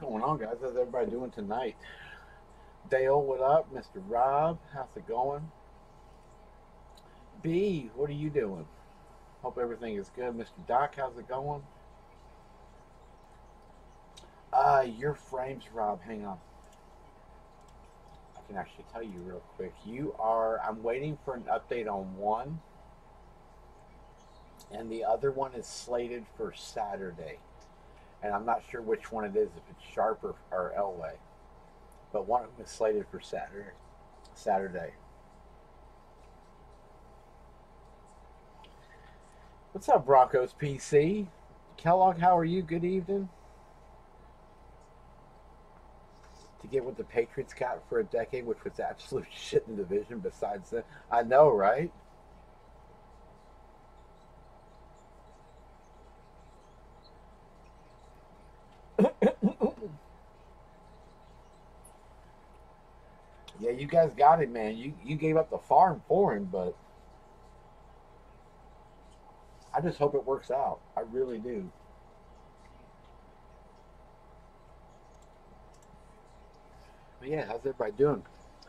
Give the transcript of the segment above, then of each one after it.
going on, guys? How's everybody doing tonight? Dale, what up? Mr. Rob, how's it going? B, what are you doing? Hope everything is good. Mr. Doc, how's it going? Uh, your frames, Rob, hang on. I can actually tell you real quick. You are, I'm waiting for an update on one, and the other one is slated for Saturday. And I'm not sure which one it is, if it's Sharp or, or Elway. But one of them is slated for Saturday. Saturday. What's up, Broncos PC? Kellogg, how are you? Good evening. To get what the Patriots got for a decade, which was absolute shit in the division, besides that. I know, right? yeah, you guys got it, man. You you gave up the farm for him, but I just hope it works out. I really do. But yeah, how's everybody doing?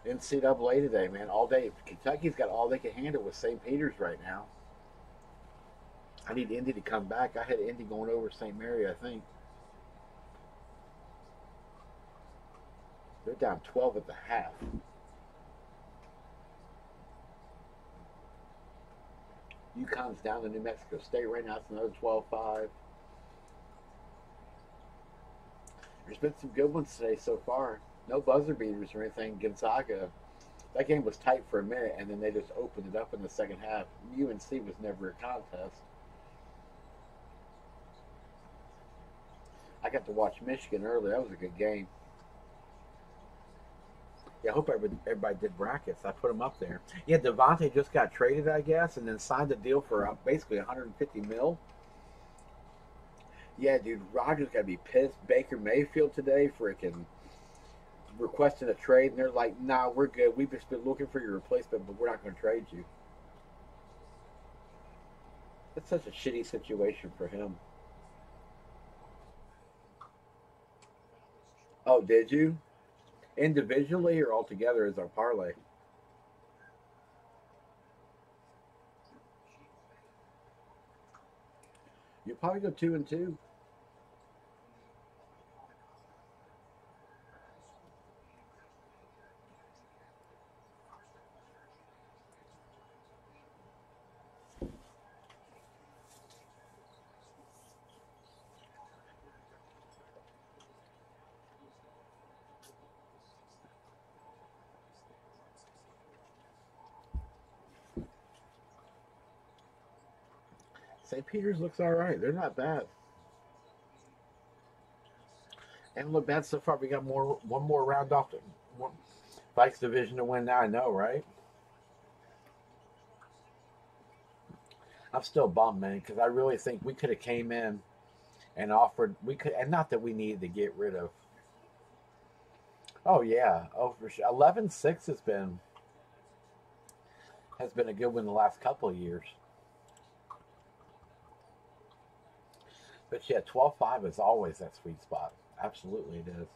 NCAA today, man. All day. Kentucky's got all they can handle with St. Peter's right now. I need Indy to come back. I had Indy going over St. Mary, I think. They're down 12 at the half. UConn's down to New Mexico State right now. It's another 12-5. There's been some good ones today so far. No buzzer beaters or anything. Gonzaga, that game was tight for a minute, and then they just opened it up in the second half. UNC was never a contest. I got to watch Michigan early. That was a good game. Yeah, I hope everybody, everybody did brackets. I put them up there. Yeah, Davante just got traded, I guess, and then signed a deal for uh, basically 150 mil. Yeah, dude, Rodgers got to be pissed. Baker Mayfield today freaking requesting a trade, and they're like, "Nah, we're good. We've just been looking for your replacement, but we're not going to trade you." That's such a shitty situation for him. Oh, did you? Individually or all together as our parlay? You probably go two and two. Peter's looks all right. They're not bad. And look bad so far. We got more one more round off the one Vikes division to win now. I know, right? I'm still bummed, man, because I really think we could have came in and offered. We could, and not that we needed to get rid of. Oh yeah, oh for sure. 11-6 has been has been a good one the last couple of years. But yeah, 12 5 is always that sweet spot. Absolutely, it is.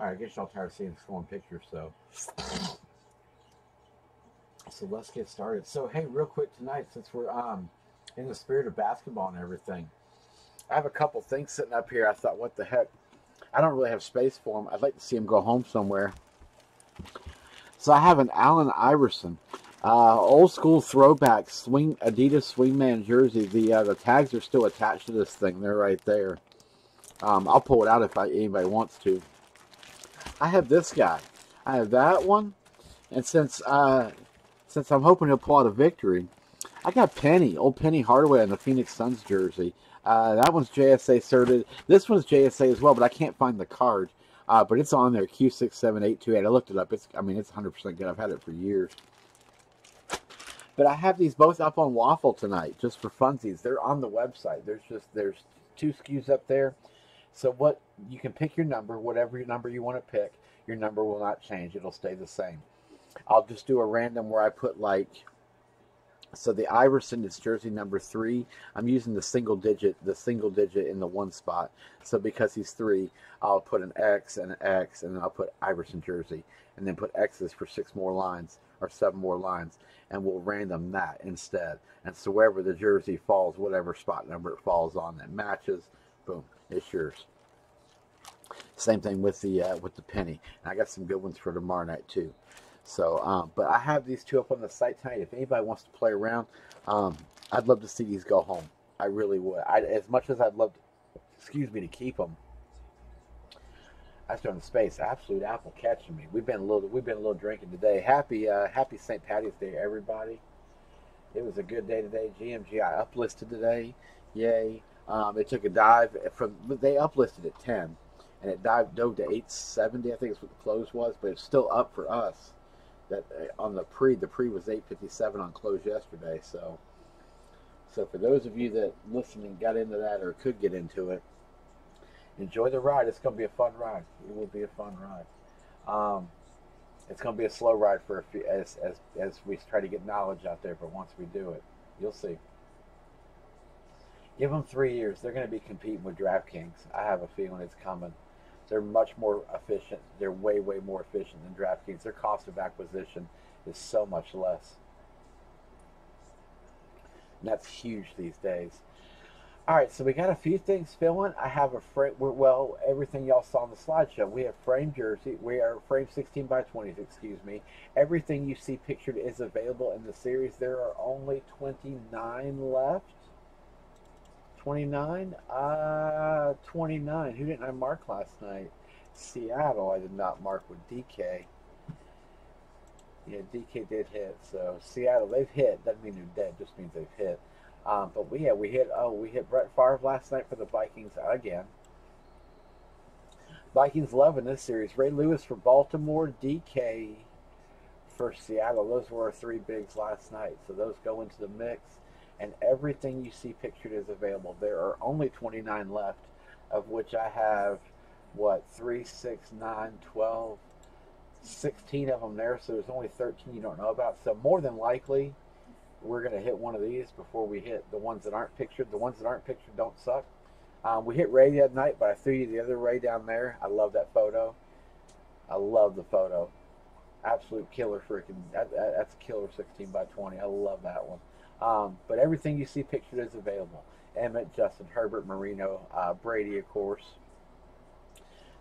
All right, I guess y'all tired of seeing scoring pictures, so. So let's get started. So, hey, real quick tonight, since we're um in the spirit of basketball and everything, I have a couple things sitting up here. I thought, what the heck? I don't really have space for them. I'd like to see them go home somewhere. So I have an Allen Iverson. Uh, old school throwback swing Adidas Swingman jersey. The uh, the tags are still attached to this thing. They're right there. Um, I'll pull it out if I, anybody wants to. I have this guy. I have that one, and since uh, since I'm hoping to pull out a victory, I got Penny, old Penny Hardaway on the Phoenix Suns jersey. Uh, that one's JSA certed. This one's JSA as well, but I can't find the card. Uh, but it's on there, Q67828. I looked it up. It's, I mean, it's 100% good. I've had it for years. But I have these both up on Waffle tonight, just for funsies. They're on the website. There's just there's two SKUs up there. So what you can pick your number, whatever number you want to pick. Your number will not change. It'll stay the same. I'll just do a random where I put like So the Iverson is jersey number three. I'm using the single digit, the single digit in the one spot. So because he's three, I'll put an X and an X, and then I'll put Iverson jersey, and then put X's for six more lines or seven more lines, and we'll random that instead. And so wherever the jersey falls, whatever spot number it falls on that matches, boom, it's yours. Same thing with the uh, with the penny. And I got some good ones for tomorrow night too. So, um, but I have these two up on the site tonight. If anybody wants to play around, um, I'd love to see these go home. I really would. I, as much as I'd love, to, excuse me, to keep them. I on the space. Absolute apple catching me. We've been a little. We've been a little drinking today. Happy, uh, happy St. Patty's Day, everybody. It was a good day today. GMGI uplisted today. Yay! Um, it took a dive from. They uplisted at ten, and it dived dove to 870. I think is what the close was, but it's still up for us that uh, on the pre the pre was 857 on close yesterday so so for those of you that listening got into that or could get into it enjoy the ride it's going to be a fun ride it will be a fun ride um, it's going to be a slow ride for a few, as, as as we try to get knowledge out there but once we do it you'll see give them three years they're going to be competing with draftkings i have a feeling it's coming they're much more efficient. They're way, way more efficient than DraftKings. Their cost of acquisition is so much less. And that's huge these days. All right, so we got a few things filling. I have a frame. Well, everything y'all saw on the slideshow. We have frame jersey. We are frame 16 by 20s. Excuse me. Everything you see pictured is available in the series. There are only 29 left. 29? Uh, 29. Who didn't I mark last night? Seattle, I did not mark with DK. Yeah, DK did hit. So Seattle, they've hit. Doesn't mean they're dead. Just means they've hit. Um, but we yeah, we hit. Oh, we hit Brett Favre last night for the Vikings again. Vikings love in this series. Ray Lewis for Baltimore, DK for Seattle. Those were our three bigs last night. So those go into the mix and everything you see pictured is available. There are only 29 left, of which I have, what, 3, 6, 9, 12, 16 of them there, so there's only 13 you don't know about. So more than likely, we're going to hit one of these before we hit the ones that aren't pictured. The ones that aren't pictured don't suck. Um, we hit Ray the other night, but I threw you the other Ray down there. I love that photo. I love the photo. Absolute killer freaking. That, that, that's a killer 16 by 20. I love that one. Um, but everything you see pictured is available. Emmitt, Justin Herbert, Marino, uh, Brady, of course.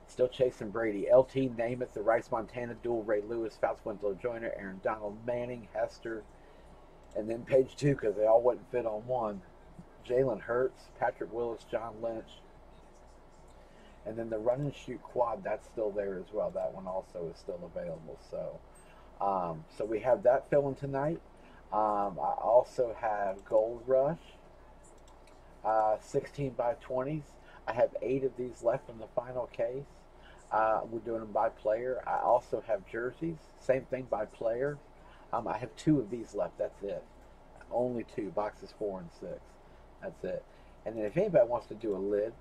Still chasing Brady. LT, Namath, the Rice Montana duel, Ray Lewis, Fouts Winslow Joyner, Aaron Donald, Manning, Hester, and then page two because they all wouldn't fit on one. Jalen Hurts, Patrick Willis, John Lynch. And then the run and shoot quad, that's still there as well. That one also is still available. So, um, so we have that filling tonight. Um, I also have Gold Rush, uh, 16 by 20s. I have eight of these left in the final case. Uh, we're doing them by player. I also have jerseys, same thing by player. Um, I have two of these left. That's it. Only two boxes, four and six. That's it. And then if anybody wants to do a lid,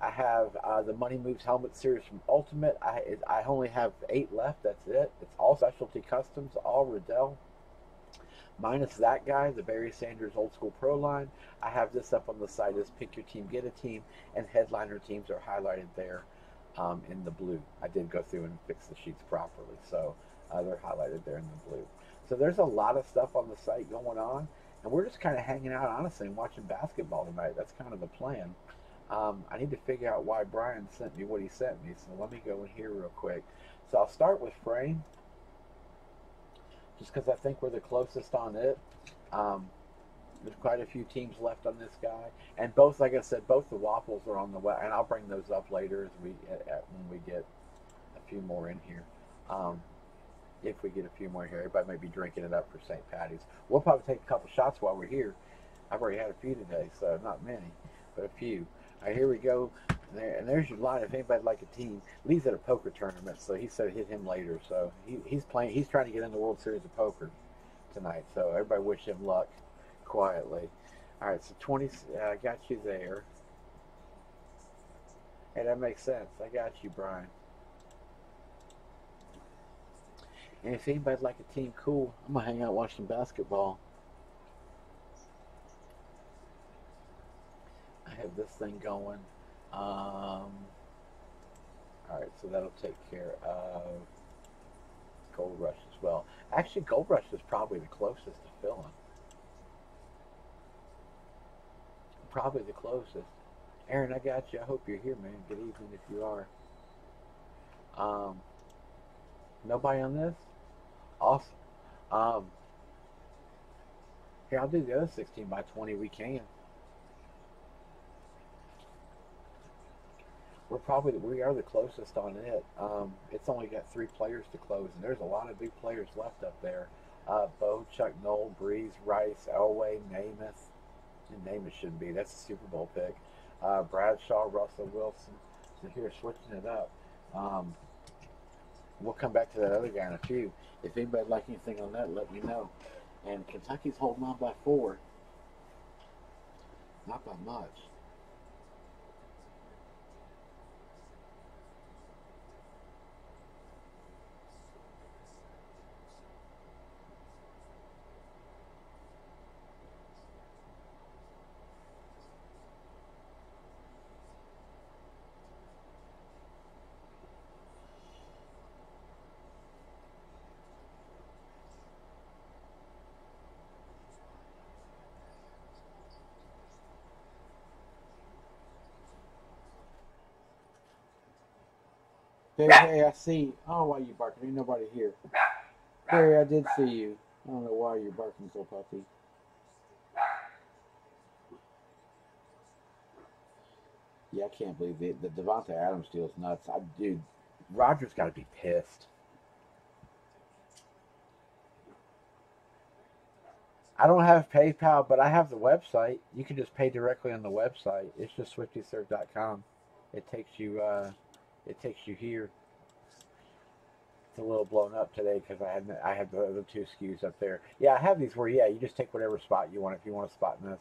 I have uh, the Money Moves Helmet Series from Ultimate. I I only have eight left. That's it. It's all specialty customs, all Riddell minus that guy, the Barry Sanders Old School Pro line. I have this up on the site as Pick Your Team, Get a Team, and headliner teams are highlighted there um, in the blue. I did go through and fix the sheets properly, so uh, they're highlighted there in the blue. So there's a lot of stuff on the site going on, and we're just kind of hanging out, honestly, and watching basketball tonight. That's kind of the plan. Um, I need to figure out why Brian sent me what he sent me, so let me go in here real quick. So I'll start with frame just because I think we're the closest on it. Um, there's quite a few teams left on this guy, and both, like I said, both the waffles are on the way, and I'll bring those up later as we at, at, when we get a few more in here. Um, if we get a few more here, everybody may be drinking it up for St. Patty's. We'll probably take a couple shots while we're here. I've already had a few today, so not many, but a few. All right, here we go. And, there, and there's your line. If anybody'd like a team, Lee's at a poker tournament, so he said hit him later. So he, he's playing. He's trying to get in the World Series of Poker tonight. So everybody wish him luck quietly. All right, so 20. I uh, got you there. Hey, that makes sense. I got you, Brian. And if anybody's like a team, cool. I'm gonna hang out watching basketball. I have this thing going. Um, all right, so that'll take care of Gold Rush as well. Actually, Gold Rush is probably the closest to filling. Probably the closest. Aaron, I got you. I hope you're here, man. Good evening if you are. Um, nobody on this? Awesome. Um, here, I'll do the other 16 by 20 we can. We're probably we are the closest on it. Um, it's only got three players to close, and there's a lot of big players left up there. Uh, Bo, Chuck Noll, Brees, Rice, Elway, Namath. Namath shouldn't be. That's a Super Bowl pick. Uh, Bradshaw, Russell Wilson. So here, switching it up. Um, we'll come back to that other guy in a few. If anybody like anything on that, let me know. And Kentucky's holding on by four. Not by much. Barry, hey, I see. Oh, why you barking? Ain't nobody here. Barry, I did see you. I don't know why you're barking so puppy. Yeah, I can't believe it. The Davante Adams deal is nuts. I, dude, Rodgers got to be pissed. I don't have PayPal, but I have the website. You can just pay directly on the website. It's just swiftyserve.com. It takes you. Uh, it takes you here. A little blown up today because I had I had the other two SKUs up there. Yeah, I have these where yeah, you just take whatever spot you want if you want a spot in this.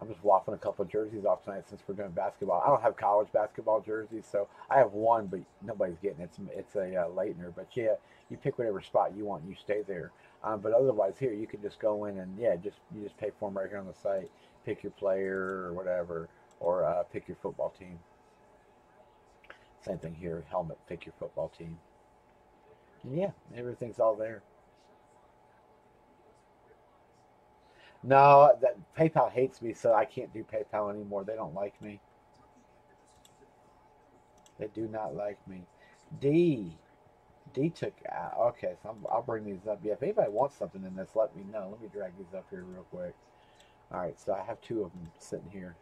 I'm just waffling a couple of jerseys off tonight since we're doing basketball. I don't have college basketball jerseys, so I have one, but nobody's getting it. It's it's a uh, Laettner. But yeah, you pick whatever spot you want and you stay there. Um, but otherwise, here you can just go in and yeah, just you just pay for them right here on the site. Pick your player or whatever, or uh, pick your football team. Same thing here. Helmet, pick your football team. Yeah, everything's all there. No, that PayPal hates me, so I can't do PayPal anymore. They don't like me. They do not like me. D. D took out. Okay, so i will bring these up. Yeah, if anybody wants something in this, let me know. Let me drag these up here real quick. All right, so I have two of them sitting here.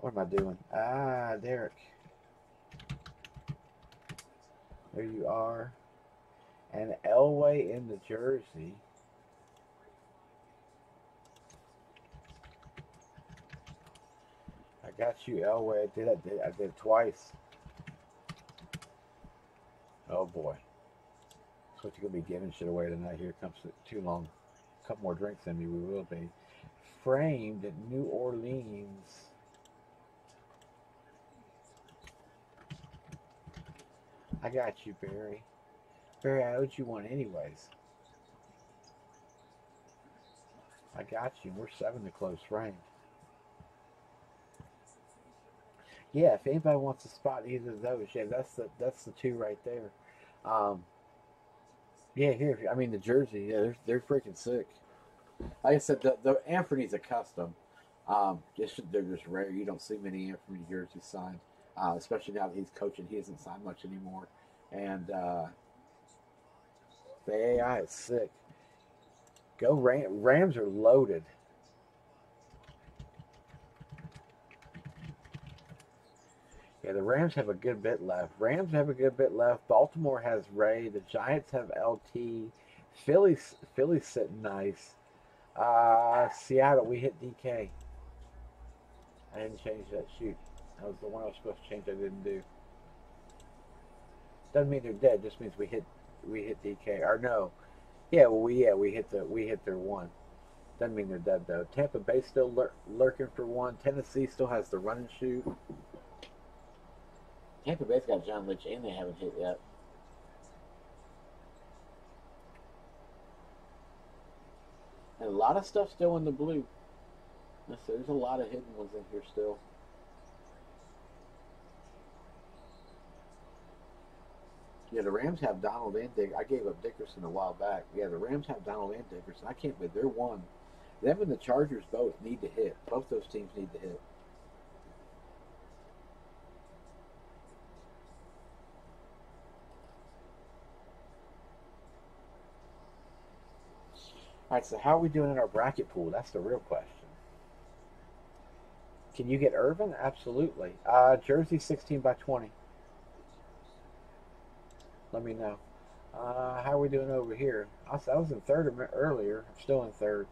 What am I doing? Ah, Derek. There you are. And Elway in the jersey. I got you, Elway. I did, I did, I did it twice. Oh boy. That's what you're gonna be giving shit away tonight. Here comes too long. A couple more drinks in me, we will be. Framed at New Orleans. I got you, Barry. Barry, I owed you one anyways. I got you. We're seven to close range. Yeah, if anybody wants to spot either of those, yeah, that's the that's the two right there. Um, yeah, here. I mean the jersey. Yeah, they're they're freaking sick. Like I said, the the Anthony's a custom. Um, just they're just rare. You don't see many Anthony jerseys signed, uh, especially now that he's coaching. He hasn't signed much anymore, and uh, the AI is sick. Go Ram- Rams are loaded. Yeah, the Rams have a good bit left. Rams have a good bit left. Baltimore has Ray. The Giants have LT. Philly's Philly's sitting nice. Uh, Seattle, we hit DK. I didn't change that. Shoot, that was the one I was supposed to change. I didn't do. Doesn't mean they're dead. Just means we hit we hit DK. Or no, yeah, well, we yeah we hit the we hit their one. Doesn't mean they're dead though. Tampa Bay still lur- lurking for one. Tennessee still has the run and shoot. Tampa Bay's got John Lynch and they haven't hit yet. And a lot of stuff still in the blue. There's a lot of hidden ones in here still. Yeah, the Rams have Donald and Dick. I gave up Dickerson a while back. Yeah, the Rams have Donald and Dickerson. I can't believe they're one. Them and the Chargers both need to hit. Both those teams need to hit. All right, so how are we doing in our bracket pool? That's the real question. Can you get Irvin? Absolutely. Uh, Jersey 16 by 20. Let me know. Uh, how are we doing over here? I was in third earlier. I'm still in third.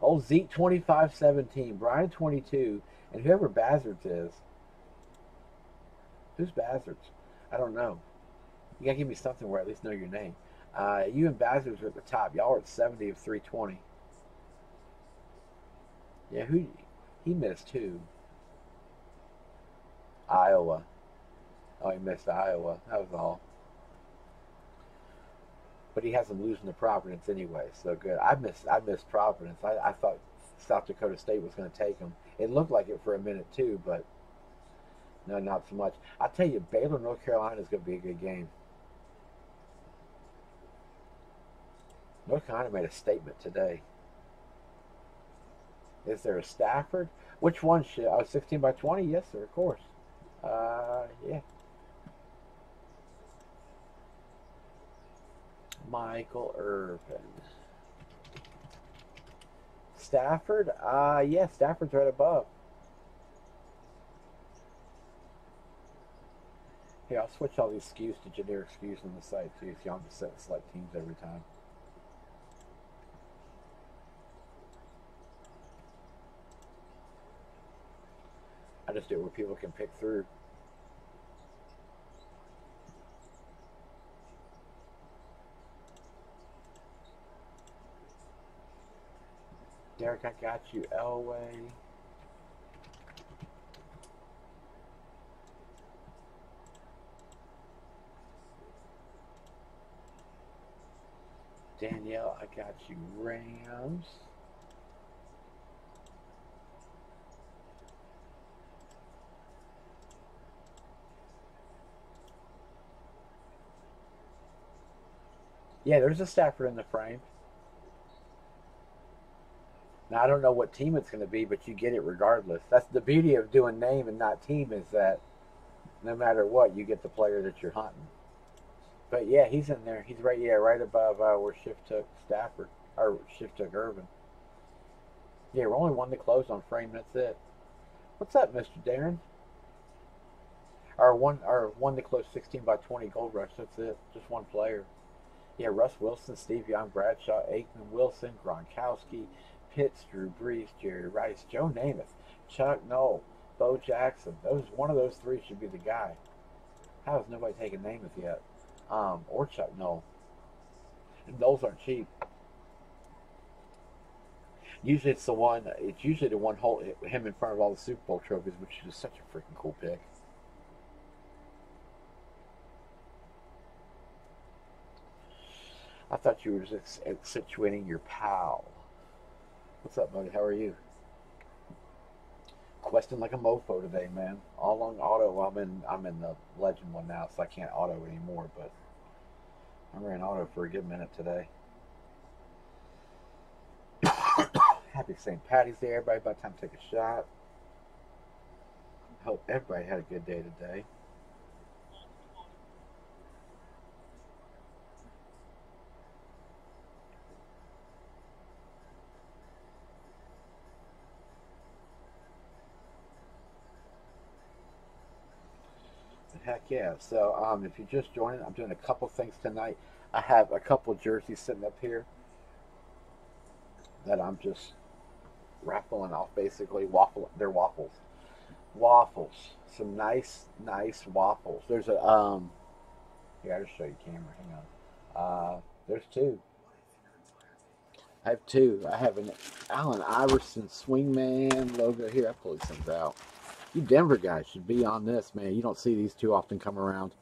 Old Zeke 25 17. Brian 22. And whoever Bazards is. Who's Bazards? I don't know. You gotta give me something where I at least know your name. Uh, you and Bazards are at the top. Y'all are at 70 of 320. Yeah, who he missed who? Iowa. Oh, he missed Iowa. That was all. But he has them losing to Providence anyway, so good. I missed I missed Providence. I, I thought South Dakota State was going to take them. It looked like it for a minute too, but no, not so much. I tell you, Baylor, North Carolina is going to be a good game. North Carolina made a statement today. Is there a Stafford? Which one should? Oh, 16 by 20? Yes, sir, of course. Uh, yeah. Michael Irvin. Stafford? Uh, yeah, Stafford's right above. Here, I'll switch all these SKUs to generic SKUs on the site too, if y'all just select teams every time. I just do it where people can pick through. I got you. Elway. Danielle, I got you. Rams. Yeah, there's a Stafford in the frame. Now I don't know what team it's going to be, but you get it regardless. That's the beauty of doing name and not team is that no matter what, you get the player that you're hunting. But yeah, he's in there. He's right, yeah, right above uh, where Shift took Stafford or Shift took Irvin. Yeah, we're only one to close on frame. That's it. What's up, Mister Darren? Our one, our one to close 16 by 20 gold rush. That's it. Just one player. Yeah, Russ Wilson, Steve Young, Bradshaw, Aikman, Wilson, Gronkowski, Pitts, Drew Brees, Jerry Rice, Joe Namath, Chuck Noll, Bo Jackson. Those one of those three should be the guy. How has nobody taken Namath yet? Um, or Chuck Noll. And those aren't cheap. Usually it's the one. It's usually the one hold him in front of all the Super Bowl trophies, which is such a freaking cool pick. I thought you were just situating your pal. What's up, buddy? How are you? Questing like a mofo today, man. All on auto. I'm in. I'm in the legend one now, so I can't auto anymore. But I ran auto for a good minute today. Happy St. Patty's Day, everybody. About time to take a shot. Hope everybody had a good day today. Yeah. So um, if you're just joining, I'm doing a couple things tonight. I have a couple jerseys sitting up here that I'm just raffling off basically. Waffle they're waffles. Waffles. Some nice, nice waffles. There's a um here I'll just show you camera. Hang on. Uh there's two. I have two. I have an Allen Iverson Swingman logo here. I pulled these things out. You Denver guys should be on this, man. You don't see these too often come around.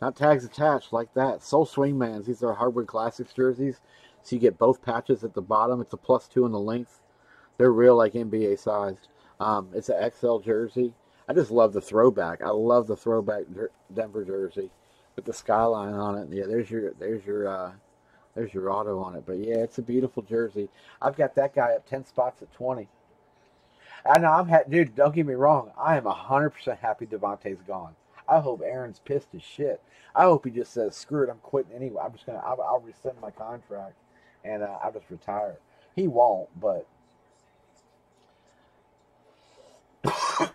Not tags attached like that. Soul Swingmans. These are Hardwood Classics jerseys. So you get both patches at the bottom. It's a plus two in the length. They're real like NBA sized. Um, it's an XL jersey. I just love the throwback. I love the throwback Denver jersey with the skyline on it. Yeah, there's your there's your uh, there's your auto on it. But yeah, it's a beautiful jersey. I've got that guy up ten spots at twenty. I know I'm ha- dude. Don't get me wrong. I am hundred percent happy Davante's gone. I hope Aaron's pissed as shit. I hope he just says, "Screw it, I'm quitting anyway. I'm just gonna, I'll, I'll rescind my contract, and uh, I'll just retire." He won't, but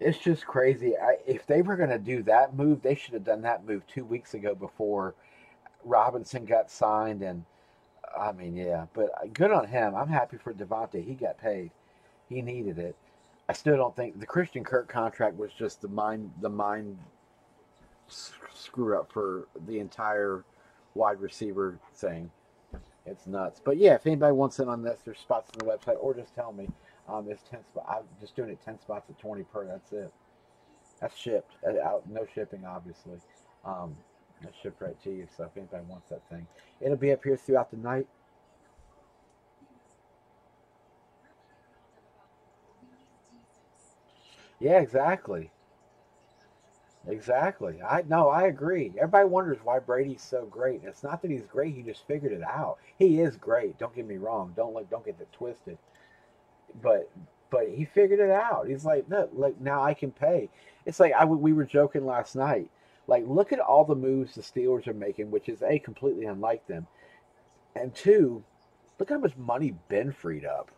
it's just crazy. I, if they were to do that move, they should have done that move two weeks ago before Robinson got signed. And I mean, yeah, but good on him. I'm happy for Davante. He got paid. He needed it. I still don't think the Christian Kirk contract was just the mind the mind screw up for the entire wide receiver thing. It's nuts. But yeah, if anybody wants in on this, there's spots on the website, or just tell me. Um, it's ten spot. I'm just doing it ten spots at twenty per. That's it. That's shipped. Uh, out, no shipping, obviously. Um, that's shipped right to you. So if anybody wants that thing, it'll be up here throughout the night. Yeah, exactly. Exactly. I no, I agree. Everybody wonders why Brady's so great. It's not that he's great; he just figured it out. He is great. Don't get me wrong. Don't like don't get it twisted. But but he figured it out. He's like, no, like now I can pay. It's like I we were joking last night. Like, look at all the moves the Steelers are making, which is a completely unlike them, and two, look how much money Ben freed up.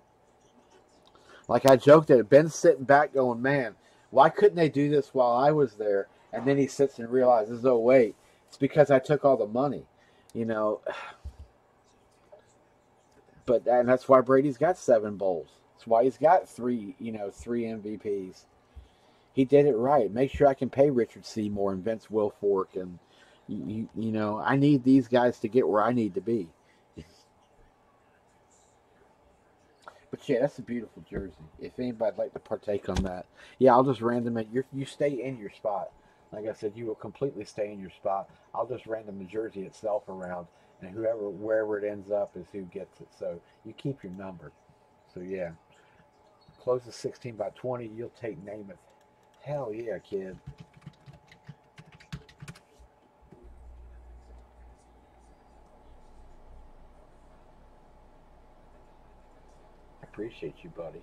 Like I joked at it, Ben's sitting back going, man, why couldn't they do this while I was there? And then he sits and realizes, oh, wait, it's because I took all the money, you know. But, and that's why Brady's got seven bowls. That's why he's got three, you know, three MVPs. He did it right. Make sure I can pay Richard Seymour and Vince Wilfork and, you, you know, I need these guys to get where I need to be. But yeah, that's a beautiful jersey. If anybody'd like to partake on that, yeah, I'll just random it. you you stay in your spot. Like I said, you will completely stay in your spot. I'll just random the jersey itself around, and whoever wherever it ends up is who gets it. So you keep your number. So yeah, close to 16 by 20. You'll take Namath. Hell yeah, kid. appreciate you, buddy.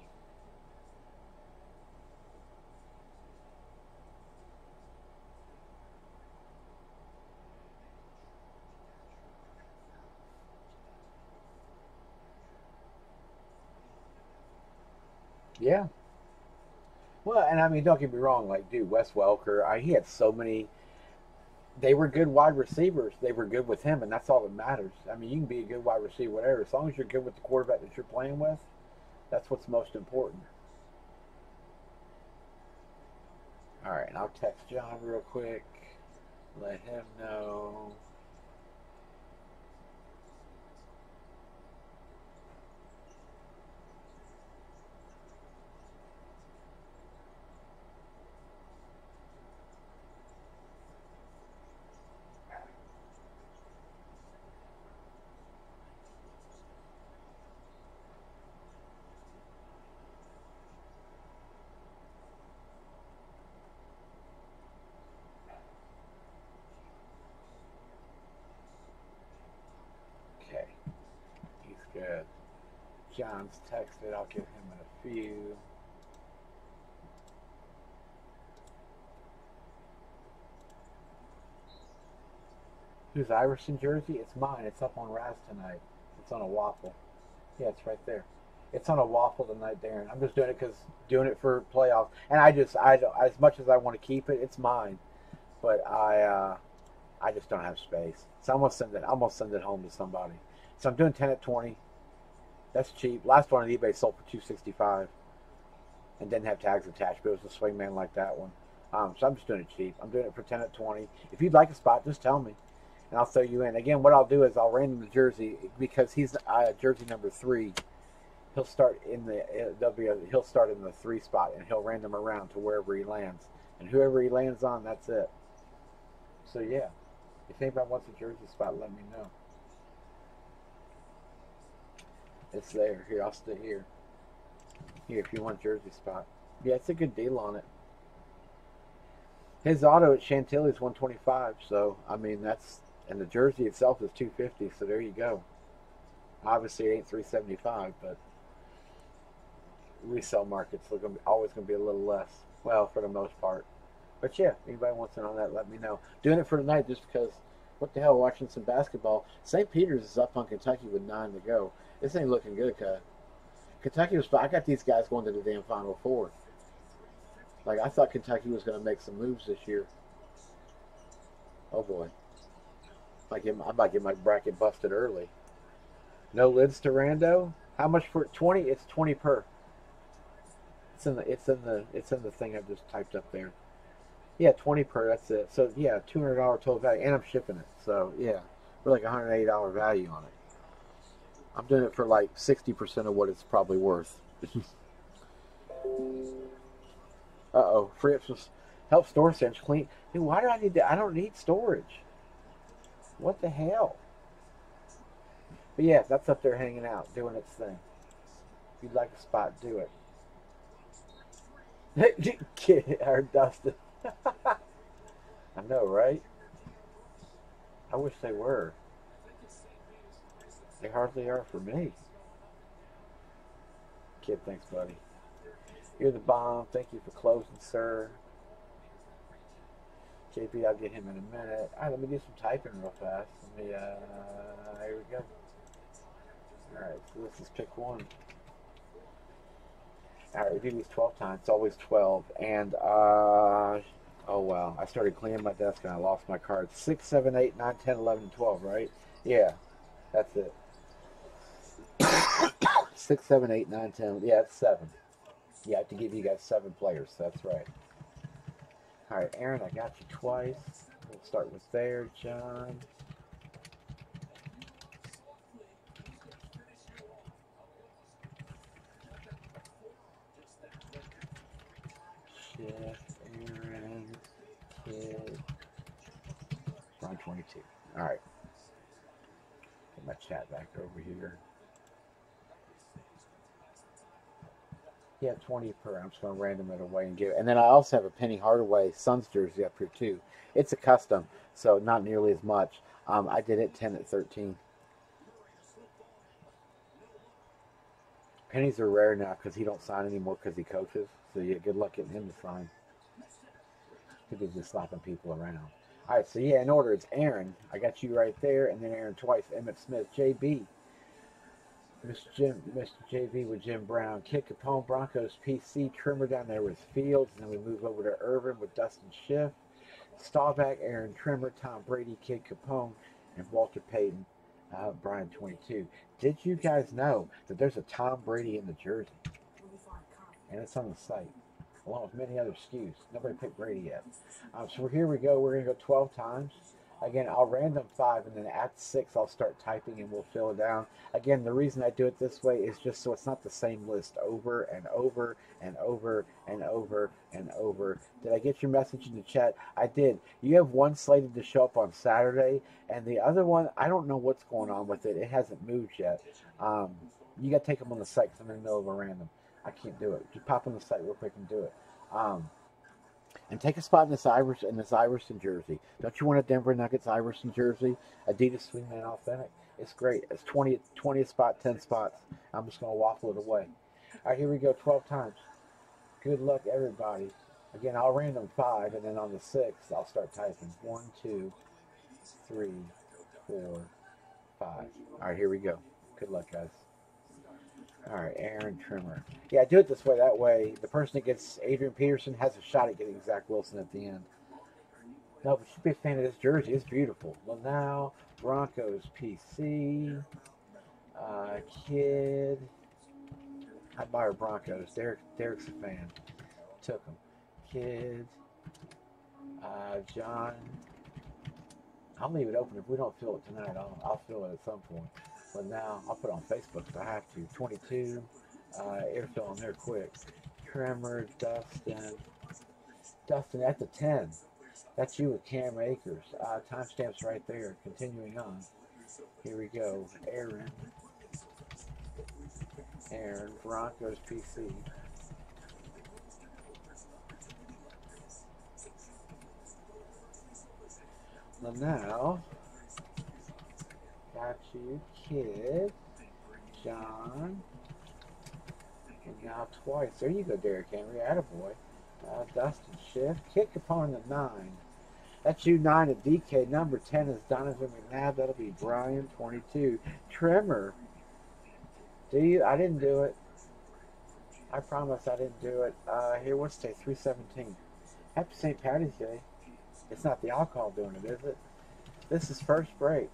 Yeah. Well, and I mean, don't get me wrong. Like, dude, Wes Welker, I, he had so many. They were good wide receivers. They were good with him, and that's all that matters. I mean, you can be a good wide receiver, whatever, as long as you're good with the quarterback that you're playing with. That's what's most important. All right, and I'll text John real quick, let him know. John's texted. I'll give him a few. Who's Iverson jersey? It's mine. It's up on Raz tonight. It's on a waffle. Yeah, it's right there. It's on a waffle tonight, Darren. I'm just doing it because doing it for playoffs. And I just, I as much as I want to keep it, it's mine. But I, uh, I just don't have space. So I'm gonna send it. I'm gonna send it home to somebody. So I'm doing 10 at 20. That's cheap. Last one on eBay sold for two sixty five, and didn't have tags attached, but it was a swingman like that one. Um, so I'm just doing it cheap. I'm doing it for ten at twenty. If you'd like a spot, just tell me, and I'll throw you in. Again, what I'll do is I'll random the jersey because he's uh, jersey number three. He'll start in the uh, he'll start in the three spot, and he'll random around to wherever he lands, and whoever he lands on, that's it. So yeah, If anybody wants a jersey spot, let me know. It's there. Here, I'll stay here. Here, if you want jersey spot. Yeah, it's a good deal on it. His auto at Chantilly is 125, so I mean that's and the jersey itself is 250. So there you go. Obviously, it ain't 375, but resale markets are gonna be, always going to be a little less. Well, for the most part. But yeah, anybody wants in on that, let me know. Doing it for tonight just because. What the hell? Watching some basketball. St. Peter's is up on Kentucky with nine to go. This ain't looking good, cut. Kentucky was. I got these guys going to the damn Final Four. Like I thought Kentucky was going to make some moves this year. Oh boy. I might get I might get my bracket busted early. No lids to Rando. How much for twenty? It's twenty per. It's in the it's in the it's in the thing I've just typed up there. Yeah, twenty per. That's it. So yeah, two hundred dollar total value, and I'm shipping it. So yeah, we're like hundred eighty dollar value on it. I'm doing it for like sixty percent of what it's probably worth. uh oh, free help storage clean. Dude, why do I need that? I don't need storage. What the hell? But yeah, that's up there hanging out, doing its thing. If you'd like a spot, do it. Kid or Dustin. I know, right? I wish they were. They hardly are for me. Kid, thanks, buddy. You're the bomb. Thank you for closing, sir. JP, I'll get him in a minute. All right, let me do some typing real fast. Let me, uh, here we go. All right, so let's just pick one. All right, do these 12 times. It's always 12. And, uh, oh, wow. I started cleaning my desk and I lost my cards. 6, 7, 8, 9, 10, 11, 12, right? Yeah, that's it. 6, 7, 8, 9, 10. Yeah, it's 7. Yeah, I have to give you guys 7 players. That's right. All right, Aaron, I got you twice. We'll start with there, John. Chef, Aaron, Kid, Ron 22. All right. Get my chat back over here. Yeah, 20 per. I'm just going to random it away and give it. And then I also have a Penny Hardaway Suns jersey up here too. It's a custom, so not nearly as much. Um, I did it 10 at 13. Pennies are rare now because he don't sign anymore because he coaches. So yeah, good luck getting him to sign. He's just slapping people around. All right, so yeah, in order, it's Aaron. I got you right there, and then Aaron twice. Emmitt Smith, JB, Mr. Jim, Mr. JV with Jim Brown, Kid Capone, Broncos PC, Trimmer down there with Fields, and then we move over to Irvin with Dustin Schiff, Staubach, Aaron Trimmer, Tom Brady, Kid Capone, and Walter Payton, uh, Brian 22. Did you guys know that there's a Tom Brady in the jersey? And it's on the site, along with many other SKUs. Nobody picked Brady yet. Um, so here we go. We're going to go 12 times. Again, I'll random five, and then at six, I'll start typing and we'll fill it down. Again, the reason I do it this way is just so it's not the same list over and over and over and over and over. Did I get your message in the chat? I did. You have one slated to show up on Saturday, and the other one, I don't know what's going on with it. It hasn't moved yet. Um, you got to take them on the site because I'm in the middle of a random. I can't do it. Just pop on the site real quick and do it. Um, and take a spot in this Irish in this Iverson jersey. Don't you want a Denver Nuggets Iverson jersey? Adidas Swingman Authentic. It's great. It's 20, 20 spot, 10 spots. I'm just going to waffle it away. All right, here we go 12 times. Good luck, everybody. Again, I'll random five, and then on the sixth, I'll start typing. One, two, three, four, five. All right, here we go. Good luck, guys. All right, Aaron Trimmer. Yeah, do it this way. That way, the person that gets Adrian Peterson has a shot at getting Zach Wilson at the end. No, but should be a fan of this jersey. It's beautiful. Well, now, Broncos PC. Uh, kid. I buy our Broncos. Derek, Derek's a fan. Took him. Kid. Uh, John. I'll leave it open. If we don't fill it tonight, I'll, I'll fill it at some point. But now I'll put on Facebook if I have to. 22, uh, airfill on there quick. Trimmer, Dustin. Dustin at the 10. That's you with Cam Akers. Uh, timestamps right there. Continuing on. Here we go. Aaron. Aaron. Broncos PC. Well, now, got you, kid, John, and now twice. There you go, Derrick Henry. Attaboy. Uh, Dustin Schiff. Kick upon the nine. That's you nine at DK. Number 10 is Donovan McNabb. That'll be Brian 22. Trimmer. Do you? I didn't do it. I promise I didn't do it. Uh, here, what's today? 317. Happy St. Patty's Day. It's not the alcohol doing it, is it? This is first break.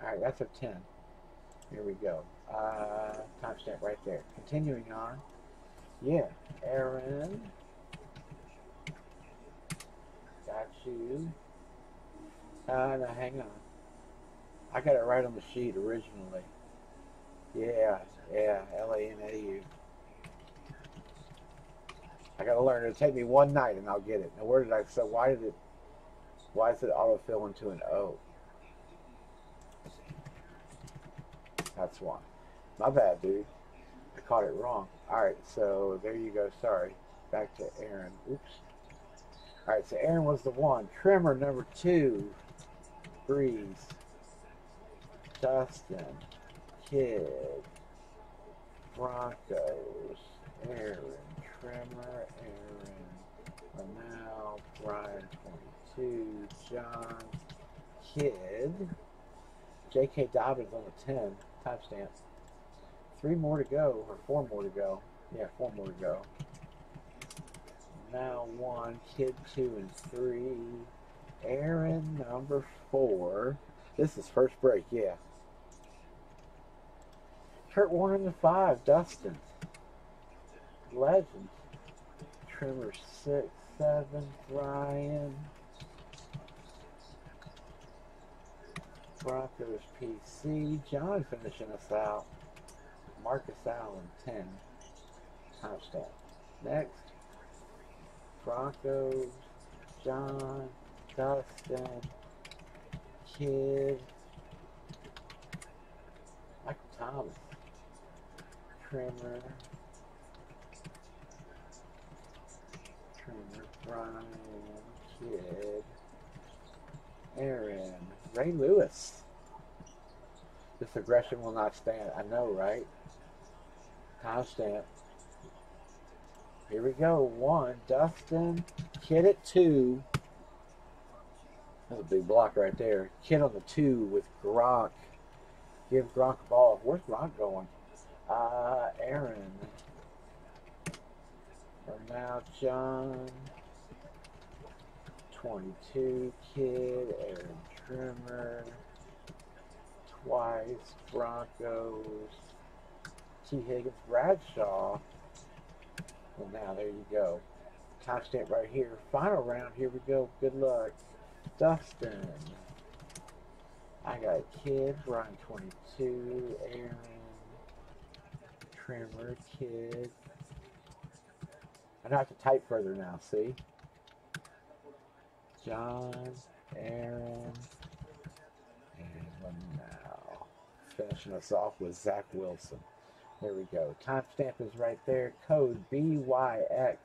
Alright, that's a 10. Here we go. Uh, timestamp right there. Continuing on. Yeah, Aaron. Got you. Uh, no, hang on. I got it right on the sheet originally. Yeah, yeah, L-A-N-A-U. I gotta learn. It'll take me one night and I'll get it. Now where did I, so why did it, why is it autofill into an O? That's why. My bad, dude. I caught it wrong. Alright, so there you go. Sorry. Back to Aaron. Oops. Alright, so Aaron was the one. Trimmer number two. Breeze. Dustin. Kid. Broncos. Aaron. Trimmer. Aaron. Now Brian 22. John. Kid. J.K. Dobbins on the 10. Timestamp three more to go, or four more to go. Yeah, four more to go. Now one, kid two and three. Aaron number four. This is first break, yeah. Kurt and the five, Dustin. Legend. Trimmer six, seven, Brian. Broncos PC. John finishing us out. Marcus Allen, 10. Timestamp. Next, Broncos, John, Dustin, Kid, Michael Thomas, Trimmer, Trimmer, Brian, Kid, Aaron, Ray Lewis. This aggression will not stand. I know, right? Timestamp. Here we go. One. Dustin. Kid at two. That's a big block right there. Kid on the two with Gronk. Give Gronk a ball. Where's Gronk going? Uh, Aaron. For now, John. 22 kid. Aaron Trimmer. Twice. Broncos. Tee Higgins Bradshaw. Well, now there you go. Timestamp right here. Final round. Here we go. Good luck. Dustin. I got Kid, Brian 22, Aaron, Trimmer, Kid. I don't have to type further now, see? John, Aaron, and now finishing us off with Zach Wilson. There we go. Timestamp is right there. Code BYXTEP.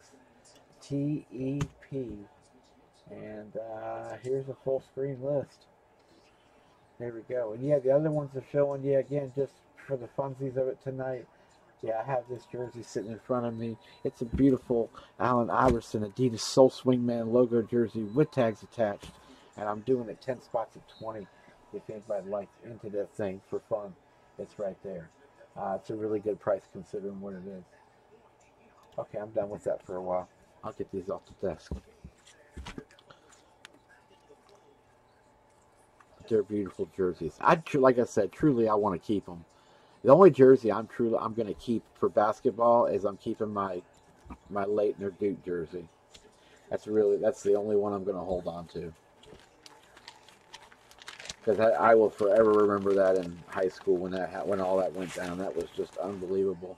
And uh, here's a full screen list. There we go. And yeah, the other ones are showing, yeah, again, just for the funsies of it tonight. Yeah, I have this jersey sitting in front of me. It's a beautiful Allen Iverson Adidas Soul Swingman logo jersey with tags attached. And I'm doing it 10 spots at 20 if anybody likes into that thing for fun. It's right there. Uh, it's a really good price considering what it is. Okay, I'm done with that for a while. I'll get these off the desk. They're beautiful jerseys. I like I said, truly, I want to keep them. The only jersey I'm truly I'm going to keep for basketball is I'm keeping my my Laettner Duke jersey. That's really that's the only one I'm going to hold on to because I, I, will forever remember that in high school when that when all that went down. That was just unbelievable.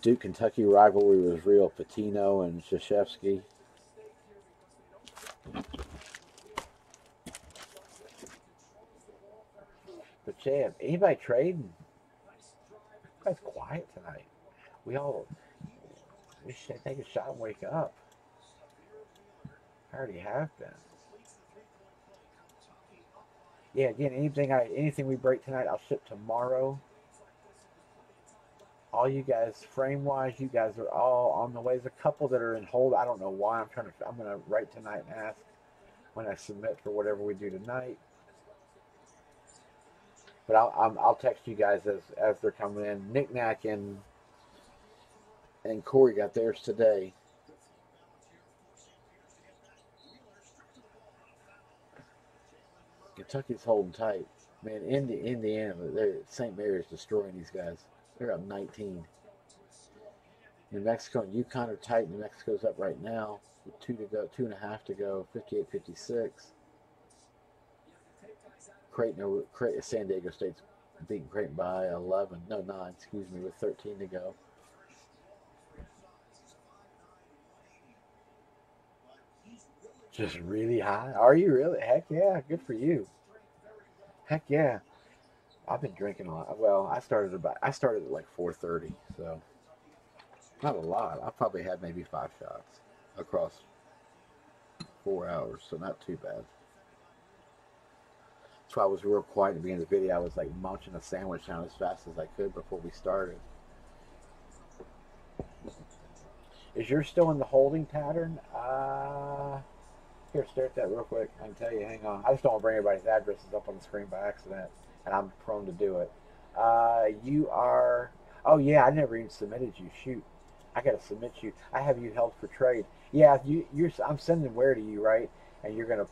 Duke Kentucky rivalry was real. Pitino and Krzyzewski. But yeah, anybody trading? Everybody's quiet tonight. We all we should take a shot and wake up. I already have been. Yeah, again, anything I anything we break tonight, I'll ship tomorrow. All you guys, frame wise, you guys are all on the way. There's a couple that are in hold. I don't know why. I'm trying to. I'm gonna write tonight and ask when I submit for whatever we do tonight. But I'll I'll, I'll text you guys as as they're coming in. Nick Knack and and Corey got theirs today. Kentucky's holding tight. Man, Indi- Indiana, St. Mary's destroying these guys. They're up 19. New Mexico and UConn are tight. New Mexico's up right now with two to go, two and a half to go, 58 56. Creighton, Creighton, San Diego State's beating Creighton by 11, no, 9, excuse me, with 13 to go. Just really high? Are you really? Heck yeah, good for you. Heck yeah. I've been drinking a lot. Well, I started about I started at like 4:30, so not a lot. I probably had maybe five shots across four hours, so not too bad. That's why I was real quiet at the beginning of the video. I was like munching a sandwich down as fast as I could before we started. Is yours still in the holding pattern? Uh here, stare at that real quick. Can tell you, hang on. I just don't want to bring everybody's addresses up on the screen by accident, and I'm prone to do it. Uh, you are. Oh yeah, I never even submitted you. Shoot, I gotta submit you. I have you held for trade. Yeah, you. You're. I'm sending where to you, right? And you're gonna.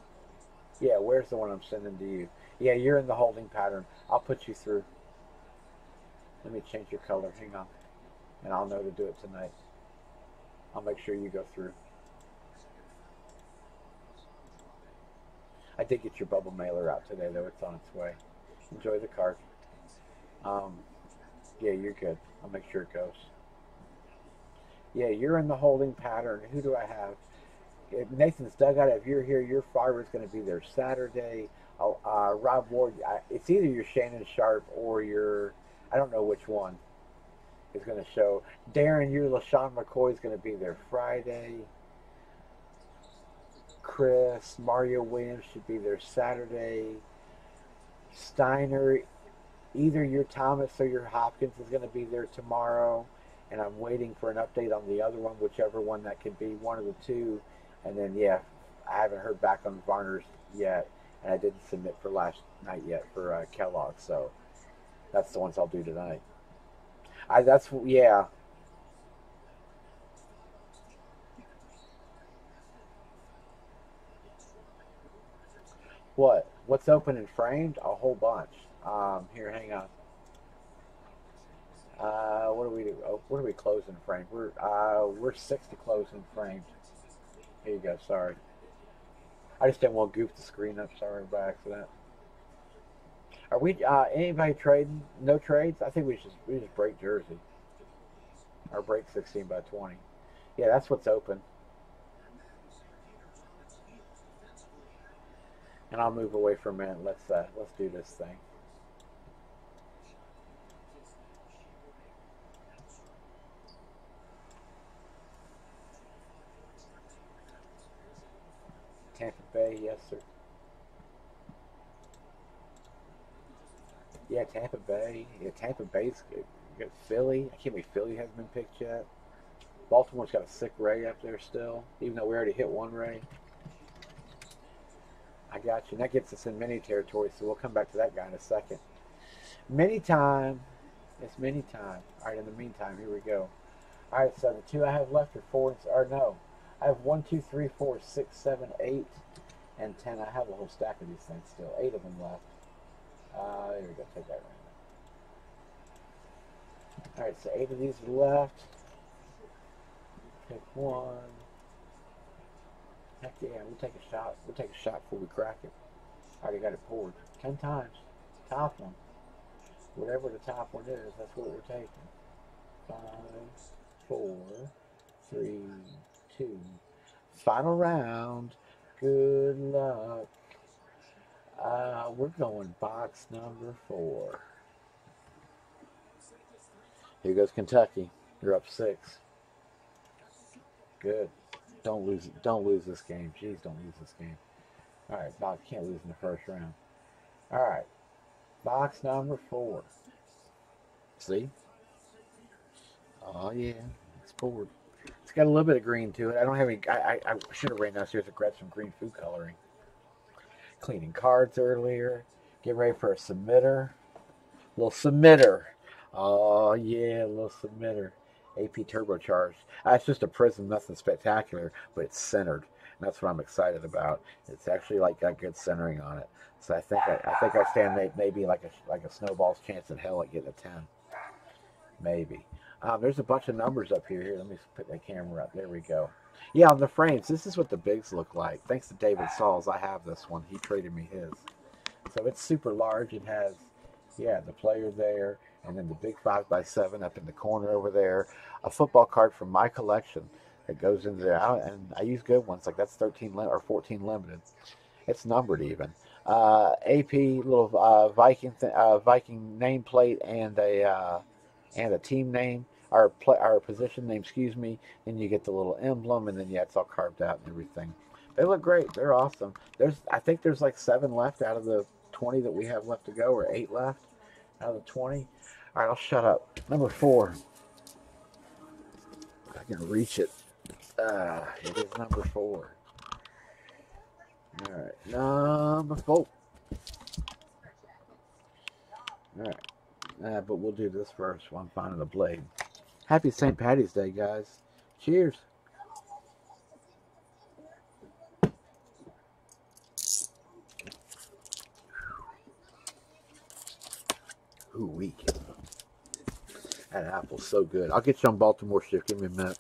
Yeah, where's the one I'm sending to you? Yeah, you're in the holding pattern. I'll put you through. Let me change your color. Hang on, and I'll know to do it tonight. I'll make sure you go through. I did get your bubble mailer out today, though. It's on its way. Enjoy the card. Um, yeah, you're good. I'll make sure it goes. Yeah, you're in the holding pattern. Who do I have? If Nathan's dugout. If you're here, your fiber is going to be there Saturday. Uh, Rob Ward. I, it's either your Shannon Sharpe or your. I don't know which one is going to show. Darren, your LeSean McCoy is going to be there Friday. Chris, Mario Williams should be there Saturday. Steiner, either your Thomas or your Hopkins is going to be there tomorrow. And I'm waiting for an update on the other one, whichever one that could be, one of the two. And then, yeah, I haven't heard back on Varner's yet. And I didn't submit for last night yet for uh, Kellogg. So that's the ones I'll do tonight. I that's yeah. What? What's open and framed? A whole bunch. Um, here, hang on. Uh, what do we do? Oh, what are we closing framed? We're uh, we're six to closing framed. Here you go. Sorry. I just didn't want to goof the screen up. Sorry by accident. Are we uh, anybody trading? No trades? I think we should we just break Jersey. Or break 16 by 20. Yeah, that's what's open. And I'll move away for a minute. Let's uh, let's do this thing. Tampa Bay, yes sir. Yeah, Tampa Bay. Yeah, Tampa Bay's good. got Philly. I can't believe Philly hasn't been picked yet. Baltimore's got a sick Ray up there still, even though we already hit one Ray. I got you. And that gets us in many territories, so we'll come back to that guy in a second. Many time. It's many time. All right, in the meantime, here we go. All right, so the two I have left are four, or no. I have one, two, three, four, six, seven, eight, and ten. I have a whole stack of these things still. Eight of them left. Uh, there we go. Take that right All right, so eight of these are left. Pick one. Heck yeah, we'll take a shot. We'll take a shot before we crack it. I already got it poured. Ten times. Top one. Whatever the top one is, that's what we're taking. Five, four, three, two. Final round. Good luck. Uh, we're going box number four. Here goes Kentucky. You're up six. Good. Don't lose. Don't lose this game. Jeez, don't lose this game. All right, Box can't lose in the first round. All right, box number four. See? Oh yeah, it's bored. It's got a little bit of green to it. I don't have any. I I, I should have ran downstairs and grabbed some green food coloring. Cleaning cards earlier. Get ready for a submitter. Little submitter. Oh yeah, little submitter. AP turbocharged. Uh, it's just a prism, nothing spectacular, but it's centered. And that's what I'm excited about. It's actually like got good centering on it. So I think I, I think I stand maybe like a like a snowball's chance in hell at getting a ten. Maybe. Um, there's a bunch of numbers up here. Here, let me put the camera up. There we go. Yeah, on the frames, this is what the bigs look like. Thanks to David Sauls, I have this one. He traded me his. So it's super large. It has, yeah, the player there and then the big five by seven up in the corner over there. A football card from my collection that goes into there, and I use good ones like that's 13 or 14 limited. It's numbered even. Uh, AP little uh, Viking th- uh, Viking nameplate and a uh, and a team name our play, our position name, excuse me. and you get the little emblem, and then yeah, it's all carved out and everything. They look great. They're awesome. There's I think there's like seven left out of the 20 that we have left to go, or eight left out of the 20. All right, I'll shut up. Number four. I can reach it. Uh, it is number four. All right, number four. All right, uh, but we'll do this first while I'm finding the blade. Happy St. Patty's Day, guys. Cheers. Ooh, weak. That apple's so good. I'll get you on Baltimore shift. Give me a minute.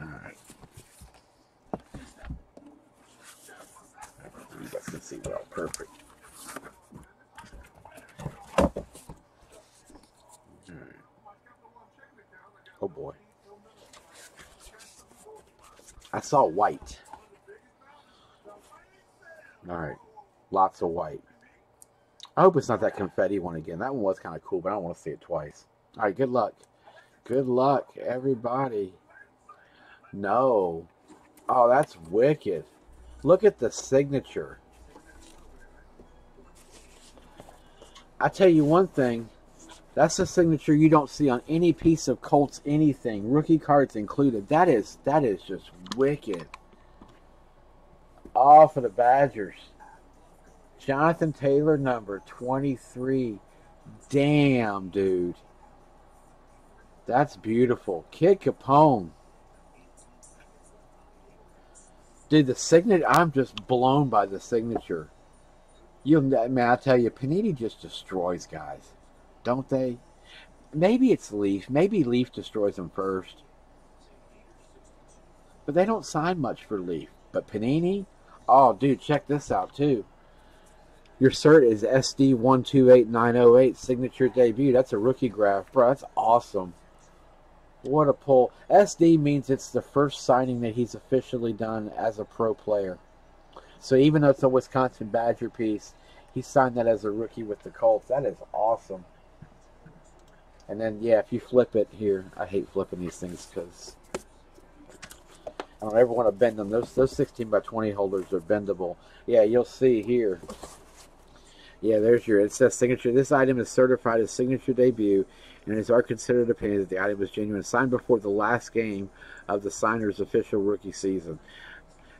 Alright. You guys can see well. Perfect. Alright. Oh boy. I saw white. All right. Lots of white. I hope it's not that confetti one again. That one was kind of cool, but I don't want to see it twice. All right. Good luck. Good luck, everybody. No. Oh, that's wicked. Look at the signature. I tell you one thing. That's a signature you don't see on any piece of Colts anything, rookie cards included. That is that is just wicked. All for the Badgers. Jonathan Taylor number 23. Damn, dude. That's beautiful. Kid Capone. Dude, the signature, I'm just blown by the signature. You, man, I tell you, Panini just destroys guys don't they? Maybe it's Leaf. Maybe Leaf destroys them first. But they don't sign much for Leaf. But Panini, oh, dude, check this out too. Your cert is SD128908 signature debut. That's a rookie graph, bro. That's awesome. What a pull. SD means it's the first signing that he's officially done as a pro player. So even though it's a Wisconsin Badger piece, he signed that as a rookie with the Colts. That is awesome. And then, yeah, if you flip it here, I hate flipping these things because I don't ever want to bend them. Those those 16 by 20 holders are bendable. Yeah, you'll see here. Yeah, there's your, it says signature. This item is certified as signature debut and is our considered opinion that the item is genuine. Signed before the last game of the signer's official rookie season.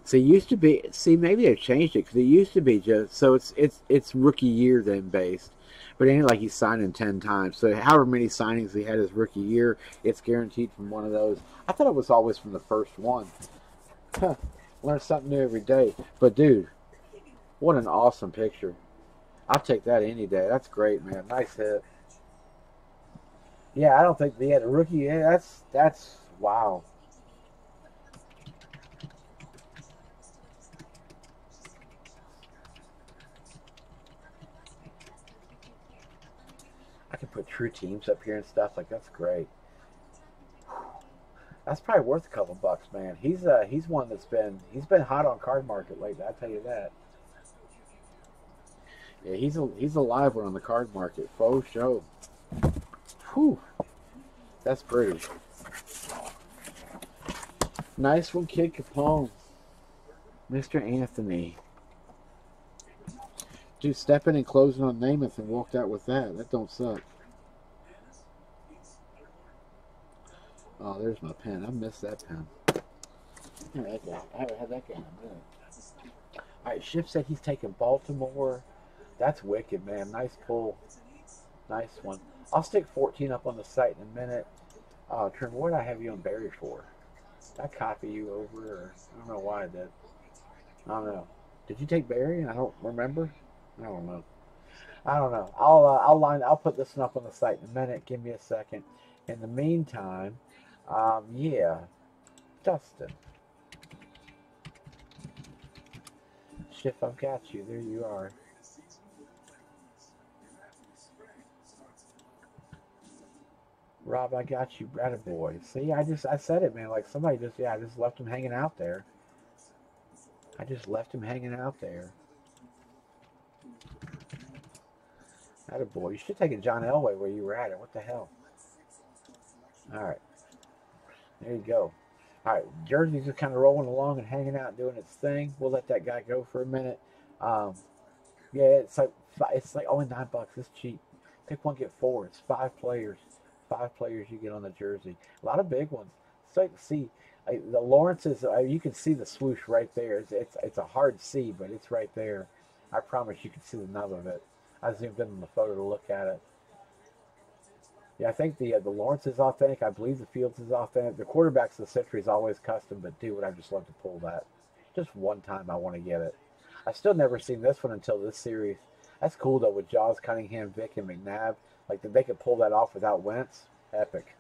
So it used to be, see, maybe they've changed it because it used to be just, so it's, it's, it's rookie year then based. But it ain't like he's signing 10 times. So however many signings he had his rookie year, it's guaranteed from one of those. I thought it was always from the first one. Learn something new every day. But dude, what an awesome picture. I'll take that any day. That's great, man. Nice hit. Yeah, I don't think they had a rookie. Yeah, that's that's wow. Can put true teams up here and stuff. Like that's great. That's probably worth a couple bucks, man. He's uh he's one that's been he's been hot on card market lately. I tell you that. Yeah, he's a he's a live one on the card market. Faux show. Whew. That's pretty. Nice one, Kid Capone. Mr. Anthony. Dude, stepping and closing on Namath and walked out with that. That don't suck. Oh, there's my pen. I missed that pen. I haven't had that guy in a minute. All right, Shift said he's taking Baltimore. That's wicked, man. Nice pull. Nice one. I'll stick 14 up on the site in a minute. Uh, Trim, what did I have you on Barry for? Did I copy you over? Or, I don't know why I did. I don't know. Did you take Barry? I don't remember. I don't know. I don't know. I'll uh, I'll line. I'll put this one up on the site in a minute. Give me a second. In the meantime, um, yeah, Dustin. Schiff, I've got you. There you are. Rob, I got you, brother boy. See, I just I said it, man. Like somebody just yeah, I just left him hanging out there. I just left him hanging out there. That boy. You should have taken John Elway where you were at it. What the hell? All right. There you go. All right. Jersey's just kind of rolling along and hanging out, doing its thing. We'll let that guy go for a minute. Um, yeah, it's like it's like only nine bucks. It's cheap. Pick one, get four. It's five players. Five players you get on the jersey. A lot of big ones. It's like see the Lawrence's. Uh, you can see the swoosh right there. It's, it's it's a hard see, but it's right there. I promise you can see the nub of it. I zoomed in on the photo to look at it. Yeah, I think the uh, the Lawrence is authentic. I believe the Fields is authentic. The quarterbacks of the century is always custom, but dude, I just love to pull that. Just one time, I want to get it. I've still never seen this one until this series. That's cool though with Jaws, Cunningham, Vick, and McNabb. Like they could pull that off without Wentz. Epic,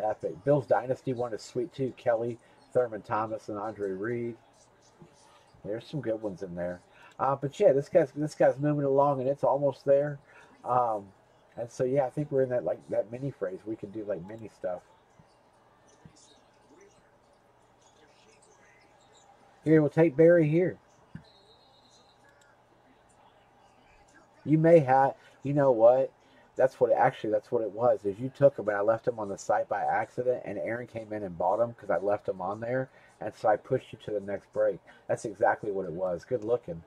epic. Bill's Dynasty one is sweet too. Kelly, Thurman Thomas, and Andre Reed. There's some good ones in there. Uh, but yeah, this guy's this guy's moving along and it's almost there. Um, and so yeah, I think we're in that like that mini phrase. We can do like mini stuff. Here, we'll take Barry here. You may have, you know what? That's what actually that's what it was. Is you took him and I left him on the site by accident, and Aaron came in and bought him because I left him on there, and so I pushed you to the next break. That's exactly what it was. Good looking.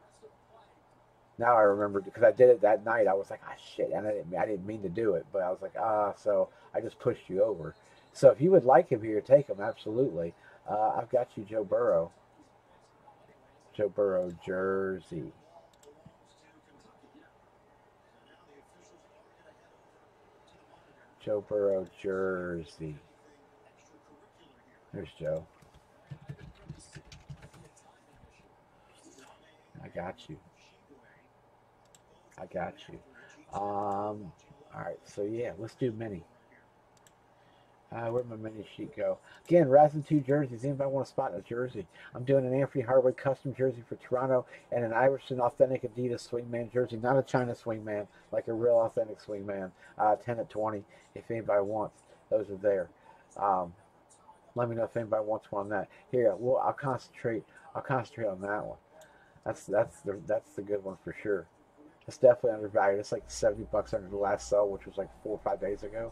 Now I remember because I did it that night. I was like, ah, shit, and I didn't, I didn't mean to do it, but I was like, ah, so I just pushed you over. So if you would like him here, take him absolutely. Uh, I've got you, Joe Burrow. Joe Burrow jersey. Joe Burrow jersey. There's Joe. I got you. I got you. Um, all right, so yeah, let's do mini. Uh, where'd my mini sheet go? Again, Rising 2 jerseys. Anybody want to spot a jersey? I'm doing an Anthony Hardaway custom jersey for Toronto and an Iverson authentic Adidas swingman jersey. Not a China swingman, like a real authentic swingman. Uh, 10 at 20, if anybody wants. Those are there. Um, let me know if anybody wants one on that. Here, well, I'll concentrate. I'll concentrate on that one. That's that's the that's the good one for sure. It's definitely undervalued. It's like 70 bucks under the last sell, which was like four or five days ago,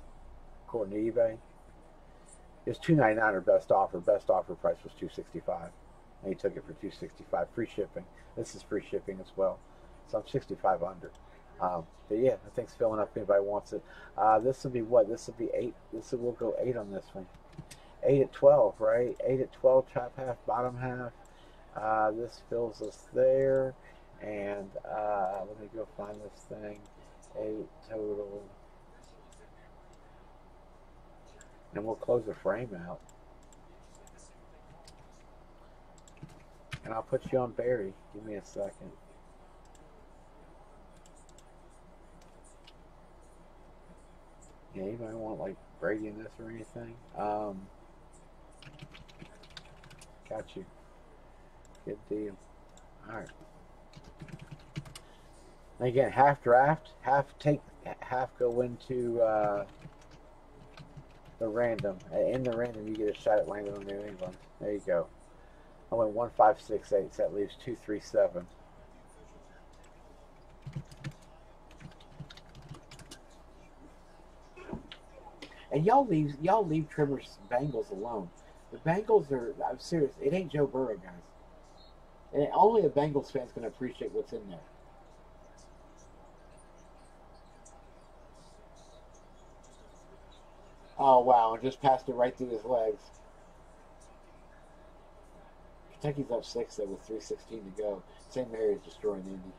according to eBay. It's 299 or best offer. Best offer price was 265 and he took it for 265 free shipping. This is free shipping as well. So I'm 65 under. Um, but yeah, I think it's filling up if anybody wants it. Uh, this will be what? This will be eight. This will, we'll go eight on this one. Eight at 12, right? Eight at 12, top half, bottom half. Uh, this fills us there. And uh, let me go find this thing. Eight total. And we'll close the frame out. And I'll put you on Barry. Give me a second. Yeah, you might want like Brady this or anything. Um, got you. Good deal. Alright. And again, half draft, half take, half go into uh, the random. In the random, you get a shot at landing on New England. There you go. I went one five six eight, so that leaves two three seven. And y'all leave y'all leave Trimmer's Bengals alone. The Bengals are I'm serious, it ain't Joe Burrow, guys. And only a Bengals fan's gonna appreciate what's in there. Oh wow, and just passed it right through his legs. Kentucky's up six though with three sixteen to go. St. Mary's destroying Indy.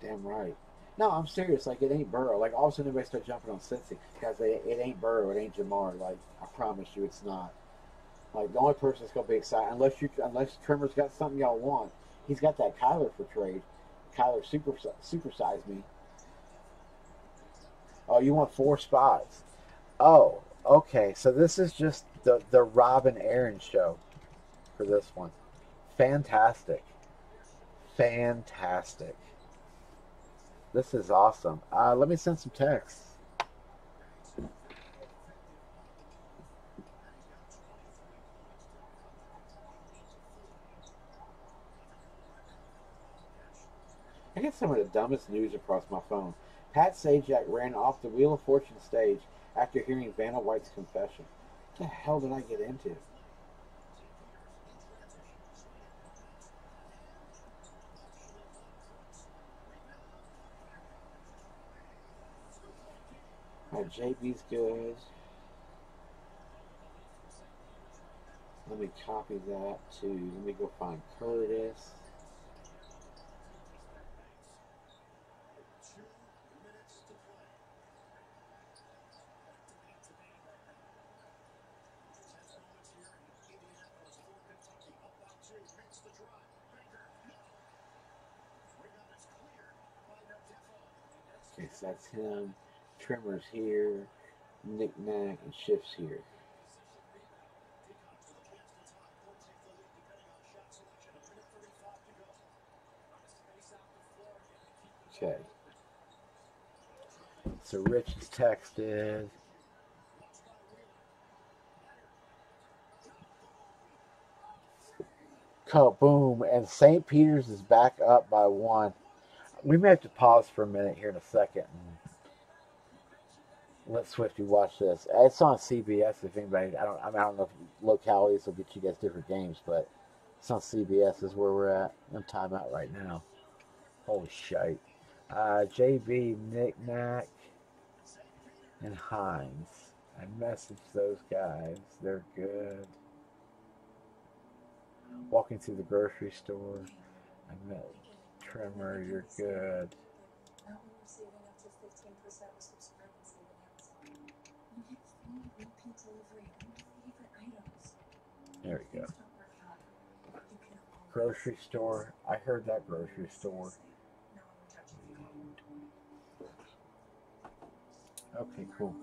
Damn right. No, I'm serious. Like it ain't Burrow. Like all of a sudden everybody start jumping on Cincy because it, it ain't Burrow. It ain't Ja'Marr. Like I promise you, it's not. Like the only person that's gonna be excited unless you unless Trimmer's got something y'all want. He's got that Kyler for trade. Kyler super supersize me. Oh, you want four spots? Oh, okay. So this is just the the Robin Aaron show for this one. Fantastic, fantastic. This is awesome. Uh, let me send some texts. I get some of the dumbest news across my phone. Pat Sajak ran off the Wheel of Fortune stage after hearing Vanna White's confession. What the hell did I get into? Alright, JB's good. Let me copy that to, let me go find Curtis. Okay, so that's him. Trimmers here, knick-knack, and shifts here. Okay. So Rich is texted. Boom. And St. Peter's is back up by one. We may have to pause for a minute here in a second let Swifty watch this. It's on CBS. If anybody, I don't, I, mean, I don't know if localities will get you guys different games, but it's on CBS. Is where we're at. I'm timeout right now. Holy shite. Uh, JB, Nick Nack, and Hines. I messaged those guys. They're good. Walking through the grocery store. I met Trimmer. You're good. There we go. Grocery store. I heard that grocery store. Okay, cool.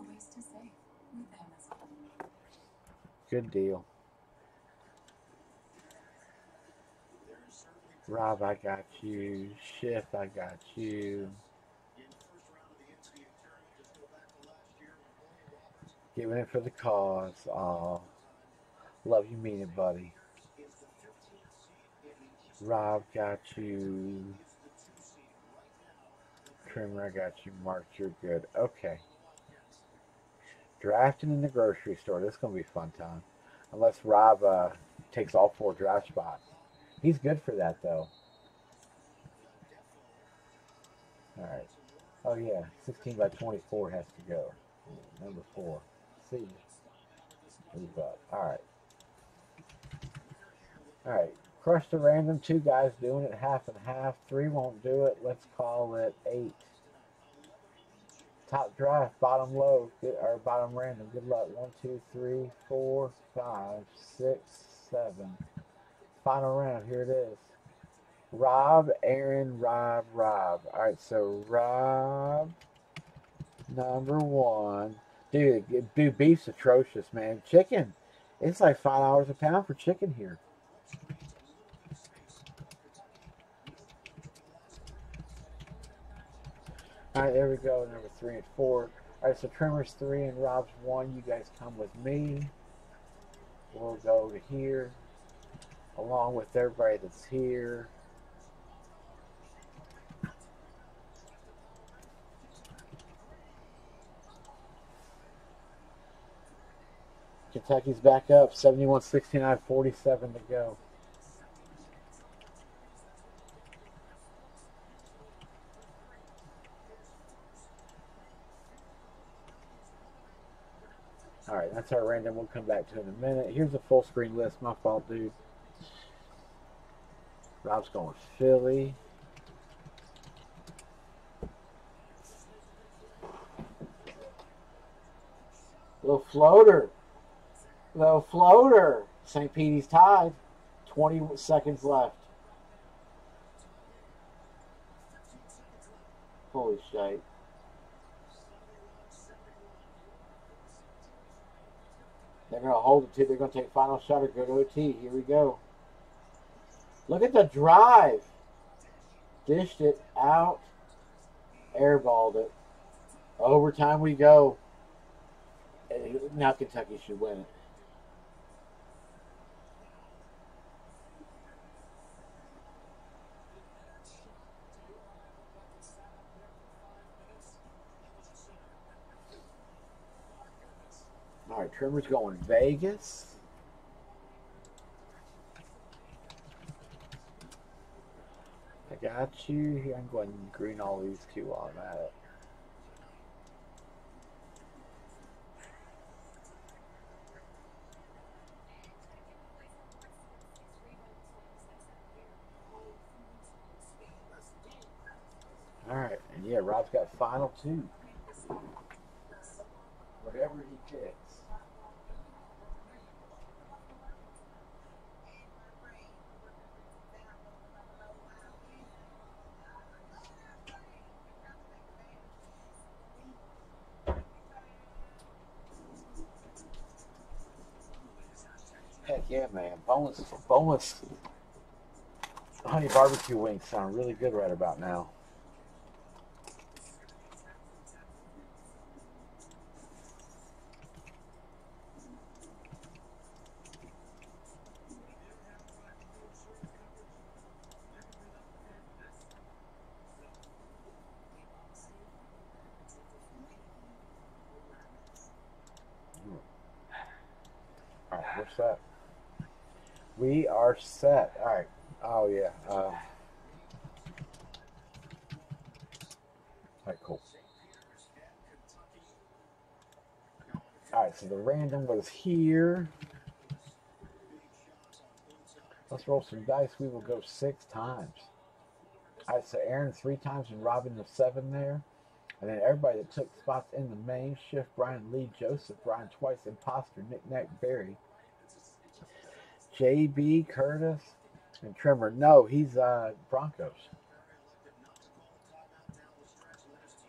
Good deal. Rob, I got you. Schiff, I got you. Giving it for the cause. Aw. Love you, mean it, buddy. Rob got you. Trimmer, I got you. Mark, you're good. Okay. Drafting in the grocery store. This is going to be a fun time. Unless Rob uh, takes all four draft spots. He's good for that, though. Alright. Oh, yeah. 16 by 24 has to go. Number four. See. Move up. Alright. Alright, crush the random. Two guys doing it half and half. Three won't do it. Let's call it eight. Top draft, bottom low, good, or bottom random. Good luck. One, two, three, four, five, six, seven. Final round. Here it is. Rob, Aaron, Rob, Rob. All right, so Rob, number one. Dude, dude, beef's atrocious, man. Chicken, it's like five dollars a pound for chicken here. All right, there we go. Number three and four. All right, so Trimmer's three and Rob's one. You guys come with me. We'll go to here, along with everybody that's here. Kentucky's back up, 71 69, 47 to go. All right, that's our random. We'll come back to in a minute. Here's a full screen list. My fault, dude. Rob's going Philly. Little floater. Little floater. St. Petey's tied. 20 seconds left. Holy shit. They're going to hold it Too. They're going to take final shot or go to OT. Here we go. Look at the drive. Dished it out. Airballed it. Overtime we go. Eh, now Kentucky should win it. Trimmer's going Vegas. I got you. Here, I'm going to green all these two while I'm at it. All right, and yeah, Rob's got final two. Whatever he picks. Yeah, man. Boneless, boneless honey barbecue wings sound really good right about now. All right, what's that? We are set. All right. Oh yeah. Uh, all right, cool. All right, so the random was here. Let's roll some dice. We will go six times. All right, so Aaron three times and Robin the seven there. And then everybody that took spots in the main shift, Brian Lee, Joseph, Brian twice, Imposter, Nick Nack, Barry, JB, Curtis, and Trimmer. No, he's uh, Broncos.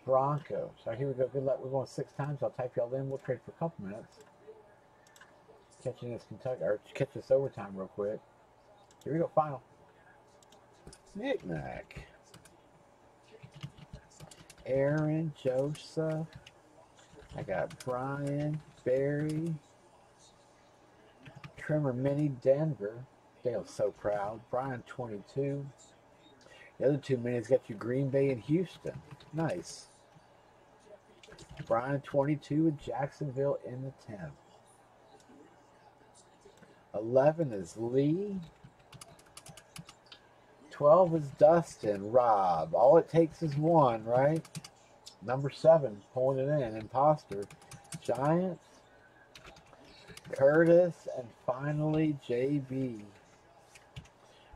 Broncos. All right, here we go. Good luck. We're going six times. I'll type y'all in. We'll trade for a couple minutes. Catching this Kentucky, or catch this overtime real quick. Here we go. Final. Nick Nack. Aaron, Joseph. I got Brian, Barry, Trimmer Mini, Denver. Dale's so proud. Brian, 22. The other two minis got you Green Bay and Houston. Nice. Brian, 22, with Jacksonville in the 10. 11 is Lee. 12 is Dustin, Rob. All it takes is one, right? Number seven, pulling it in. Imposter. Giants. Curtis. And finally, JB.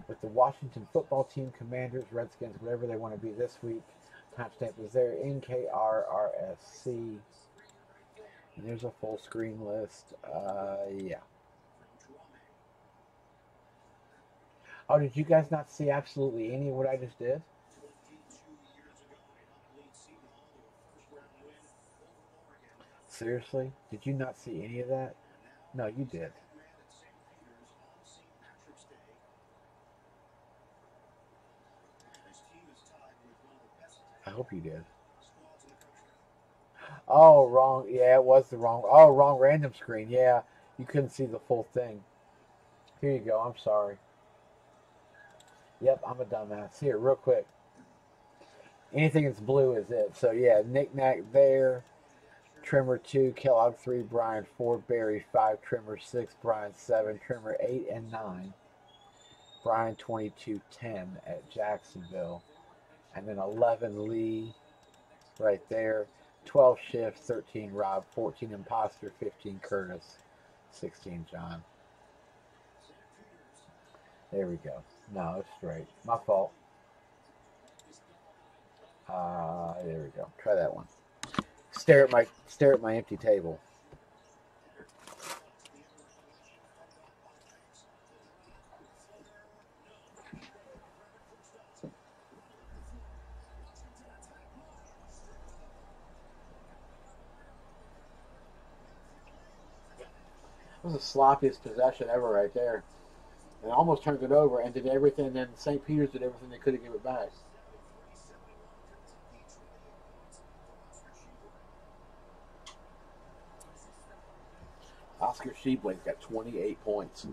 With the Washington football team, Commanders, Redskins, whatever they want to be this week. Timestamp is there. NKRRSC. And there's a full screen list. Uh, yeah. Oh, did you guys not see absolutely any of what I just did? Seriously? Did you not see any of that? No, you did. I hope you did. Oh, wrong. Yeah, it was the wrong. Oh, wrong random screen. Yeah, you couldn't see the full thing. Here you go. I'm sorry. Yep, I'm a dumbass. Here, real quick. Anything that's blue is it. So yeah, knickknack there. Trimmer two, Kellogg three, Brian four, Barry five, Trimmer six, Brian seven, Trimmer eight and nine. Brian 2210 at Jacksonville. And then 11 Lee right there. 12 Shift, 13 Rob, 14 Imposter, 15 Curtis, 16 John. There we go. No, it's straight. My fault. Uh, there we go. Try that one. Stare at my stare at my empty table. It was the sloppiest possession ever right there. And almost turned it over and did everything. And St. Peter's did everything they could to give it back. Oscar Tshiebwe's got 28 points.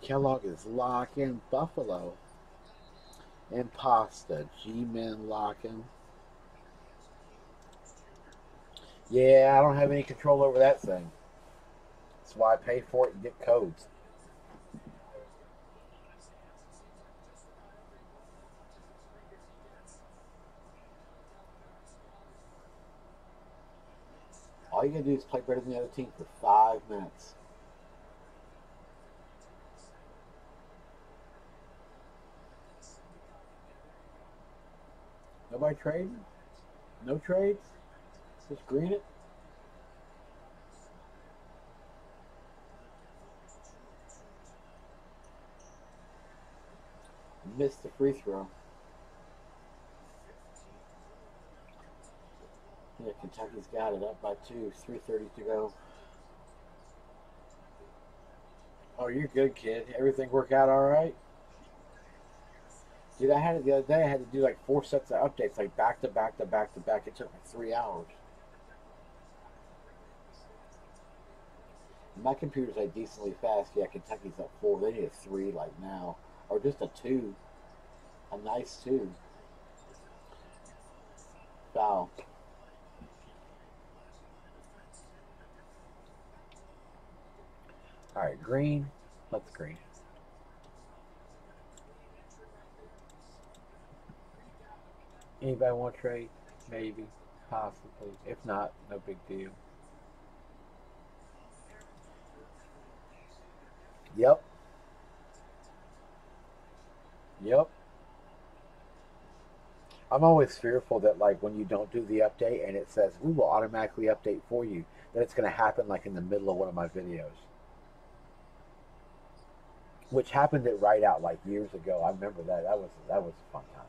Kellogg is locking Buffalo. Impasta, G-Men locking. Yeah, I don't have any control over that thing. That's why I pay for it and get codes. All you gotta do is play better than the other team for five minutes. Nobody trading? No trades? Just green it. Missed the free throw. Yeah, Kentucky's got it up by two. 3.30 to go. Oh, you're good, kid. Everything work out all right? Dude, I had it the other day. I had to do like four sets of updates, like back to back to back to back. It took like three hours. My computer's like decently fast. Yeah, Kentucky's up four. They need a three like now, or just a two, a nice two. Foul. All right, green. Let's green. Anybody want to trade? Maybe, possibly. If not, no big deal. Yep. Yep. I'm always fearful that like when you don't do the update and it says we will automatically update for you, that it's going to happen like in the middle of one of my videos. Which happened at Right Out like years ago. I remember that. That was that was a fun time.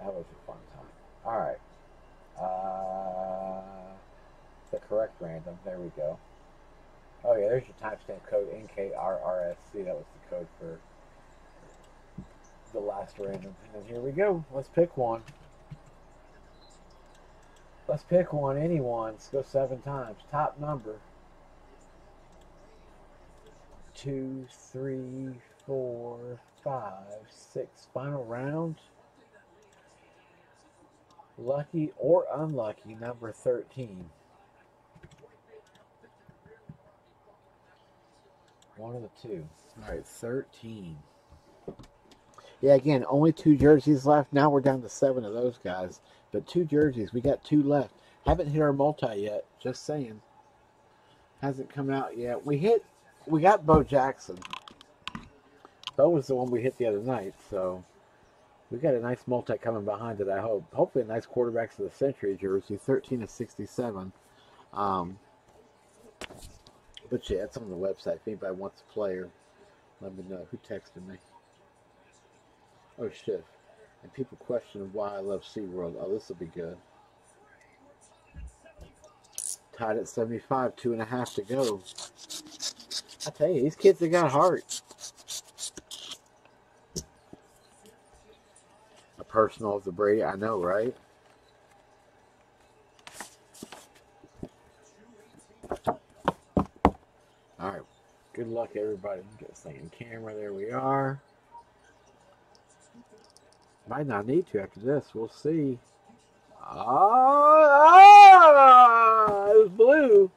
That was a fun time. All right. Uh, the correct random. There we go. Oh yeah, there's your timestamp code NKRRSC. That was the code for the last random. And here we go. Let's pick one. Let's pick one. Anyone. Let's go seven times. Top number. Two, three, four, five, six. Final round. Lucky or unlucky, number 13. One of the two. All right, 13. Yeah, again, only two jerseys left. Now we're down to seven of those guys. But two jerseys. We got two left. Haven't hit our multi yet. Just saying. Hasn't come out yet. We hit, we got Bo Jackson. Bo was the one we hit the other night, so we got a nice multi coming behind it, I hope. Hopefully, a nice quarterbacks of the century jersey, 13 to 67. Um, but yeah, it's on the website. If anybody wants a player, let me know. Who texted me? Oh, shit. And people question why I love SeaWorld. Oh, this will be good. Tied at 75, two and a half to go. I tell you, these kids, they got heart. A personal of the Brady. I know, right? All right. Good luck, everybody. Get this thing in camera. There we are. Might not need to after this. We'll see. Ah, it was blue.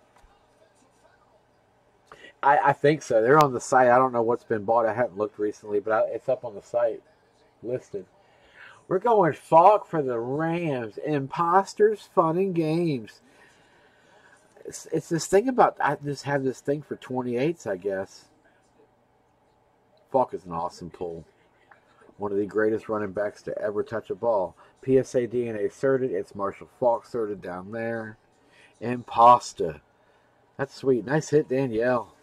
I, I think so. They're on the site. I don't know what's been bought. I haven't looked recently, but I, it's up on the site listed. We're going Faulk for the Rams. Imposters, fun and games. It's, it's this thing about I just have this thing for 28s, I guess. Faulk is an awesome pull. One of the greatest running backs to ever touch a ball. PSA DNA certed. It's Marshall Faulk certed down there. Imposter. That's sweet. Nice hit, Danielle.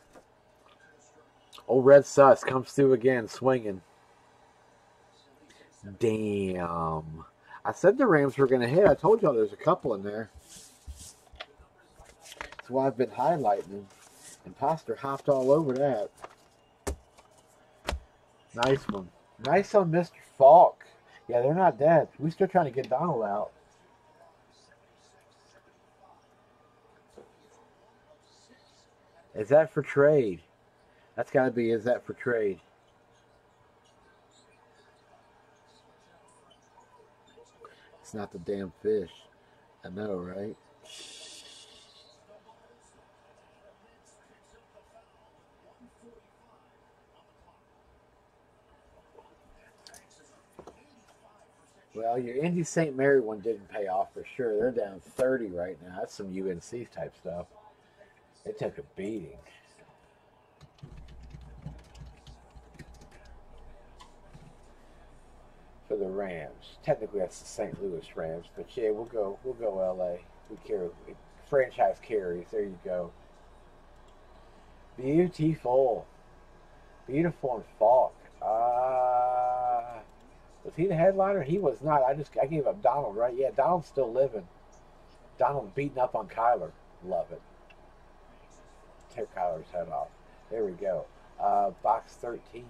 Old Red Sus comes through again, swinging. Damn. I said the Rams were going to hit. I told y'all there's a couple in there. That's why I've been highlighting. Imposter hopped all over that. Nice one. Nice on Mr. Faulk. Yeah, they're not dead. We're still trying to get Donald out. Is that for trade? That's got to be, is that for trade? It's not the damn fish. I know, right? Well, your Indy St. Mary one didn't pay off for sure. They're down 30 right now. That's some UNC type stuff. It took a beating. For the Rams. Technically that's the St. Louis Rams, but yeah, we'll go we'll go LA. We carry franchise carries. There you go. Beautiful. Beautiful and Faulk. Uh was he the headliner? He was not. I just I gave up Donald, right? Yeah, Donald's still living. Donald beating up on Kyler. Love it. Tear Kyler's head off. There we go. Uh, box 13.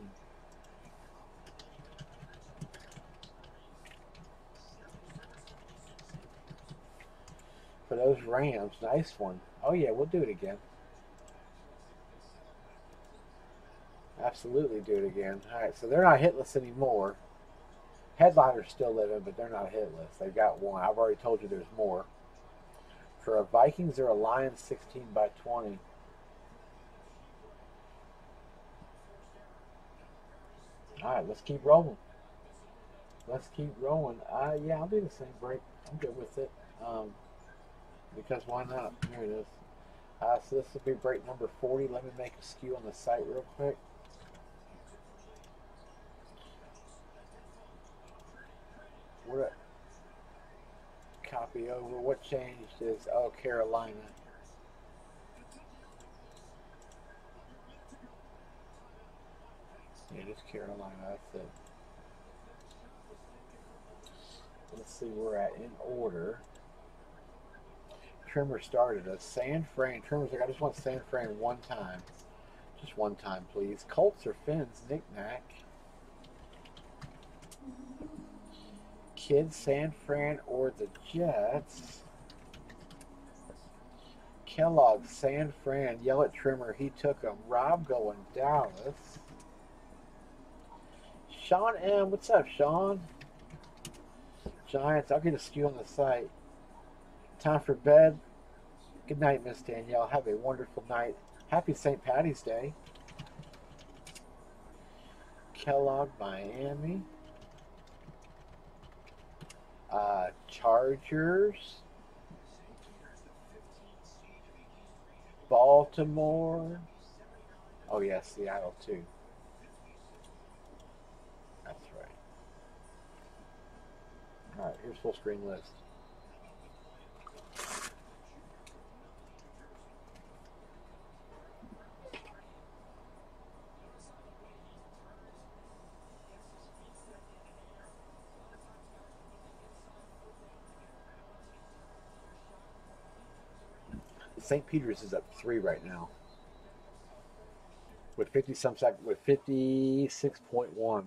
For those Rams, nice one. Oh yeah, we'll do it again. Absolutely do it again. All right, so they're not hitless anymore. Headliner's still living, but they're not hitless. They've got one. I've already told you there's more. For a Vikings or a Lions 16 by 20. All right, let's keep rolling. Let's keep rolling. Uh, yeah, I'll do the same break. I'm good with it. Um, because why not? Here it is. Uh, so this will be break number 40. Let me make a SKU on the site real quick. What copy over? What changed is oh Carolina. Yeah, just Carolina. That's it. Let's see we're at in order. Trimmer started us. San Fran. Trimmer's like, I just want San Fran one time. Just one time, please. Colts or Fins? Knick Kids, San Fran, or the Jets. Kellogg, San Fran, yell at Trimmer. He took him. Rob going Dallas. Sean M. What's up, Sean? Giants. I'll get a SKU on the site. Time for bed. Good night, Miss Danielle. Have a wonderful night. Happy St. Patty's Day. Kellogg, Miami uh, Chargers, Baltimore. Oh, yeah, Seattle, too. That's right. All right, here's full screen list. St. Peter's is up three right now with 50 some sec with 56.1. All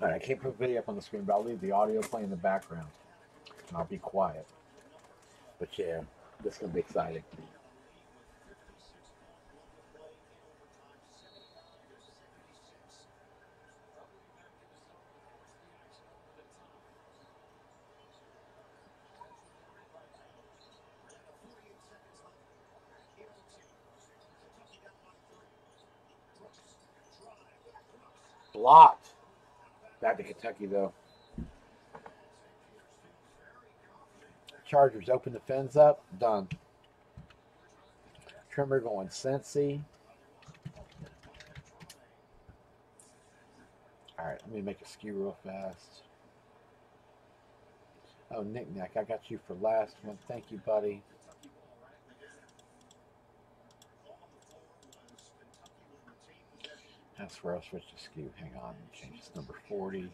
right, I can't put video up on the screen, but I'll leave the audio playing in the background. And I'll be quiet. But yeah, this is going to be exciting. To Kentucky, though. Chargers open the fins up. Done. Trimmer going Cincy. All right, let me make a SKU real fast. Oh, knickknack, I got you for last one. Thank you, buddy. That's where I'll switch to SKU. Hang on, change this number 40.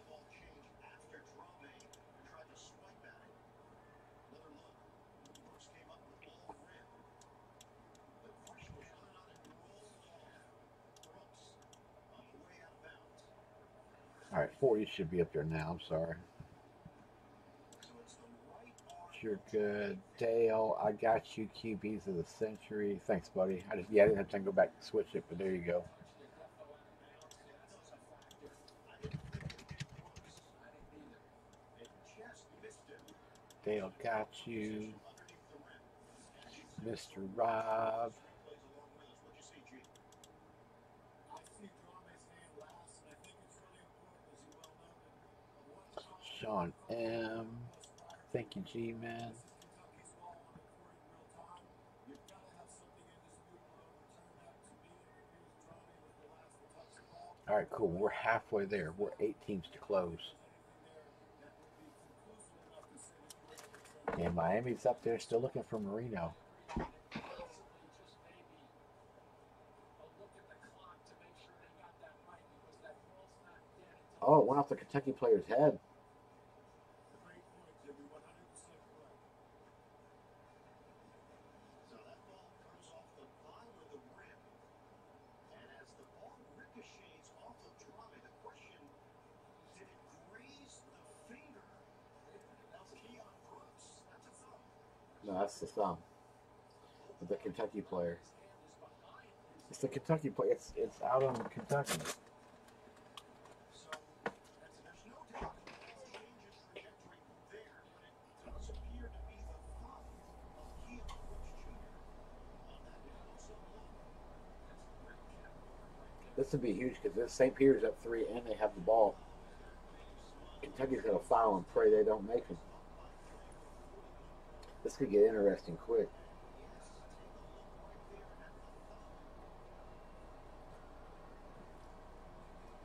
All right, 40 should be up there now. I'm sorry. You're good. Dale, I got you QBs of the century. Thanks, buddy. I just yeah, I didn't have time to go back and switch it, but there you go. Dale got you. Mr. Rob. Sean M. Thank you, G Man. All right, cool. We're halfway there. We're eight teams to close. And Miami's up there still looking for Marino. Oh, it went off the Kentucky player's head. No, that's the thumb. Of the Kentucky player. It's the Kentucky player. It's it's out on Kentucky. This would be huge because St. Peter's up three and they have the ball. Kentucky's got to foul and pray they don't make them. This could get interesting quick.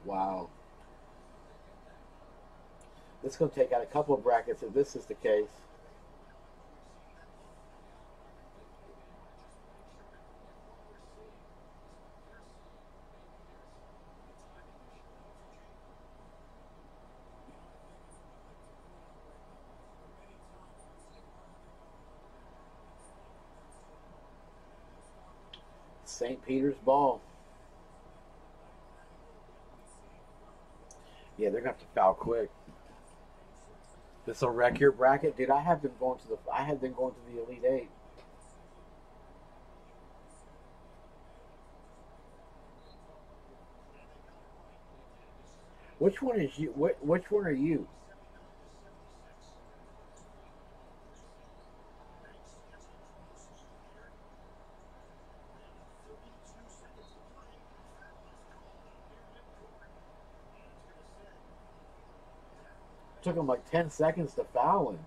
Wow. Is going to take out a couple of brackets if this is the case. St. Peter's ball. Yeah, they're gonna have to foul quick. This will wreck your bracket, dude. I have them going to the. I have them going to the Elite Eight. Which one is you? Which, which one are you? Took him like ten seconds to foul him.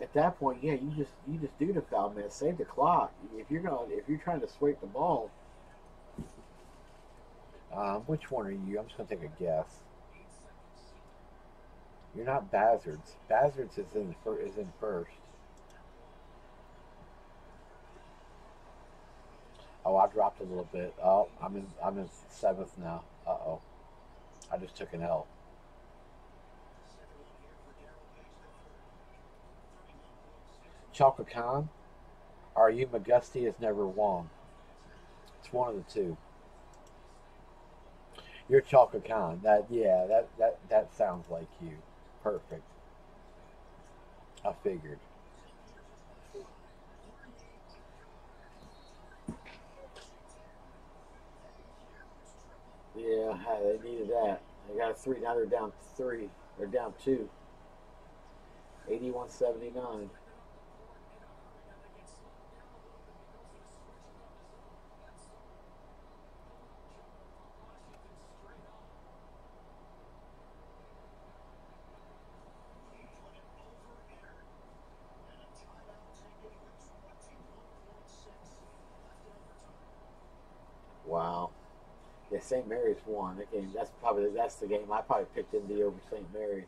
At that point, yeah, you just you just do the foul, man. Save the clock. If you're gonna if you're trying to sweep the ball. Um, which one are you? I'm just gonna take a guess. You're not Bazards. Bazards is in is in first. Oh, I dropped a little bit. Oh, I'm in I'm in seventh now. Uh oh. I just took an L. Chaka Khan, are you McGusty has never won? It's one of the two. You're Chaka Khan. That yeah, that that that sounds like you. Perfect. I figured. Yeah, they needed that. They got a three. Now they're down three. They're down two. 81.79. Wow. Yeah, St. Mary's won that game. That's probably that's the game I probably picked Indy over St. Mary.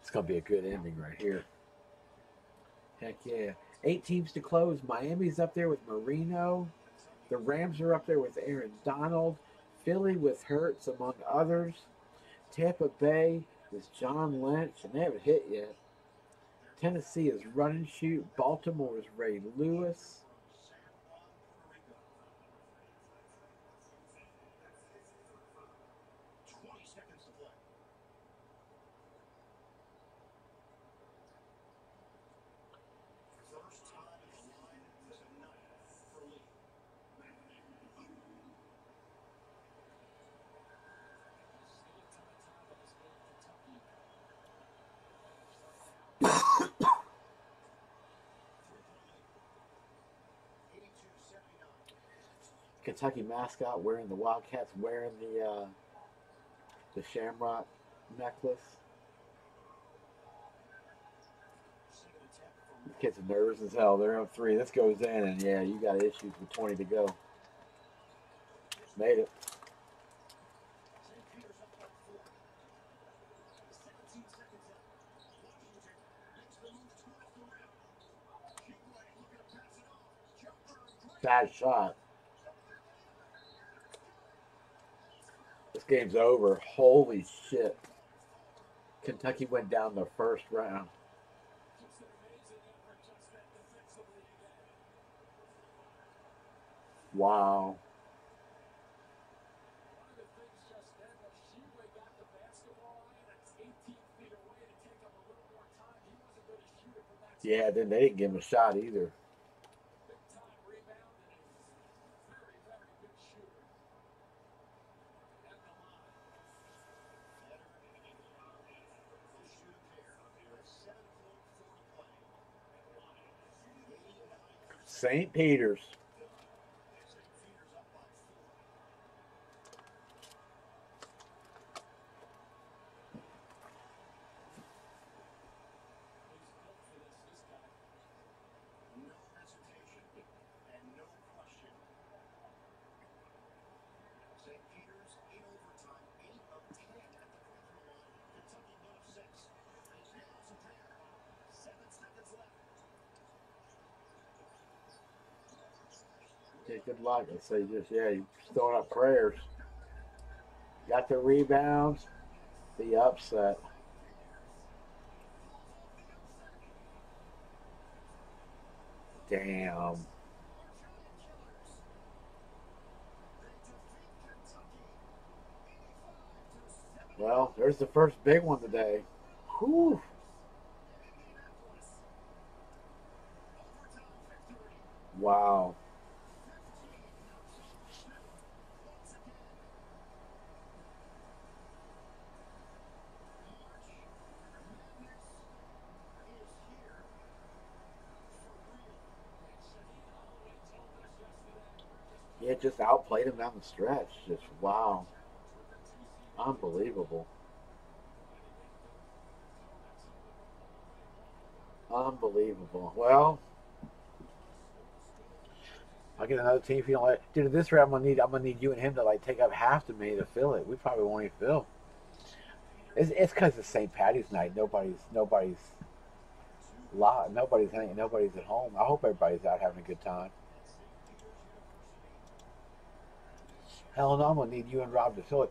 It's gonna be a good ending right here. Heck yeah. Eight teams to close. Miami's up there with Marino. The Rams are up there with Aaron Donald. Philly with Hurts, among others. Tampa Bay is John Lynch, and they haven't hit yet. Tennessee is Run and Shoot. Baltimore is Ray Lewis. Kentucky mascot wearing the Wildcats wearing the uh, the Shamrock necklace. These kids are nervous as hell. They're up three. This goes in, and yeah, you got issues with 20 to go. Made it. Bad shot. Game's over. Holy shit. Kentucky went down the first round. Wow. Yeah, then they didn't give him a shot either. St. Peter's. Luck. I say just yeah, you throwing up prayers. Got the rebounds, the upset. Damn. Well, there's the first big one today. Whew. Wow. Yeah, outplayed him down the stretch. Just wow. Unbelievable. Unbelievable. Well, I'll get another team don't like. Dude, this round I'm gonna need I'm gonna need you and him to like take up half to me to fill it. We probably won't even fill. It's it's because it's St. Patty's night. Nobody's nobody's lot. Nobody's nobody's at home. I hope everybody's out having a good time. Hell no, I'm gonna need you and Rob to fill it.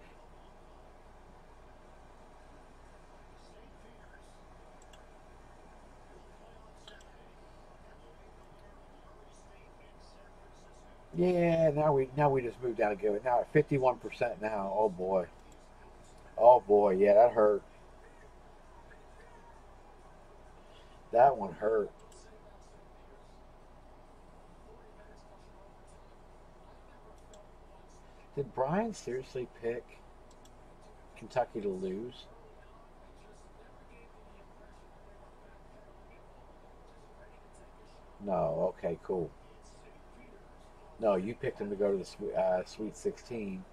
Yeah, now we now we just moved down again. Now at fifty one percent now. Oh boy. Oh boy, yeah, that hurt. That one hurt. Did Brian seriously pick Kentucky to lose? No, okay, cool. No, you picked him to go to the uh, Sweet 16.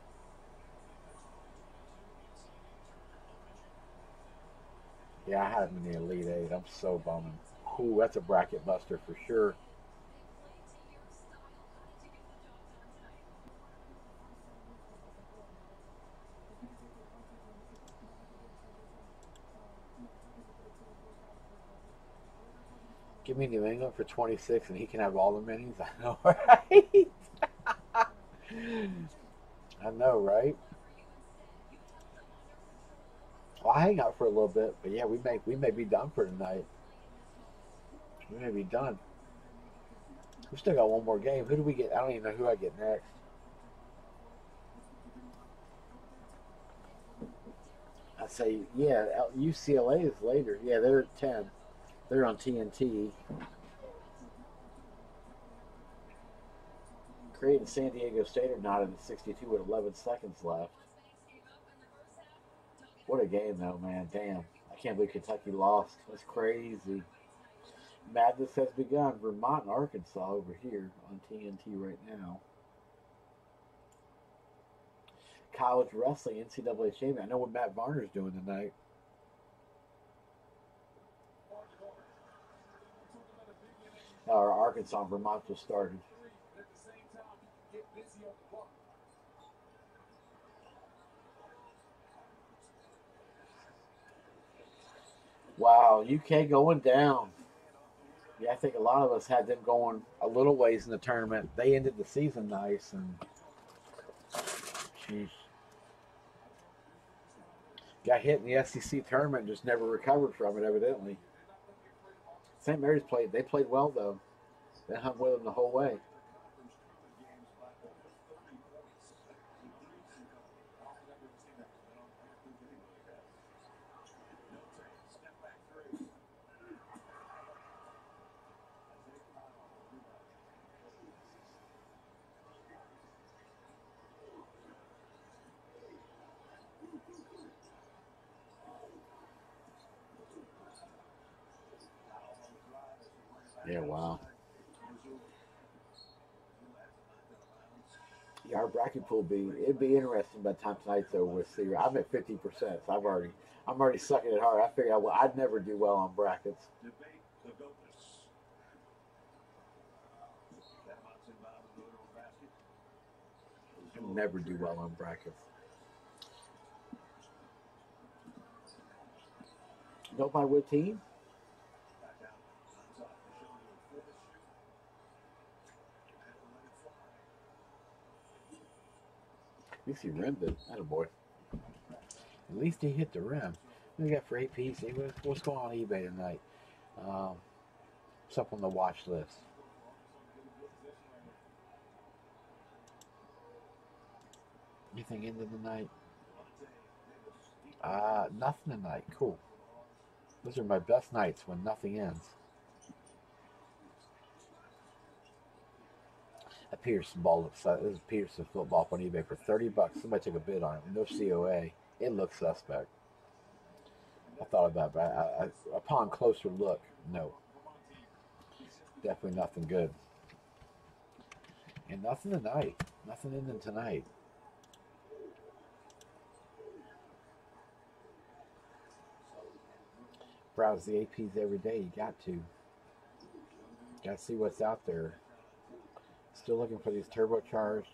Yeah, I had him in the Elite Eight. I'm so bummed. Ooh, that's a bracket buster for sure. Me New England for 26 and he can have all the minis. I know, right? I know, right? Well, I hang out for a little bit, but yeah, we may we may be done for tonight. We may be done. We still got one more game. Who do we get? I don't even know who I get next. I say, yeah, UCLA is later. Yeah, they're at 10. They're on TNT. Creighton San Diego State are not in 62 with 11 seconds left. What a game, though, man. Damn. I can't believe Kentucky lost. That's crazy. Madness has begun. Vermont and Arkansas over here on TNT right now. College wrestling, NCAA champion. I know what Matt Varner's doing tonight. Our Arkansas Vermont just started. Wow, UK going down. Yeah, I think a lot of us had them going a little ways in the tournament. They ended the season nice, and geez, got hit in the SEC tournament, just never recovered from it. Evidently, St. Mary's played. They played well though. They hung with them the whole way. Yeah, wow. Yeah, be it'd be interesting by the time tonight's over with. See, I'm at fifty percent, so I've already I'm already sucking it hard. I figure I, well, I'd never do well on brackets. Never do well on brackets. By what team? At least he rimmed it. Boy. At least he hit the rim. We got for APC? What's going on eBay tonight? Um, what's on the watch list? Anything into the night? Uh, nothing tonight. Cool. Those are my best nights when nothing ends. A Peterson ball looks this is Peterson football on eBay for 30 bucks. Somebody took a bid on it. No COA. It looks suspect. I thought about it, but I, I, upon closer look, no. Definitely nothing good. And nothing tonight. Nothing in them tonight. Browse the APs every day. You got to. Got to see what's out there. Still looking for these turbocharged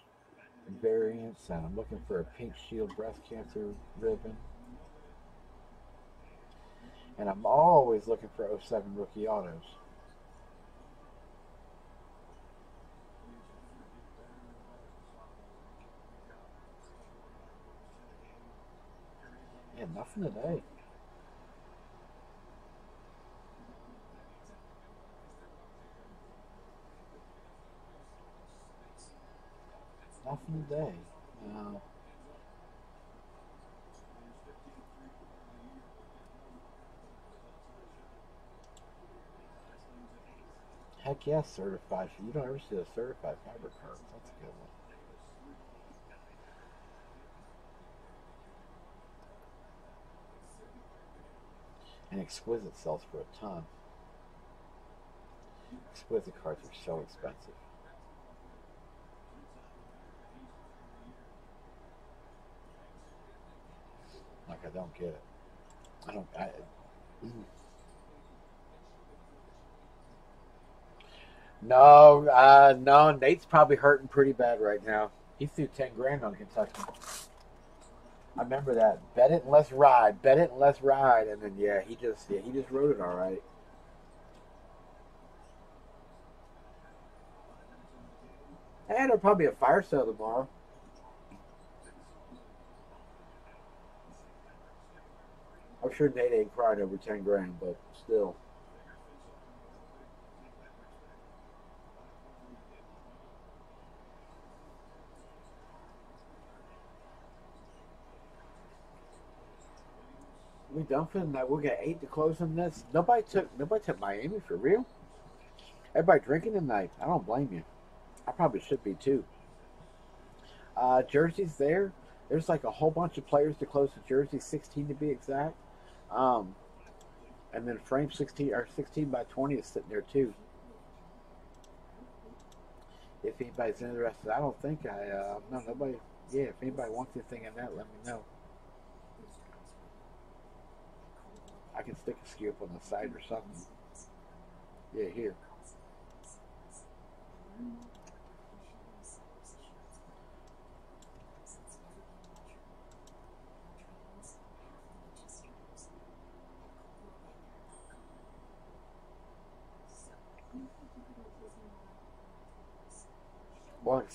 variants, and I'm looking for a pink shield breast cancer ribbon. And I'm always looking for 07 rookie autos. Yeah, nothing today. Nothing today. No. Heck yes, certified. You don't ever see a certified fiber cards. That's a good one. And exquisite sells for a ton. Exquisite cards are so expensive. I don't get it. I don't. I. No, uh, no. Nate's probably hurting pretty bad right now. He threw ten grand on Kentucky. I remember that. Bet it and let's ride. Bet it and let's ride. And then yeah, he just yeah he just wrote it all right. And there'll probably be a fire sale tomorrow. I'm sure Nate ain't crying over ten grand, but still. We done for the night. We got eight to close on this. Nobody took nobody took Miami for real. Everybody drinking tonight. I don't blame you. I probably should be too. Uh, jerseys there. There's like a whole bunch of players to close the jersey, 16 to be exact. Um, and then frame 16 or 16 by 20 is sitting there too. If anybody's interested, I don't think I. Uh, no, nobody. Yeah, if anybody wants anything in that, let me know. I can stick a scoop on the side or something. Yeah, here.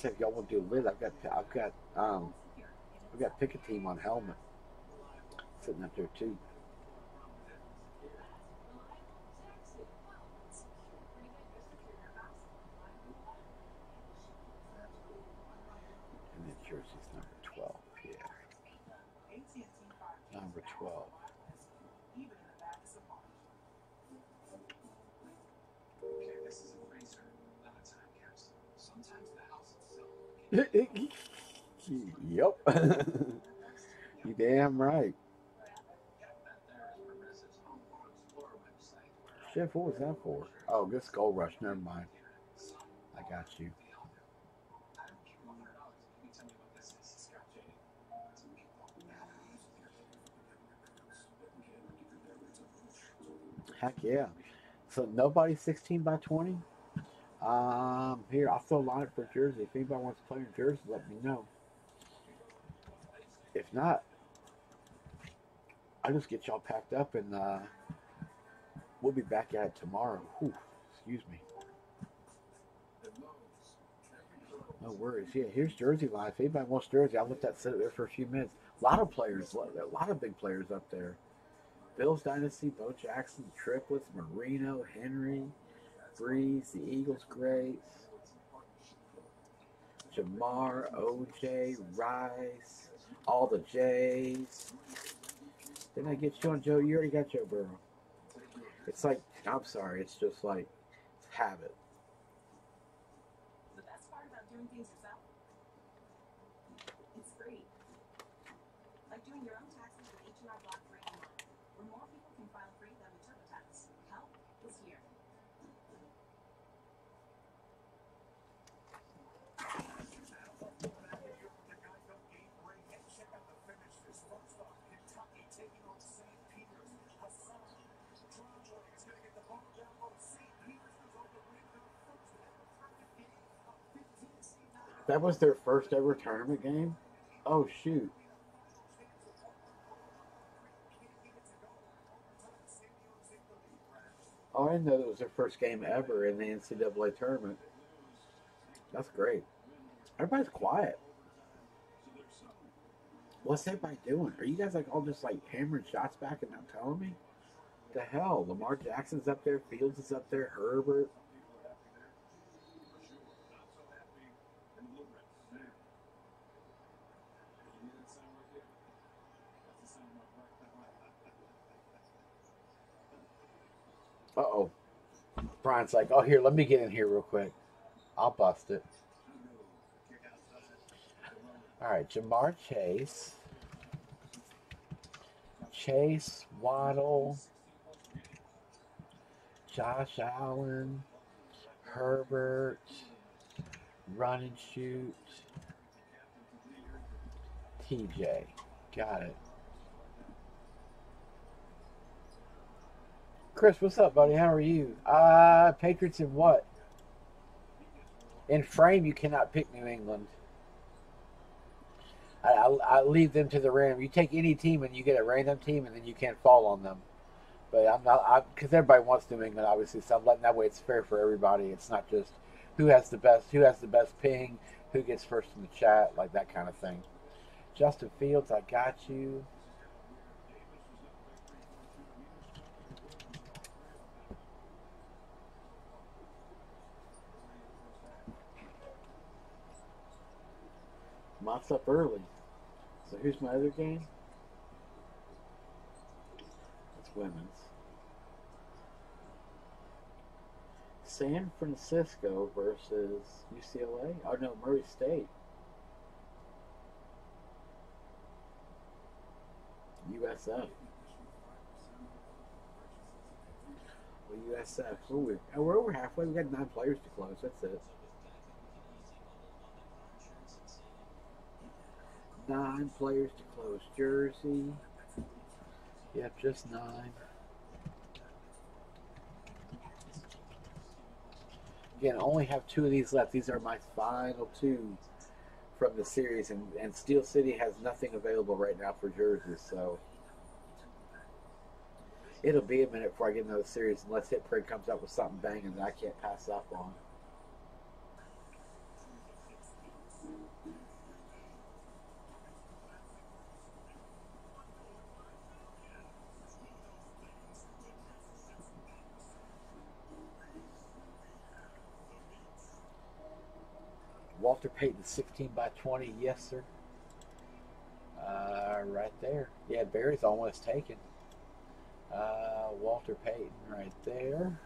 Said, y'all want to do lid, I've got, I've got, um, I've got pick a team on helmet sitting up there too. And then jersey's number 12, yeah. Number 12. yep. you damn right. Chef, what was that for? Oh, this Gold Rush. Never mind. I got you. Heck yeah. So nobody 16 by 20? Um, here, I'll a line for Jersey. If anybody wants to play in Jersey, let me know. If not, I'll just get y'all packed up and uh, we'll be back at it tomorrow. Whew, excuse me. No worries. Yeah, here's Jersey Life. If anybody wants Jersey, I'll let that sit there for a few minutes. A lot of players, a lot of big players up there. Bills Dynasty, Bo Jackson, Triplets, Marino, Henry, Brees, the Eagles greats, Ja'Marr, OJ, Rice, all the J's. Didn't I get you on Joe? You already got Joe Burrow. It's like, I'm sorry, it's just like, it's habit. The best part about doing things yourself? It's free. Like doing your own taxes with H&R Block for online, where more people can file free than with TurboTax. Help is here. That was their first ever tournament game? Oh, shoot. Oh, I didn't know that was their first game ever in the NCAA tournament. That's great. Everybody's quiet. What's everybody doing? Are you guys like all just like hammering shots back and not telling me? The hell, Lamar Jackson's up there, Fields is up there, Herbert. Uh oh. Brian's like, oh, here, let me get in here real quick. I'll bust it. All right, Ja'Marr Chase. Chase, Waddle, Josh Allen, Herbert, Run and Shoot, TJ. Got it. Chris, what's up, buddy? How are you? Uh, Patriots in what? In frame, you cannot pick New England. I, I, I leave them to the random. You take any team and you get a random team, and then you can't fall on them. But I'm not because everybody wants New England, obviously. So I'm letting that way. It's fair for everybody. It's not just who has the best, who has the best ping, who gets first in the chat, like that kind of thing. Justin Fields, I got you. Mott's up early. So here's my other game. It's women's. San Francisco versus UCLA. Oh no, Murray State. USF. Well, USF. Oh, we're, we're over halfway. We got nine players to close. That's it. Nine players to close. Jersey. Yep, just nine. Again, I only have two of these left. These are my final two from the series, and, and Steel City has nothing available right now for jerseys, so it'll be a minute before I get another series unless HitPrint comes up with something banging that I can't pass up on. Walter Payton 16 by 20, yes, sir. Uh, right there. Yeah, Barry's almost taken. Uh, Walter Payton right there.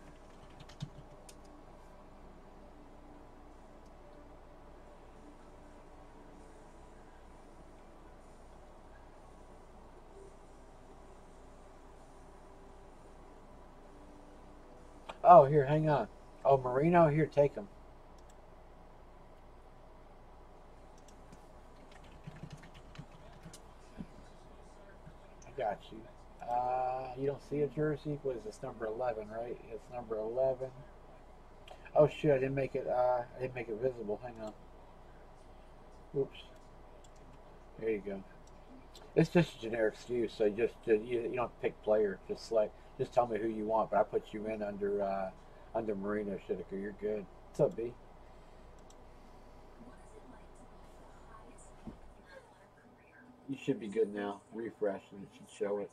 Oh, here, hang on. Oh, Marino, here, take him. You. Uh, you don't see a jersey? What is this? Number 11, right? It's number 11. Oh, shit, I didn't make it, uh, I didn't make it visible. Hang on. Oops. There you go. It's just a generic SKU, so just, just you, you don't pick player. Just select, just tell me who you want, but I put you in under, uh, under Marino Shittaker. You're good. What's up, B? You should be good now. Refresh and it should show it.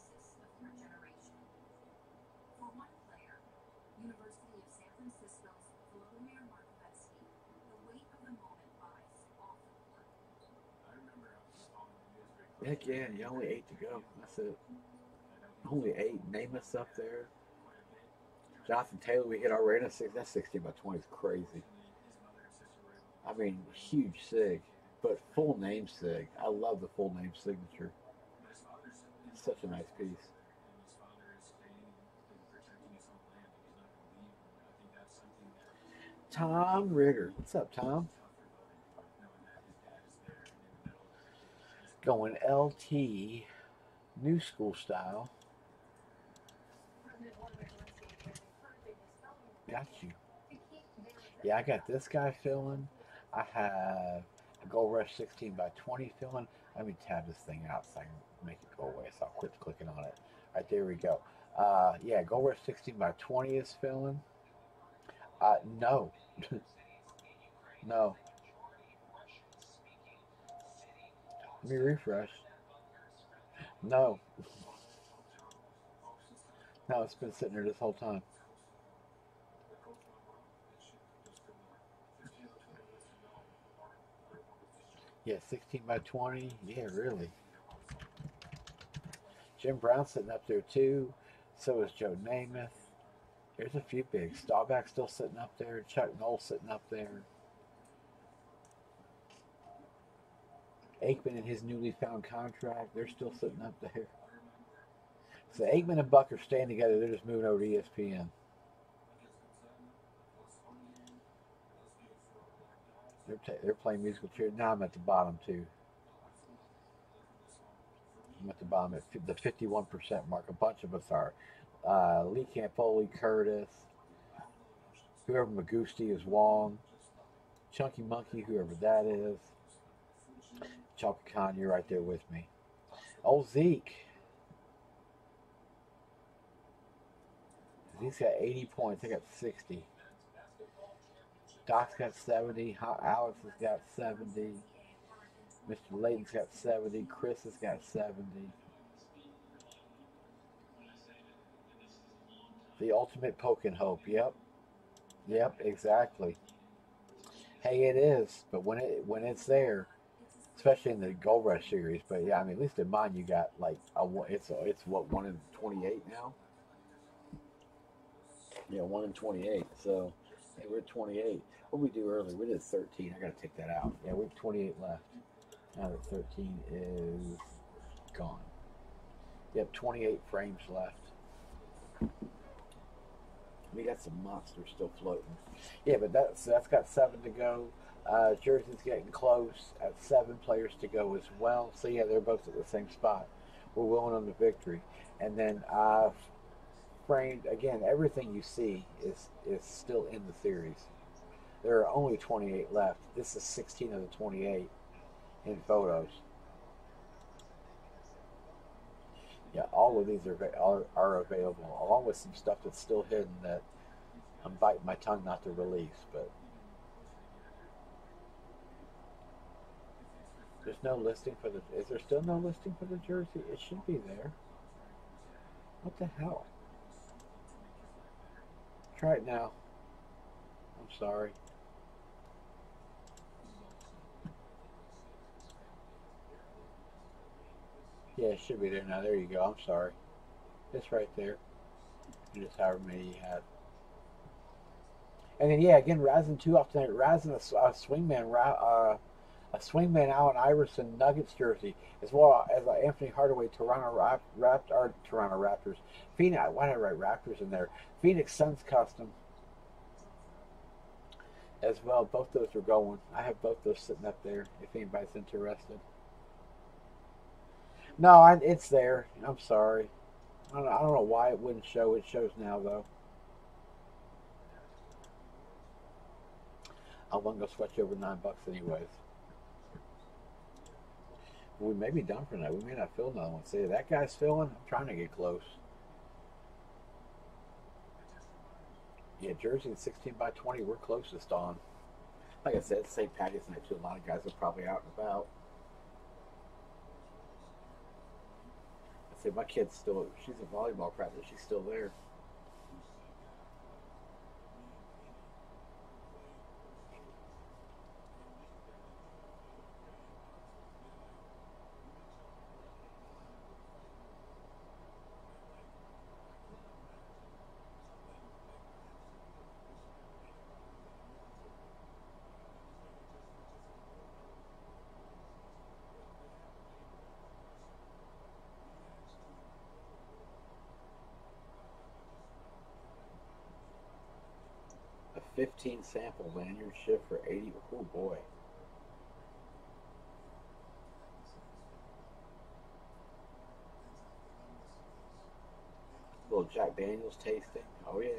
Heck yeah, you only eight to go. That's it. Only eight. Name us up there. Jonathan Taylor, we hit our rate six. That's 16 by 20 is crazy. I mean, huge sig, but full name sig. I love the full name signature. Such a nice piece. Tom Ritter. What's up, Tom? Going LT, new school style. Got you. Yeah, I got this guy filling. I have Gold Rush 16 by 20 filling. Let me tab this thing out so I can make it go away. So I'll quit clicking on it. All right, there we go. Uh, yeah, Gold Rush 16 by 20 is filling. Uh, no. no. Let me refresh. No. No, it's been sitting there this whole time. Yeah, 16 by 20. Yeah, really. Jim Brown sitting up there too. So is Joe Namath. There's a few bigs. Staubach still sitting up there. Chuck Noll sitting up there. Aikman and his newly found contract, they're still sitting up there. So Aikman and Buck are staying together. They're just moving over to ESPN. They're, they're playing musical chairs. Now I'm at the bottom too. I'm at the bottom at the 51% mark. A bunch of us are. Uh, Lee Campoli, Curtis, whoever Magusti is Wong, Chunky Monkey, whoever that is. Chaka Khan, you're right there with me. Old Zeke. He's got 80 points. I got 60. Doc's got 70. Ho- Alex has got 70. Mr. Layton's got 70. Chris has got 70. The ultimate poke and hope. Yep. Yep, exactly. Hey, it is. But when it when it's there, especially in the Gold Rush series, but yeah, I mean, at least in mine, you got like a it's a, it's what one in 28 now. Yeah, one in 28. So hey, we're at 28. What we do earlier? We did 13. I got to take that out. Yeah, we have 28 left. Now that 13 is gone. Yep, 28 frames left. We got some monsters still floating. Yeah, but that's that's got seven to go. Uh, Jersey's getting close at seven players to go as well. So yeah, they're both at the same spot. We're willing on the victory, and then I've framed again. Everything you see is is still in the series. There are only 28 left. This is 16 of the 28 in photos. Yeah, all of these are, are are available, along with some stuff that's still hidden that I'm biting my tongue not to release. But there's no listing for the. Is there still no listing for the jersey? It should be there. What the hell? Try it now. I'm sorry. Yeah, it should be there now. There you go. I'm sorry. It's right there. And Just however many you had. And then yeah, again, Razin two off tonight. Razin a, a swingman, uh, a swingman Allen Iverson Nuggets jersey, as well as Anthony Hardaway Toronto Rap, Rapt, or Toronto Raptors. Phoenix. Why did I write Raptors in there? Phoenix Suns custom. As well, both those are going. I have both those sitting up there. If anybody's interested. No, I, it's there. I'm sorry. I don't, I don't know why it wouldn't show. It shows now though. I wasn't gonna switch over nine bucks anyways. We may be done for now. We may not fill another one. See, that guy's filling. I'm trying to get close. Yeah, Jersey 16 by 20. We're closest on. Like I said, St. Patty's night too. A lot of guys are probably out and about. Say my kid's still. She's a volleyball practice. She's still there. A 15 sample lanyard shift for 80. Oh boy. little Jack Daniels tasting. Oh yeah.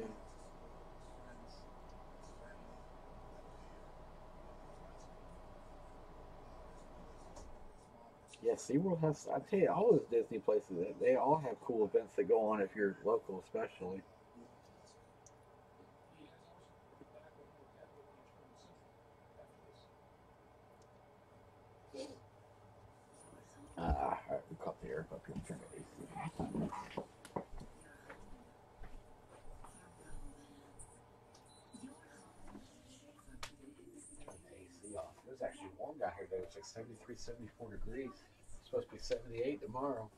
Yeah, SeaWorld has, I tell you, all those Disney places, they all have cool events that go on if you're local, especially. Ah, all right, we caught the air up here. Turn it warm down here today. It's like 73, 74 degrees. It's supposed to be 78 tomorrow.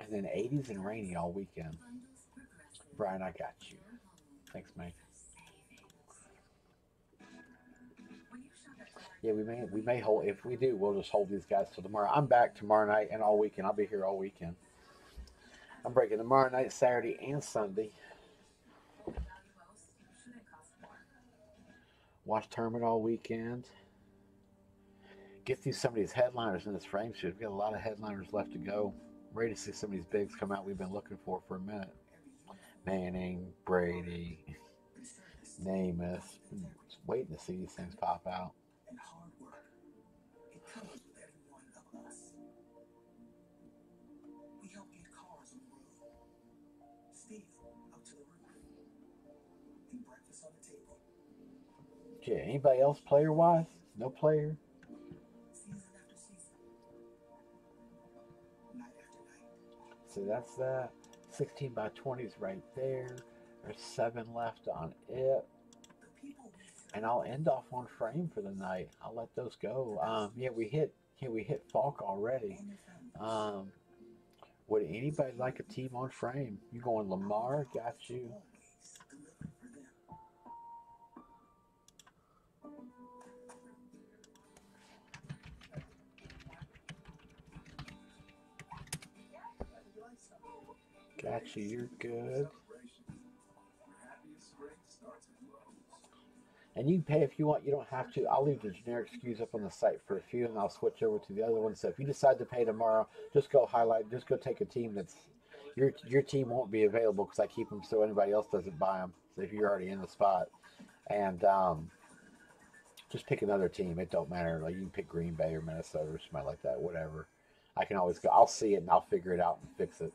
And then 80s and rainy all weekend. Brian, I got you. Thanks, mate. Yeah, we may we may hold if we do, we'll just hold these guys till tomorrow. I'm back tomorrow night and all weekend. I'll be here all weekend. I'm breaking tomorrow night, Saturday, and Sunday. Watch tournament all weekend. Get through some of these headliners in this frame shoot. We've got a lot of headliners left to go. Ready to see some of these bigs come out we've been looking for for a minute. Manning, Brady, Namath. Waiting to see these things pop out. Yeah, anybody else player wise? No player? So that's that. 16 by 20 is right there. There's seven left on it. And I'll end off on frame for the night. I'll let those go. Um, yeah, we hit yeah, we hit Faulk already. Um, would anybody like a team on frame? You going Lamar? Got you. Got you. You're good. And you can pay if you want. You don't have to. I'll leave the generic SKUs up on the site for a few, and I'll switch over to the other one. So if you decide to pay tomorrow, just go highlight. Just go take a team that's your your team won't be available because I keep them so anybody else doesn't buy them. So if you're already in the spot, and um, just pick another team. It don't matter. Like you can pick Green Bay or Minnesota or somebody like that. Whatever. I can always go. I'll see it and I'll figure it out and fix it.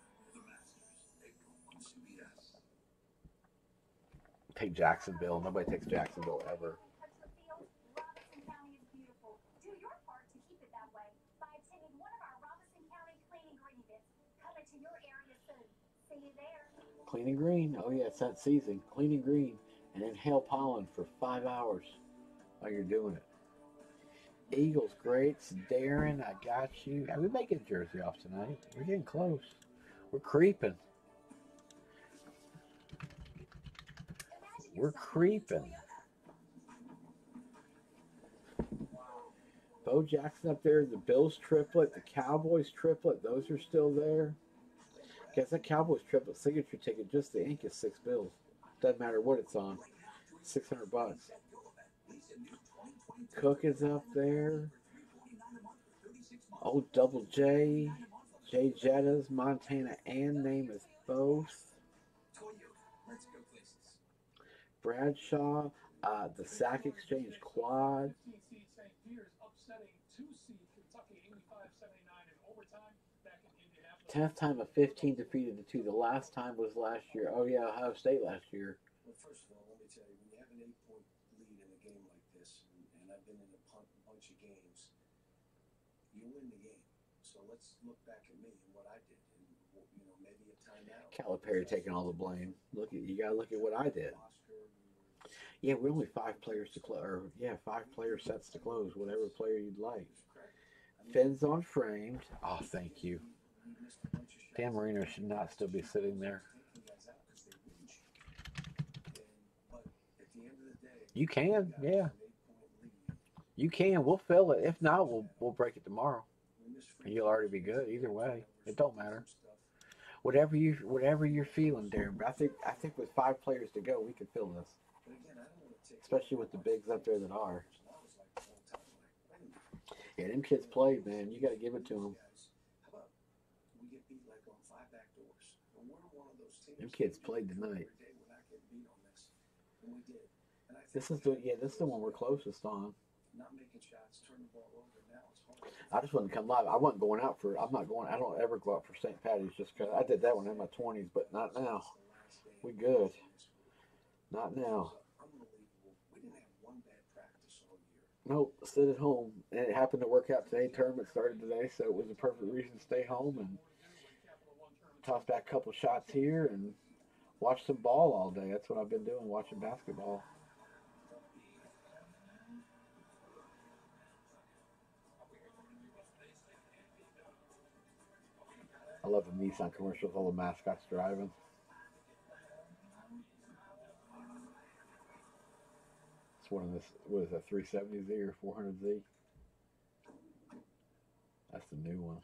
Take Jacksonville. Nobody takes Jacksonville ever. Clean and Green. Oh yeah, it's that season. Clean and green, and inhale pollen for five hours while you're doing it. Eagles, greats, Darren, I got you. And we a jersey off tonight. We're getting close. We're creeping. We're creeping. Bo Jackson up there, the Bills triplet, the Cowboys triplet, those are still there. Guess that Cowboys triplet signature ticket, just the ink is six bills. Doesn't matter what it's on. Six hundred bucks. Cook is up there. Old Double J, Jay Jettas, Montana, and name is both. Bradshaw, uh, the Sack Exchange quad. 15 seed St. Peter's upsetting two seed Kentucky 85-79 in overtime back in Indianapolis. Tenth time a 15 defeated the two. The last time was last year. Oh yeah, Ohio State last year. Well, first of all, let me tell you, when you have an eight-point lead in a game like this, and, I've been in a bunch of games, you win the game. So let's look back at me and what I did, you know maybe a timeout. Calipari taking all the blame. Look at you. Got to look at what I did. Yeah, we're only five players to close. Yeah, five player sets to close. Whatever player you'd like. Fins on framed. Oh, thank you. Dan Marino should not still be sitting there. You can, yeah, you can. We'll fill it. If not, we'll we'll break it tomorrow. And you'll already be good either way. It don't matter. Whatever you whatever you're feeling, Darren. But I think I think with five players to go, we can fill this. Especially with the bigs up there that are. Yeah, them kids played, man. You got to give it to them. Them kids played tonight. This is the yeah, this is the one we're closest on. not making shots, turn the ball over. I just wouldn't come live. I wasn't going out for. I'm not going. I don't ever go out for St. Patty's just because I did that one in my 20s, but not now. We good. Not now. Nope. Sit at home, and it happened to work out today. Tournament started today, so it was a perfect reason to stay home and toss back a couple shots here and watch some ball all day. That's what I've been doing, watching basketball. I love the Nissan commercials, all the mascots driving. It's one of this, what is that, 370Z or 400Z? That's the new one.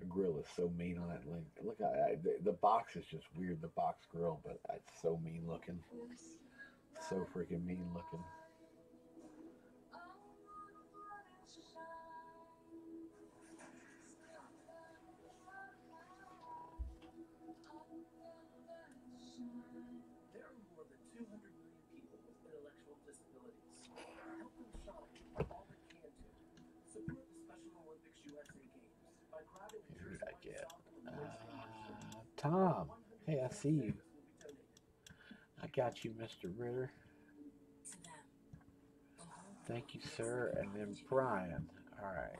The grill is so mean on that link. Look, I, I, the, the box is just weird, the box grill, but it's so mean looking. So freaking mean looking. Wednesday Uh, Tom. Hey, I see you. I got you, Mr. Ritter. Thank you, sir. And then Brian. All right.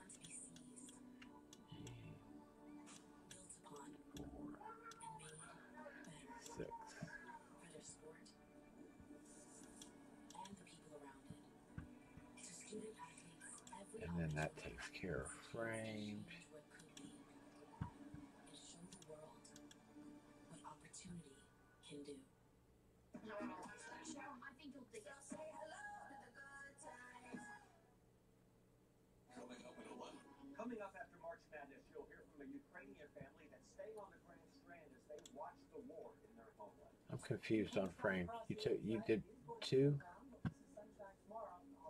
and then that takes care of frame. Confused on frame. You took you did two,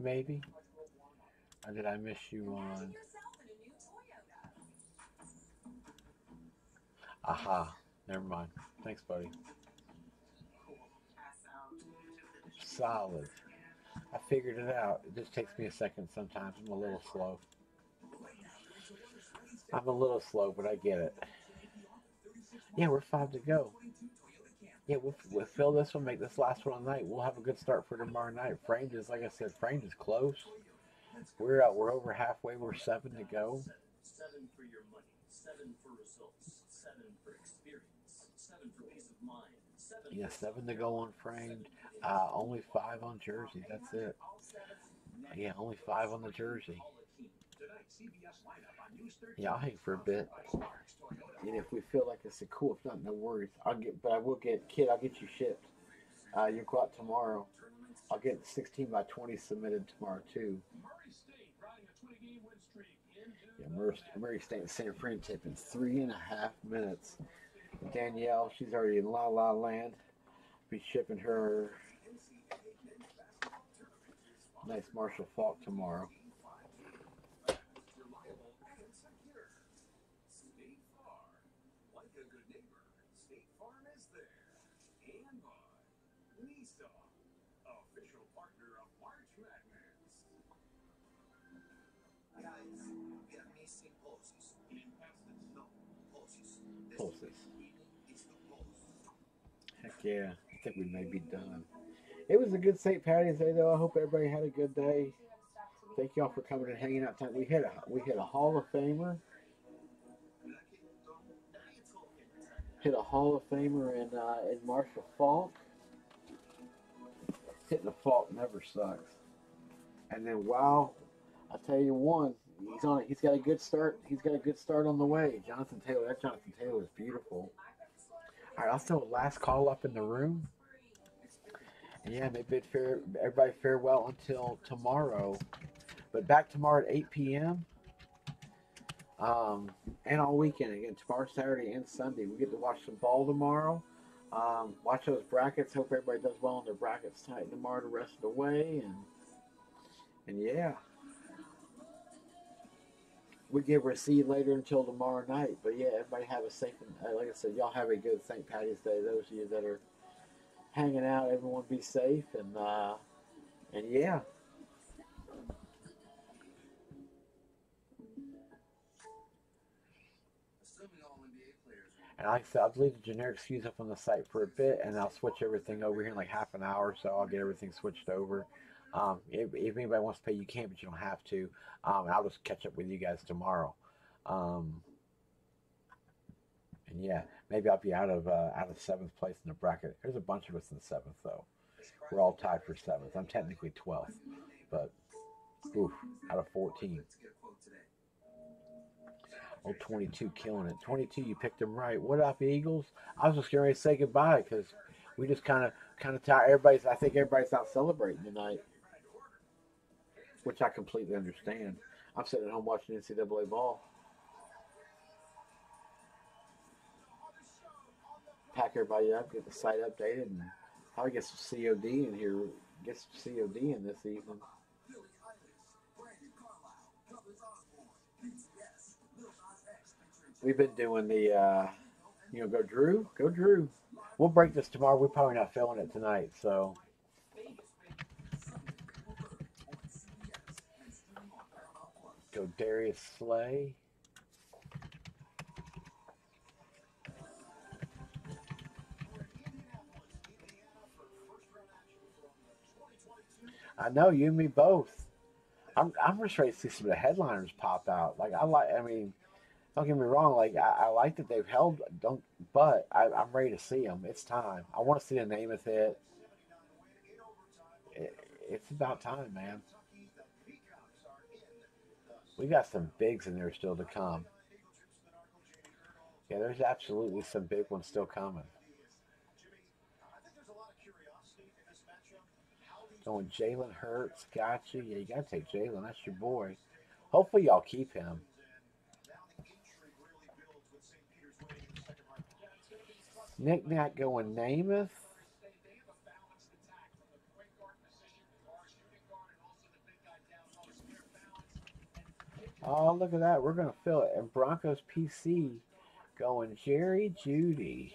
maybe. Or did I miss you on? Aha. Never mind. Thanks, buddy. Solid. I figured it out. It just takes me a second sometimes. I'm a little slow. I'm a little slow, but I get it. Yeah, we're five to go. Yeah, we'll, we'll fill this one, make this last one tonight. We'll have a good start for tomorrow night. Framed is, like I said, framed is close. We're out. we're over halfway. We're seven to go. Seven for your money, seven for results, seven for experience, seven for peace of mind, seven Yeah, seven to go on framed. Uh, only five on jersey. That's it. Yeah, only five on the jersey. Yeah, I'll hang for a bit. And if we feel like it's a cool, if not, no worries. I'll get, but I will get, kid. I'll get you shipped. Uh, you'll go out tomorrow. I'll get 16 by 20 submitted tomorrow too. Murray State riding a 20-game win streak into Yeah, Murray, Murray State and San Fran tip in three and a half minutes. Danielle, she's already in La La Land. Be shipping her nice Marshall Faulk tomorrow. Yeah, I think we may be done. It was a good St. Patty's Day though. I hope everybody had a good day. Thank y'all for coming and hanging out tonight. We had a we hit a Hall of Famer, hit a Hall of Famer in uh, in Marshall Faulk. Hitting a Faulk never sucks. And then wow, I'll tell you one, he's on it. he's got a good start. He's got a good start on the way. Jonathan Taylor, that Jonathan Taylor is beautiful. All right, I'll throw a last call up in the room. Yeah, they bid fair. Everybody farewell until tomorrow, but back tomorrow at 8 p.m. Um, and all weekend again. Tomorrow, Saturday, and Sunday. We get to watch some ball tomorrow. Um, watch those brackets. Hope everybody does well in their brackets tonight tomorrow the rest of the way. And and yeah, we give her a see later until tomorrow night. But yeah, everybody have a safe and uh, like I said, y'all have a good St. Patty's Day. Those of you that are hanging out, everyone be safe and uh, and yeah. And like I said, I'll leave the generic SKUs up on the site for a bit, and I'll switch everything over here in like half an hour, so I'll get everything switched over. Um, if, if anybody wants to pay, you can, but you don't have to. Um, I'll just catch up with you guys tomorrow. Um, and yeah, maybe I'll be out of uh, out of seventh place in the bracket. There's a bunch of us in seventh though. We're all tied for seventh. I'm technically twelfth, but oof, out of fourteen. Oh, 22 killing it. 22, you picked them right. What up, Eagles? I was just ready to say goodbye because we just kind of, kind of tired. Everybody's, I think everybody's out celebrating tonight, which I completely understand. I'm sitting at home watching NCAA ball. Pack everybody up, get the site updated, and probably get some COD in here. Get some COD in this evening. We've been doing the, uh, you know, go Drew, go Drew. We'll break this tomorrow. We're probably not filming it tonight, so go Darius Slay. I know you and me both. I'm I'm just ready to see some of the headliners pop out. Like I like, I mean, don't get me wrong. Like I, I like that they've held. Don't, but I, I'm ready to see them. It's time. I want to see the Namath hit. It, it's about time, man. We got some bigs in there still to come. Yeah, there's absolutely some big ones still coming. Going Jalen Hurts, got you. Yeah, you got to take Jalen. That's your boy. Hopefully, y'all keep him. Nick Nack going Namath. Oh, look at that. We're going to fill it. And Broncos PC going Jerry Jeudy.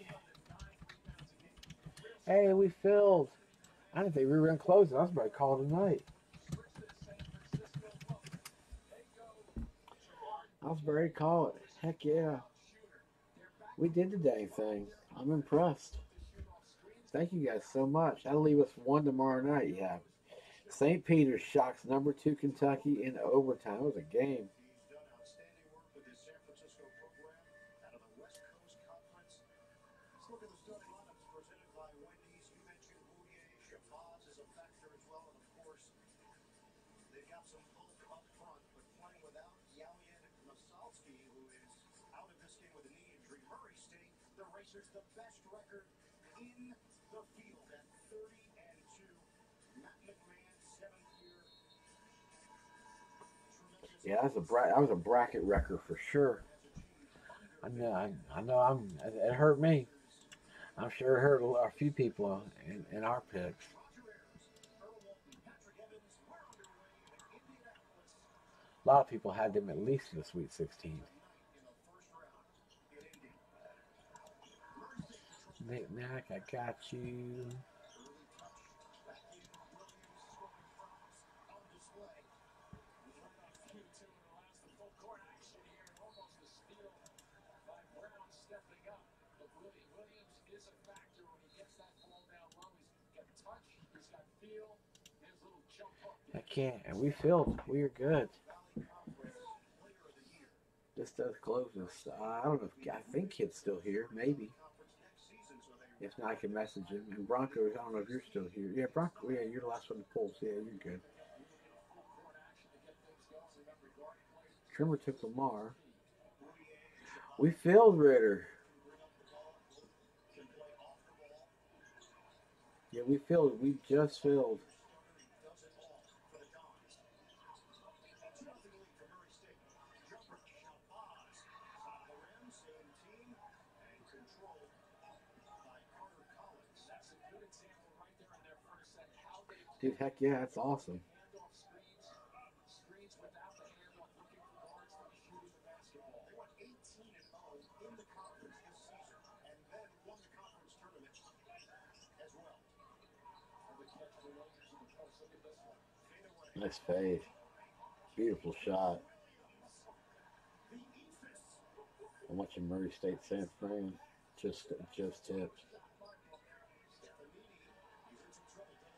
Hey, we filled. I didn't think we were going to close. I was about to call it tonight. I was ready to call it. Heck yeah. We did the dang thing. I'm impressed. Thank you guys so much. That'll leave us one tomorrow night. Yeah. St. Peter's shocks number two Kentucky in overtime. It was a game. Yeah, that's a bra- that was a bracket record for sure. I know. I, I know. I'm. It, hurt me. I'm sure it hurt a, few people in, in our picks. A lot of people had them at least in the Sweet 16. Nick Nack, I got you. I can't. And we filled. We are good. This does close us. Uh, I don't know if I think kid's still here. Maybe. If not, I can message him. And Broncos, I don't know if you're still here. Yeah, Bronco. Yeah, you're the last one to pull. So yeah, you're good. Trimmer took Lamar. We filled Ritter. Yeah, we filled. We just filled. Dude, heck yeah, that's awesome. Nice fade. Beautiful shot. I'm watching Murray State San Fran. Just just tipped.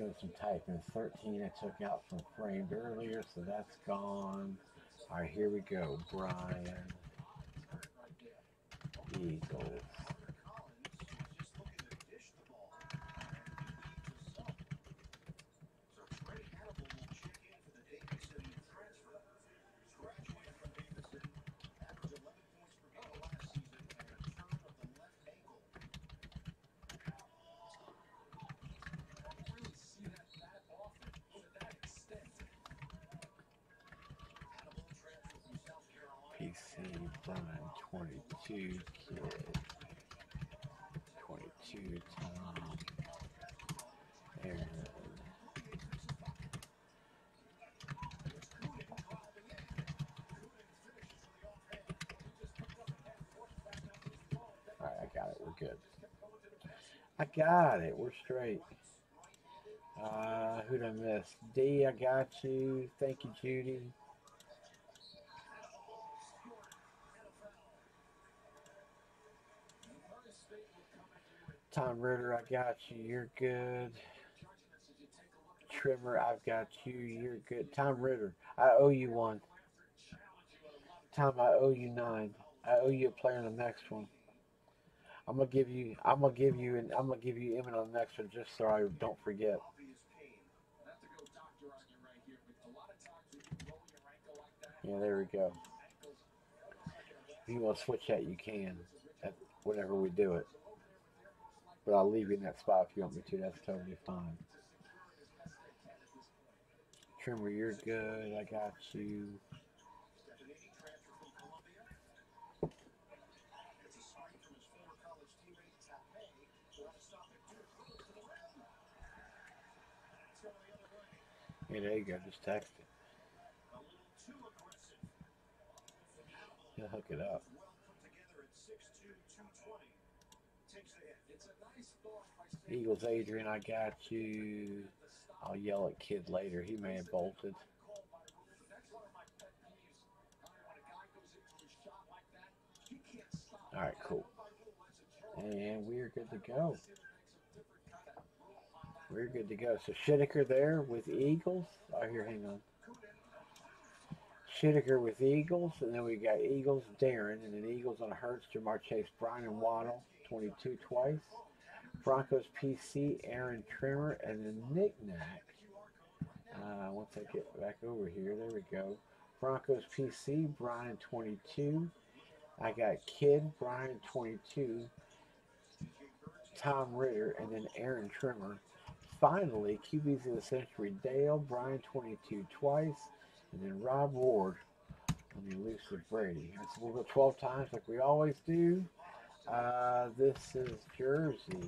Doing some typing. 13 I took out from framed earlier, so that's gone. All right, here we go. Brian Eagles. PC Brian 22 kid 22 Tom Aaron Alright, I got it. We're good. I got it. We're straight. Uh, who'd I miss? D, I got you. Thank you, Judy. Tom Ritter, I got you. You're good. Trimmer, I've got you. You're good. Tom Ritter, I owe you one. Tom, I owe you nine. I owe you a player on the next one. I'm gonna give you. I'm gonna give you, and I'm gonna give you Emmitt on the next one, just so I don't forget. Yeah, there we go. If you want to switch that, you can. At whenever we do it. But I'll leave you in that spot if you want me to. That's totally fine. Trimmer, you're good. I got you. Hey, there you go. Just text it. He'll hook it up. Well put together at 6'2", 220. Takes the hit. It's a nice thought by Saban. Eagles, Adrian, I got you. I'll yell at kid later. He may have bolted. All right, cool. And we're good to go. We're good to go. So Shittiker there with Eagles. Oh, here, hang on. Shittiker with Eagles, and then we got Eagles, Darren, and then Eagles on Hurts, Ja'Marr Chase, Brian and Waddle, 22 twice. Broncos PC, Aaron Trimmer, and then Nick Nack. Uh, once I get back over here, there we go. Broncos PC, Brian 22. I got Kid, Brian 22. Tom Ritter, and then Aaron Trimmer. Finally, QBs of the century, Dale, Brian 22 twice, and then Rob Ward on the elusive Brady. And so we'll go 12 times like we always do. Uh, this is Jersey.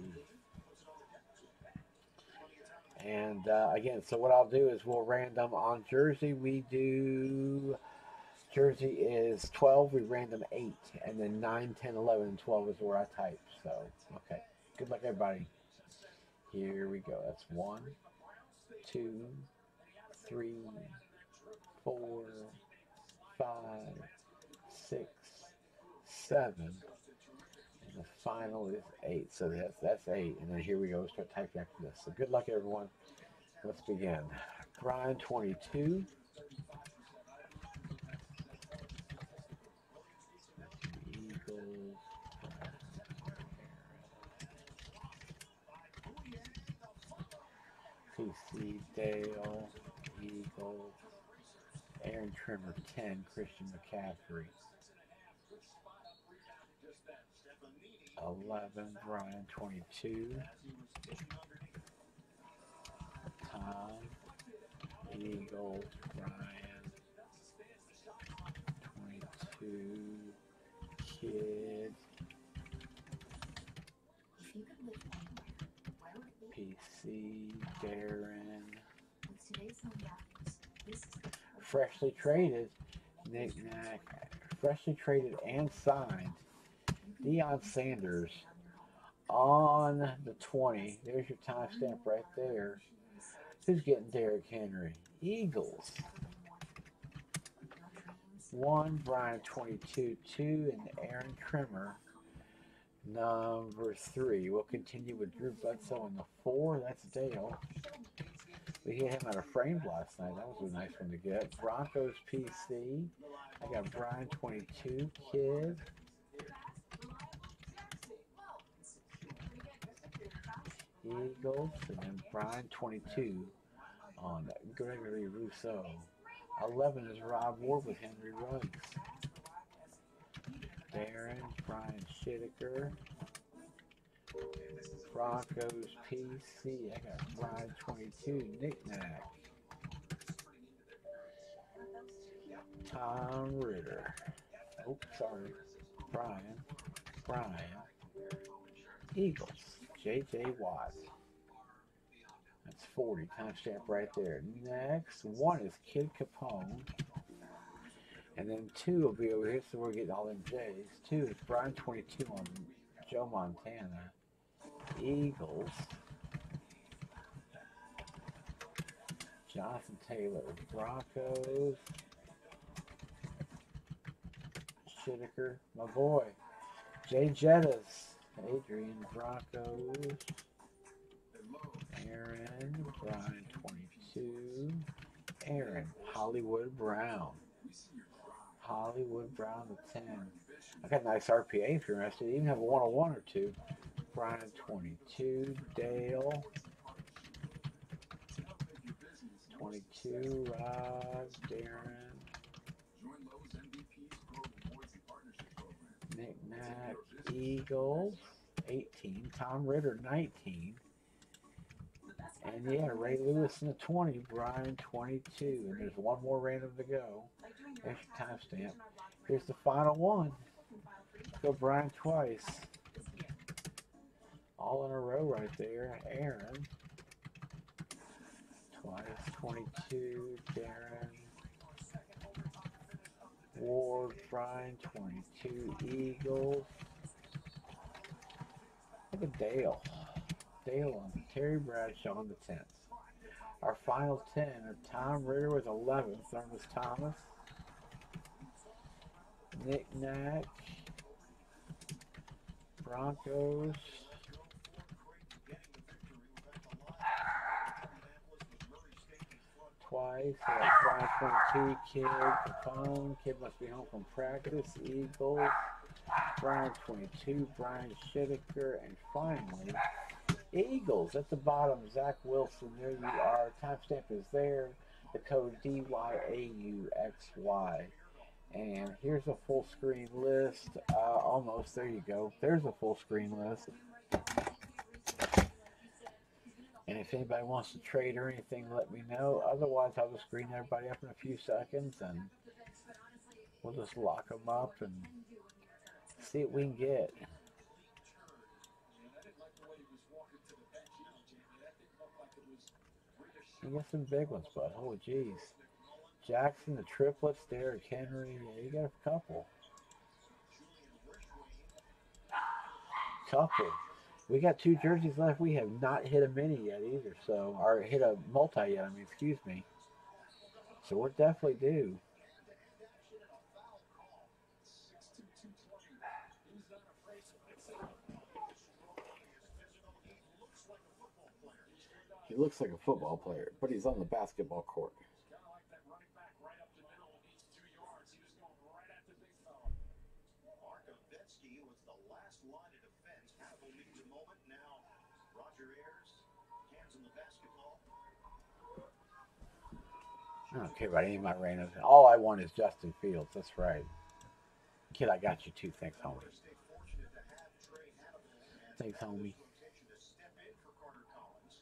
And uh, again, so what I'll do is we'll random on Jersey. We do Jersey is 12, we random 8, and then 9, 10, 11, and 12 is where I type. So, okay. Good luck, everybody. Here we go. That's one, two, three, four, five, six, seven, the final is eight. So that's that's eight, and then here we go. Start typing after this. So good luck, everyone. Let's begin. Brian twenty-two. Eagles. PC Dale, Eagles, Aaron Trimmer 10, Christian McCaffrey 11, Brian 22, Tom, Eagles, Brian 22, Kid? PC, Darren, freshly traded, Nick freshly traded and signed, Deion Sanders on the 20. There's your timestamp right there. Who's getting Derrick Henry? Eagles. one, Brian 22, two, and Aaron Trimmer, number three. We'll continue with Drew Bledsoe in the four. That's Dale. We hit him out of framed last night. That was a nice one to get. Broncos PC. I got Brian 22, Kid. Eagles, and then Brian 22 on Gregory Rousseau. 11 is Rob Ward with Henry Ruggs. Darren, Brian Schittaker. Broncos PC. I got Brian 22, Knickknack. Tom Ritter. Oh, sorry. Brian. Brian. Eagles. JJ Watt. That's 40. Timestamp right there. Next one is Kid Capone. And then two will be over here, so we're getting all them J's. Two is Brian 22 on Joe Montana. Eagles. Jonathan Taylor. Broncos. Schittaker. My boy. Jay Jettas. Adrian Broncos. Aaron, Brian 22. Aaron, Hollywood Brown. Hollywood Brown to 10. I got a nice RPA if you're interested. Even have a 101 or two. Brian 22. Dale. 22. Rod. Darren. Knickknack. Eagles. 18. Tom Ritter 19. And yeah, Ray Lewis in the 20, Brian 22. And there's one more random to go. Your timestamp. Here's the final one. Go Brian twice. All in a row right there. Aaron. Twice. 22. Darren. Ward. Brian 22. Eagles. Look at Dale. Dale on Terry Bradshaw on the 10th. Our final 10 are Tom Ritter with 11th, Ernest Thomas, Nick Nack, Broncos, twice, uh, Brian 22, Kid, Capone, Kid must be home from practice, Eagles, Brian 22, Brian Schittaker, and finally, Eagles at the bottom, Zach Wilson. There you are. Timestamp is there. The code DYAUXY. And here's a full screen list. Uh, almost. There you go. There's a full screen list. And if anybody wants to trade or anything, let me know. Otherwise, I'll just screen everybody up in a few seconds and we'll just lock them up and see what we can get. You got some big ones, bud. Oh, jeez. Jackson, the triplets, Derrick Henry. Yeah, you got a couple. Couple. We got two jerseys left. We have not hit a mini yet either, so or hit a multi yet. I mean, excuse me. So we're definitely due. He looks like a football player, but he's on the basketball court. I don't care about any of my randoms. All I want is Justin Fields. That's right. Kid, I got you too. Thanks, homie. Thanks, homie. rotation to step in for Carter Collins.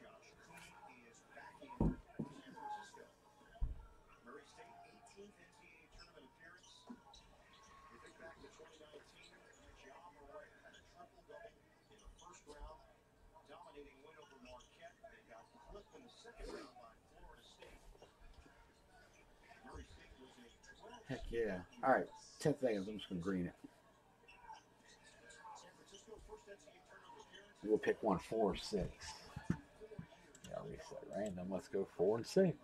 Josh Cooney is back in San Francisco. Murray State 18th NCAA tournament appearance. You think back to 2019, Ja Morant had a triple double in the first round, dominating win over Marquette. They got clipped in the second round by Florida State. Murray State was a 12 Heck yeah. All right. 10 seconds. I'm just going to green it. We'll pick one, four, six. Yeah, reset random. Let's go four and six.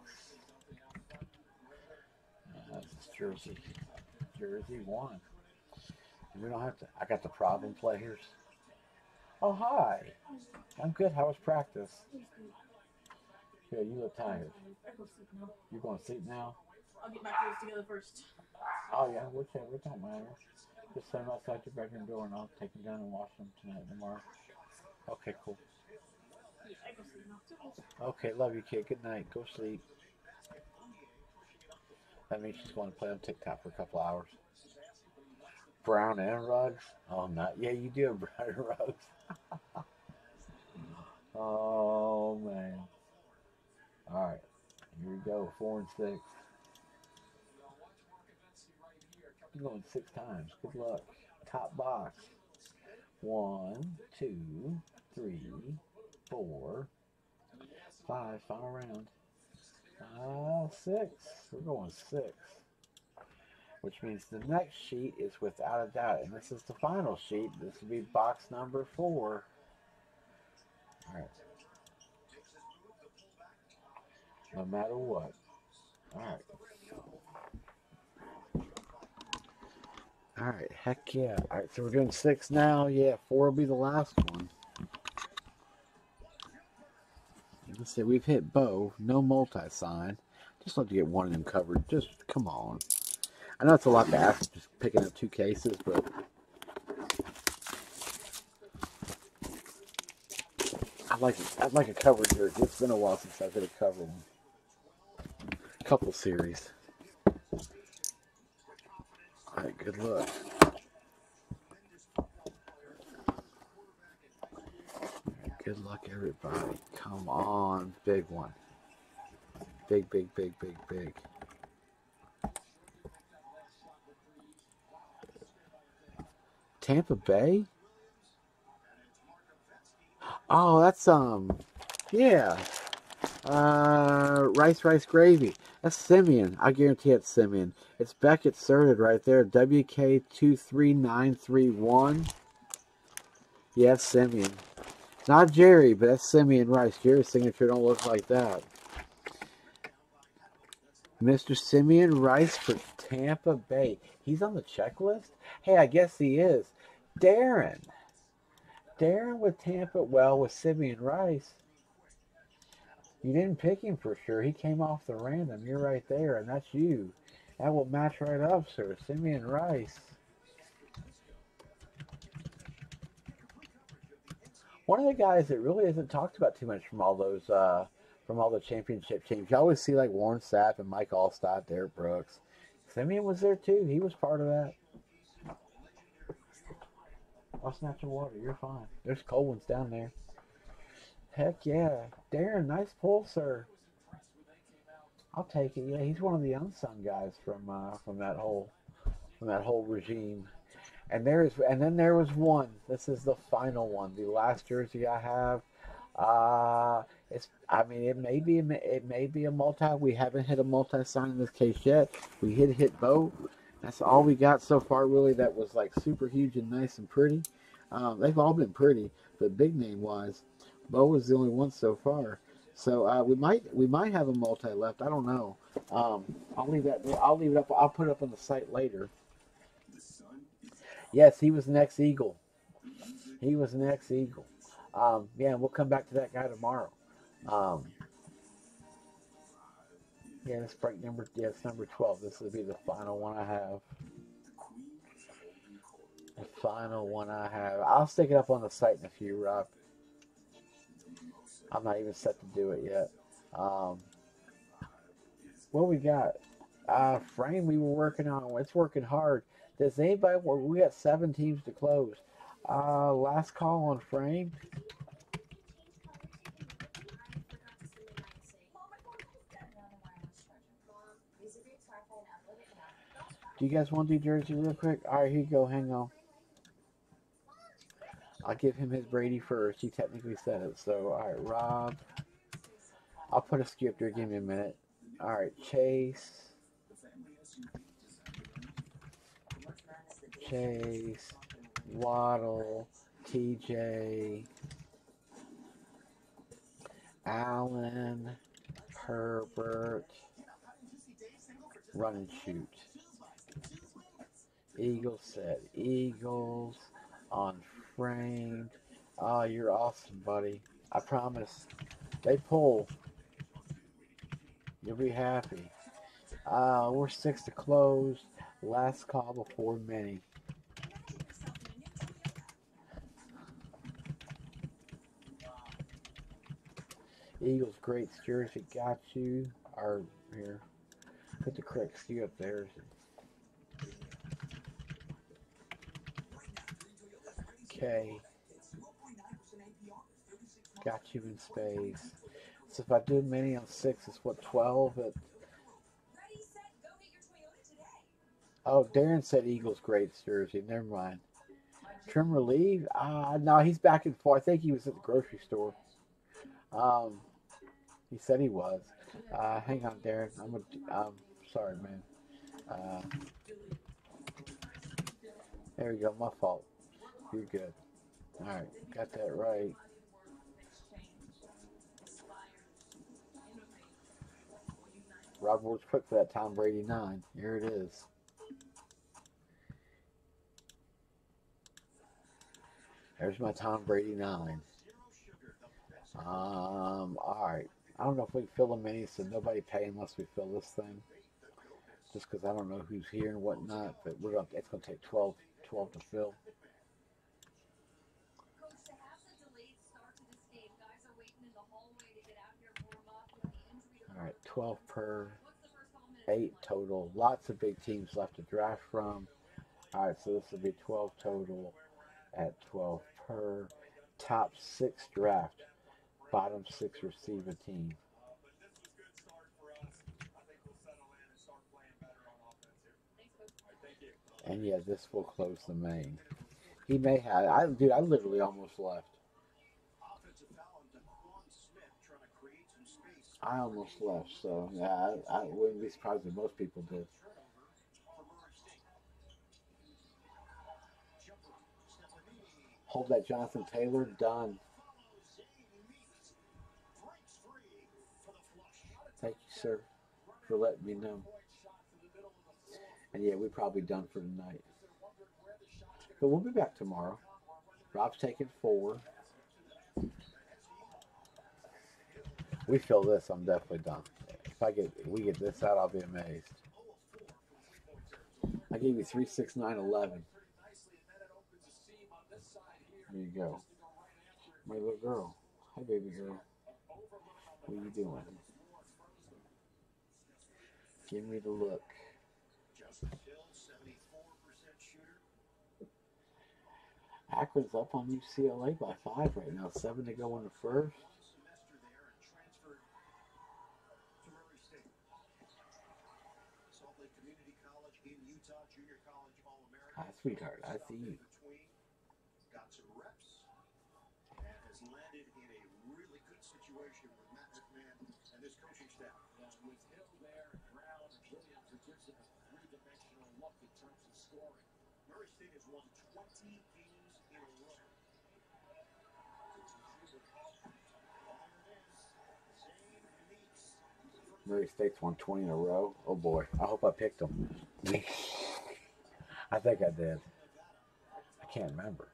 Uh, Jersey. Jersey one. We don't have to. I got the problem players. Oh hi. I'm good. How was practice? Good. You look tired. You going to sleep now? I'll get my clothes together first. Oh yeah. Whichever. It don't matter. Just set them outside your bedroom door, and I'll take them down and wash them tonight and tomorrow. Okay. Cool. Yeah, I go sleep now. Okay. Love you, kid. Good night. Go sleep. That means she's going to play on TikTok for a couple hours. Brown and Ruggs? Oh, not. Yeah, you do have brown and Ruggs. oh, man. All right. Here we go. Four and six. You're going six times. Good luck. Top box. One, two, three, four, five. Final round. Uh, six. We're going six. Which means the next sheet is without a doubt, and this is the final sheet. This will be box number four. All right. No matter what. All right. All right. Heck yeah. All right. So we're doing six now. Yeah. Four will be the last one. Let's see. We've hit bow. No multi sign. Just love to get one of them covered. Just come on. I know it's a lot to ask, just picking up two cases, but I like I'd like a cover jersey. It's been a while since I've hit a cover one. Couple series. All right, good luck. Good luck, everybody. Come on, big one. Big, big, big, big, big. Tampa Bay? Oh, that's um, yeah. Uh, rice, rice, gravy. That's Simeon. I guarantee it's Simeon. It's Beckett sorted right there. WK two three nine three one. Yeah, it's Simeon. Not Jerry, but that's Simeon Rice. Jerry's signature don't look like that. Mr. Simeon Rice for Tampa Bay. He's on the checklist? Hey, I guess he is. Darren. Darren with Tampa, well, with Simeon Rice. You didn't pick him for sure. He came off the random. You're right there, and that's you. That will match right up, sir. Simeon Rice. One of the guys that really isn't talked about too much from all those uh, from all the championship teams. You always see like Warren Sapp and Mike Alstott, Derrick Brooks. Simeon was there too. He was part of that. I'll snatch your water. You're fine. There's cold ones down there. Heck yeah. Darren, nice pull, sir. I'll take it. Yeah, he's one of the unsung guys from uh, from that whole from that whole regime. And there is and then there was one. This is the final one. The last jersey I have. Uh it's I mean it may be it may be a multi. We haven't hit a multi sign in this case yet. We hit hit both. That's all we got so far really that was like super huge and nice and pretty. Um, they've all been pretty, but big name wise, Bo was the only one so far. So uh, we might we might have a multi left. I don't know. Um, I'll leave that. I'll leave it up. I'll put it up on the site later. Yes, he was the next Eagle. He was the next Eagle. Um, yeah, we'll come back to that guy tomorrow. Um, yeah, it's break number. Yeah, number twelve. This will be the final one I have. The final one I have. I'll stick it up on the site in a few, Rob. I'm not even set to do it yet. Um, what we got? Uh, frame we were working on. It's working hard. Does anybody? well, We got seven teams to close. Uh, last call on frame. Do you guys want to do Jersey real quick? All right, here you go. Hang on. I'll give him his Brady first. He technically said it. So, all right, Rob. I'll put a skip there. Give me a minute. All right, Chase. Chase. Waddle. TJ. Allen. Herbert. Run and shoot. Eagles said Eagles on framed. Oh, you're awesome, buddy. I promise. They pull. You'll be happy. Uh, we're six to close. Last call before many. Eagles great jersey got you. Or here. Put the correct SKU up there. Okay. Got you in space. So if I do mini on six, it's what twelve at. Oh, Darren said Eagles great jersey. Never mind. Trim relief? Ah, no, he's back and forth. I think he was at the grocery store. Um, he said he was. Uh, hang on, Darren. I'm a, um, sorry, man. Uh, there we go. My fault. You're good. All right, got that right. Rob Ward's quick for that Tom Brady nine. Here it is. There's my Tom Brady nine. Um, all right. I don't know if we fill a mini, so nobody pay unless we fill this thing. Just because I don't know who's here and whatnot, but we're gonna, it's going to take 12, 12 to fill. Coach, to have the delayed start to this game, guys are waiting in the hallway to get out here and warm up with the injury to All right, 12 per, What's the first call minute? eight total. Lots of big teams left to draft from. All right, so this will be 12 total at 12 per. Top six draft, bottom six receive a team. And yeah, this will close the main. He may have. I dude, I literally almost left. I almost left. So yeah, I, I wouldn't be surprised if most people did. Hold that, Jonathan Taylor. Done. Thank you, sir, for letting me know. And yeah, we're probably done for tonight. But we'll be back tomorrow. Rob's taking four. We fill this, I'm definitely done. If I get if we get this out, I'll be amazed. I gave you three, six, nine, eleven. There you go. My little girl. Hi, baby girl. What are you doing? Give me the look. Justice Hill, 74% shooter. Akron's up on UCLA by five right now. Seven to go in the first. Semester there and transferred to Murray State. Salt Lake Community College in Utah, junior college All-American. Hi, sweetheart. I see you. Between, got some reps, and has landed in a really good situation with Matt McMahon and his coaching staff. with Hill there, Brown, and Williams, it gives him a three-dimensional look in terms of scoring. Murray State has won 20 games in a row. Murray State's won 20 in a row. Oh boy. I hope I picked them. I think I did. I can't remember.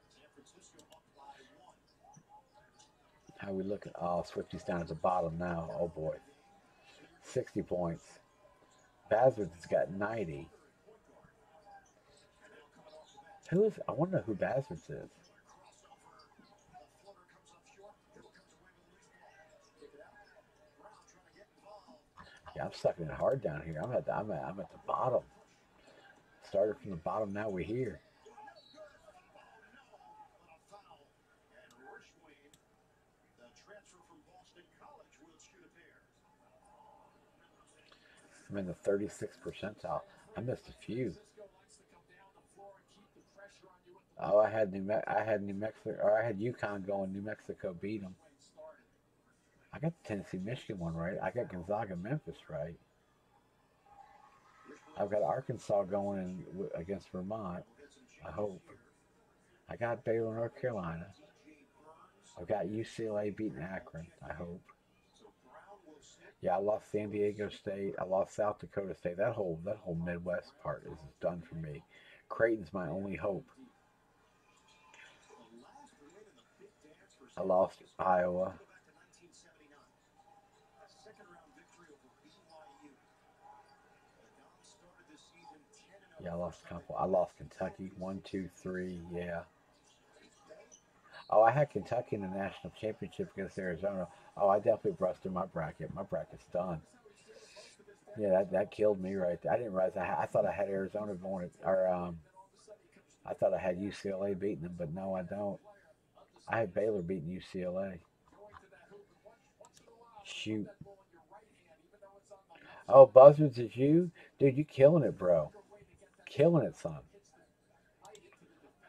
How we looking? Oh, Swifty's down at the bottom now. Oh boy. 60 points. Bazard's got 90. Who is? I wonder who Bazard's is. Yeah, I'm sucking it hard down here. I'm at the, I'm at, I'm at the bottom. Started from the bottom. Now we're here. I'm in the 36th percentile. I missed a few. Oh, I had New Me- I had New Mexico or I had UConn going. New Mexico beat them. I got the Tennessee Michigan one right. I got Gonzaga Memphis right. I've got Arkansas going against Vermont. I hope. I got Baylor North Carolina. I've got UCLA beating Akron. I hope. Yeah, I lost San Diego State. I lost South Dakota State. That whole that whole Midwest part is done for me. Creighton's my only hope. I lost Iowa. Go back to 1979. A second round victory over BYU. The Dons started this season 10 Yeah, I lost a couple. I lost Kentucky. One, two, three. Yeah. Oh, I had Kentucky in the national championship against Arizona. Oh, I definitely busted my bracket. My bracket's done. Yeah, that, that killed me right there. I didn't realize I, ha- I thought I had Arizona going, or um, I thought I had UCLA beating them, but no, I don't. I had Baylor beating UCLA. Shoot. Oh, Buzzards is you? Dude, you killing it, bro. Killing it, son.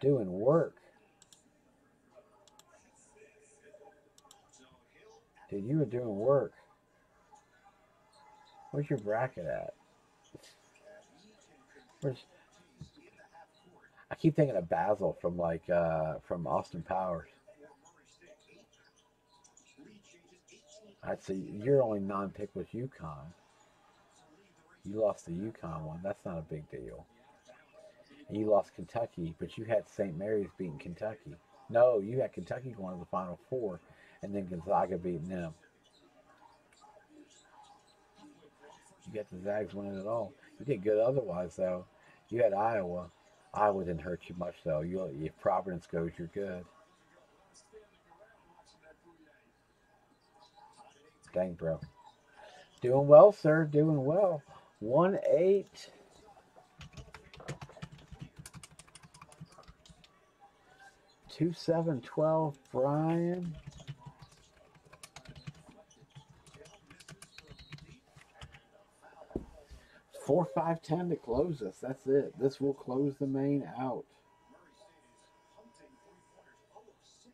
Doing work. Dude, you were doing work. Where's your bracket at? Where's I keep thinking of Basil from like uh from Austin Powers. I'd say your only non-pick was UConn. You lost the UConn one. That's not a big deal. You lost Kentucky, but you had St. Mary's beating Kentucky. No, you had Kentucky going to the Final Four, and then Gonzaga beating them. You got the Zags winning it all. You did good otherwise, though. You had Iowa. Iowa didn't hurt you much, though. You, if Providence goes, you're good. Dang, bro. Doing well, sir. Doing well. One eight. Two seven twelve. Brian. Four five ten to close us. That's it. This will close the main out. Murray State is hunting three pointers, 0 of 6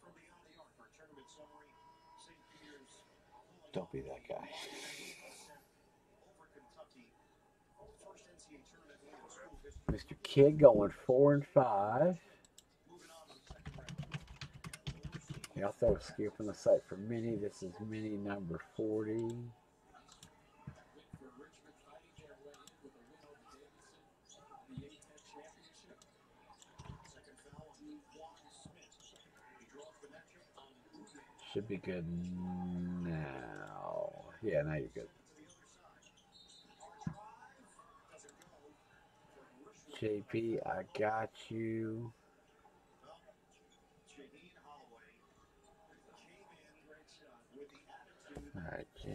from beyond the arc for a tournament summary. St. Peter's pulling Don't be that guy. Mr. Kidd going four and five. Moving on to the second Yeah, I'll throw a skill from the site for mini. This is mini number 40. Second foul on Juan Smith. He draws the matchup on Bouyea. Should be good now. Yeah, now you're good. JP, I got you. Shaheen Holloway came in with the I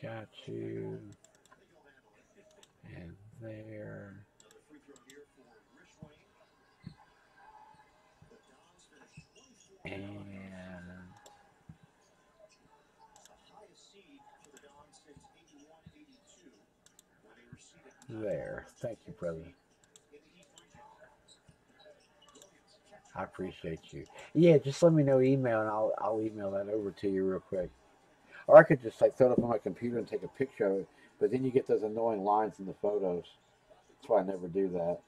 got you. And there. Another free throw here for Rishwain. The Dons finished 24 And It's the highest seed for the Dons since 81-82, where they were seeded there. Thank you, brother. I appreciate you. Yeah, just let me know email and I'll I'll email that over to you real quick. Or I could just like throw it up on my computer and take a picture of it, but then you get those annoying lines in the photos. That's why I never do that.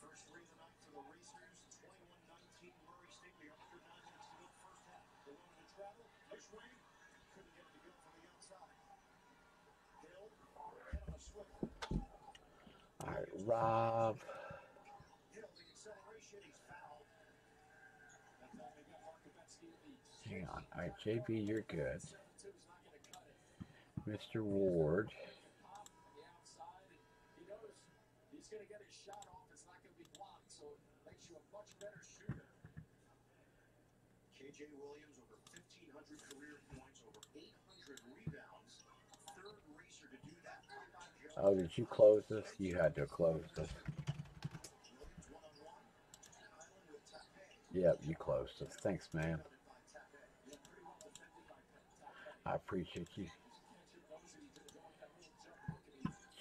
First three of the night for the Racers. 21-19 Murray State. We are under nine minutes to go first half. They wanted to travel. Rishwain couldn't get it to go from the outside. Hill, head on a swivel. All right, Rob. Hill, the acceleration, he's fouled. That's all they've got Mark Kubetsky in the Hang on. All right, JB, you're good. 7-2 is not going to cut it. Mr. Ward. pop on the outside, and he knows he's going to get his shot off. It's not going to be blocked, so it makes you a much better shooter. KJ Williams over 1,500 career points, over 800 rebounds. Third racer to do that. How about Joe? Oh, did you close this? You had to close this. Williams one on one. Island with Tape. Yep, you closed this. Thanks, man. I appreciate you.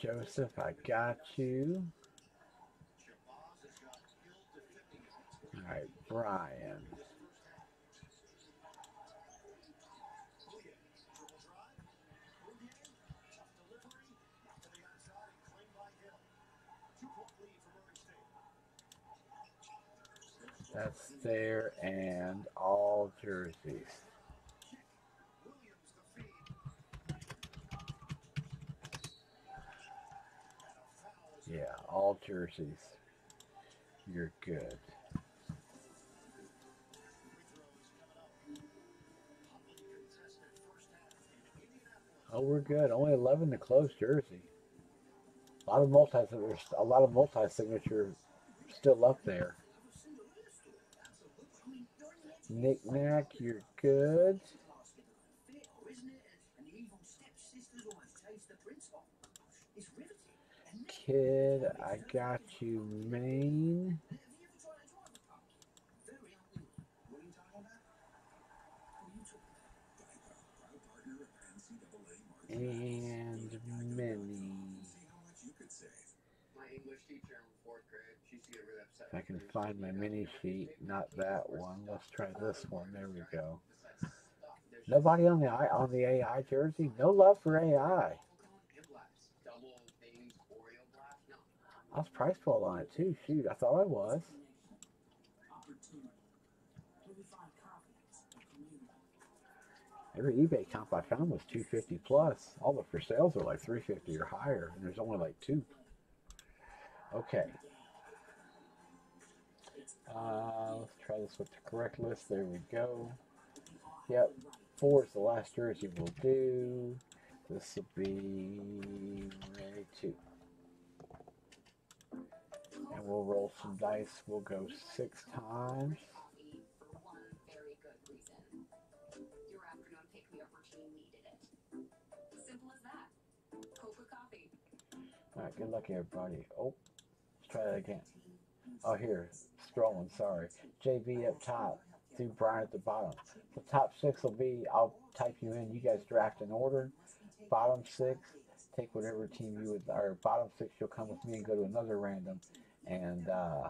Joseph, I got you. All right, Brian. That's there and all jerseys. Yeah, all jerseys. You're good. Oh, we're good. Only 11 to close jersey. A lot of multi a lot of multi signature still up there. Knick knack, you're good. Kid, I got you, main. And upset. If I can find my mini sheet, not that one. Let's try this one. There we go. Nobody on the on the AI jersey. No love for AI. Double things, Oreo blast? No. I was price pulled on it too. Shoot, I thought I was. Every eBay comp I found was 250 plus. All the for sales are like 350 or higher, and there's only like two. Okay. Uh, let's try this with the correct list. There we go. Yep, four is the last jersey we'll do. This will be ready two. And we'll roll some dice. We'll go six times. for good luck, everybody. Oh, let's try that again. Oh, here, strolling. Sorry, JB up top, through Brian at the bottom. The top six will be. I'll type you in. You guys draft in order. Bottom six, take whatever team you would. Or bottom six, you'll come with me and go to another random, and uh,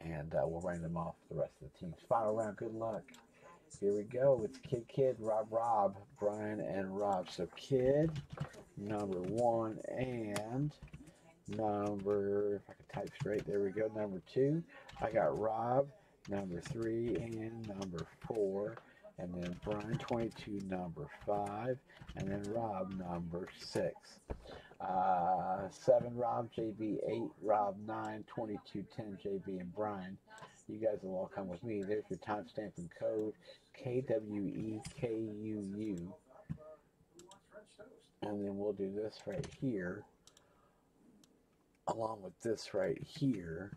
and uh, we'll random off the rest of the teams. Final round. Good luck. Here we go. It's Kid Kid, Rob Rob, Brian, and Rob. So Kid, number one, and number, if I can type straight, there we go. Number two, I got Rob, number three, and number four. And then Brian, 22, number five. And then Rob, number six. Uh, seven, Rob, JB, eight, Rob, nine, 22, 10, JB, and Brian. You guys will all come with me. There's your timestamp and code K W E K U U. And then we'll do this right here, along with this right here.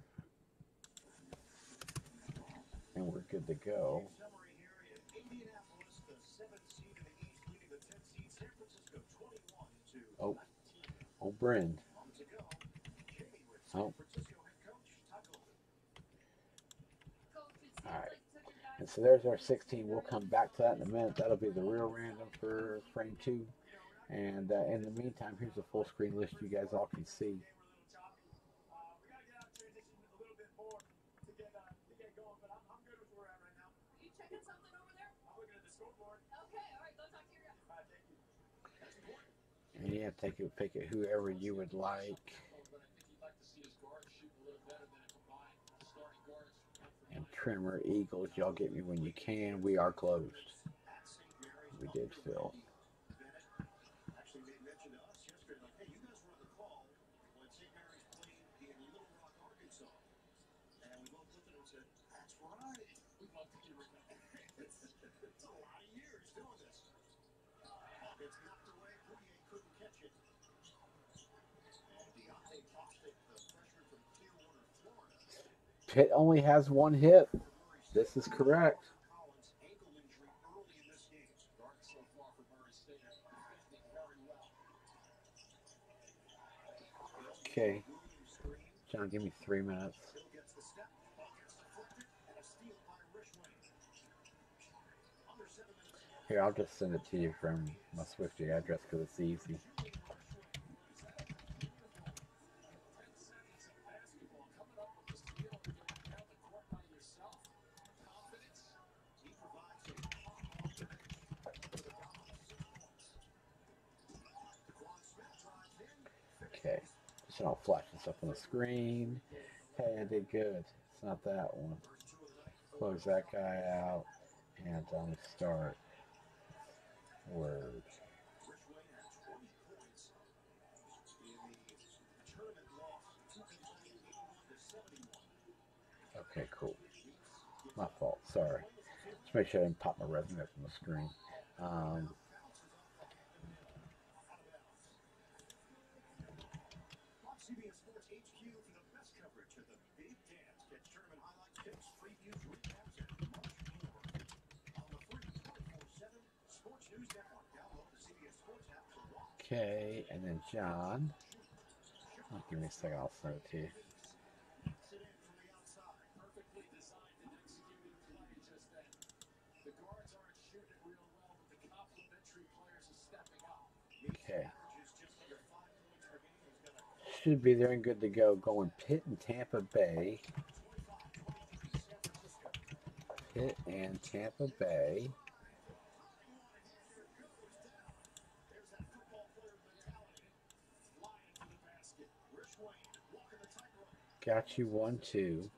And we're good to go. Oh, oh, Bryn. Oh. Francisco head coach Todd Golden. Coach, it seems All right. like such a bad And so there's our 16. We'll come back to that in a minute. That'll be the real random for frame two. And uh, in the meantime, here's a full screen list you guys all can see. Uh, we gotta get out of transition a little bit more to get uh, to get going, but I'm, I'm good with where we're at right now. Are you checking something over there? I'm looking at the scoreboard. Okay, all right, go talk to your guy. Uh, thank you. That's important. And yeah, take it, pick it whoever you would like. And Trimmer, Eagles, y'all get me when you can. We are closed. We did guys were on the couldn't catch it. Pitt only has one hit. This is correct. Okay. John, give me three minutes. Hill gets the step. Hawkins flipped it, and a steal by Rishwain. Under seven minutes Here, I'll just send it to you from my Swifty address because it's easy. Okay, so I'll flash this up on the screen. Hey, I did good. It's not that one. Close that guy out. And um, start. Word. Rishwain had 20 points in the tournament loss, 281 to 71. Okay, cool. My fault. Sorry. Just make sure I didn't pop my resume on the screen. Um, Watch CBS Sports HQ for the best coverage of the big dance. Catch tournament highlight picks, previews, recaps, and much more on the free 24/7 Sports News Network. Download the CBS Sports app to watch. Okay, and then John. Oh, give me a second. I'll send it to you. Okay. Should be there and good to go. Going Pitt and Tampa Bay. Pitt and Tampa Bay. There's that football player mentality. Flying to the basket. Rishwain walking the tightrope. Got you one, two.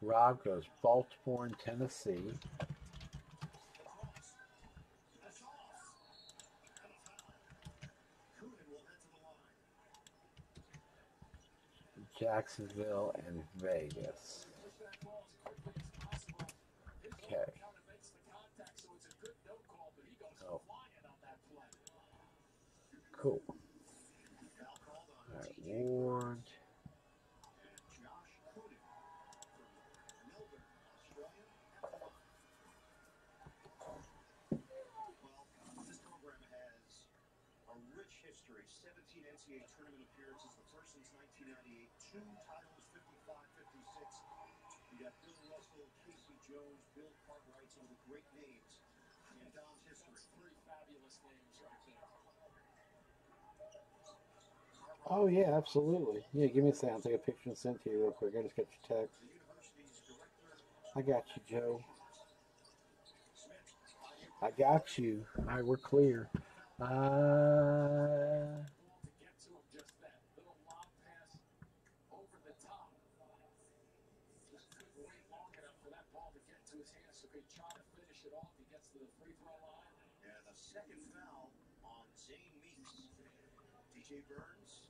Rob goes Baltimore and Tennessee. Jacksonville. And Vegas. foul. Oh. Coonan will head to NCAA tournament appearances, the first since 1998. Two titles, 55, 56. You got Bill Russell, Casey Jones, Bill Cartwright, some of the great names in Don's history. That's three fabulous names right there. Oh yeah, absolutely. Yeah, give me a second. I'll take a picture and send to you real quick. I just got your text. The university's director, I got you, Joe. I got you. All right, we're clear. Uh, to get to him just then. Little lob pass over the top. Just couldn't wait long enough for that ball to get to his hands, so he try to finish it off. He gets to the free throw line. And the second foul on Zane Meeks. Burns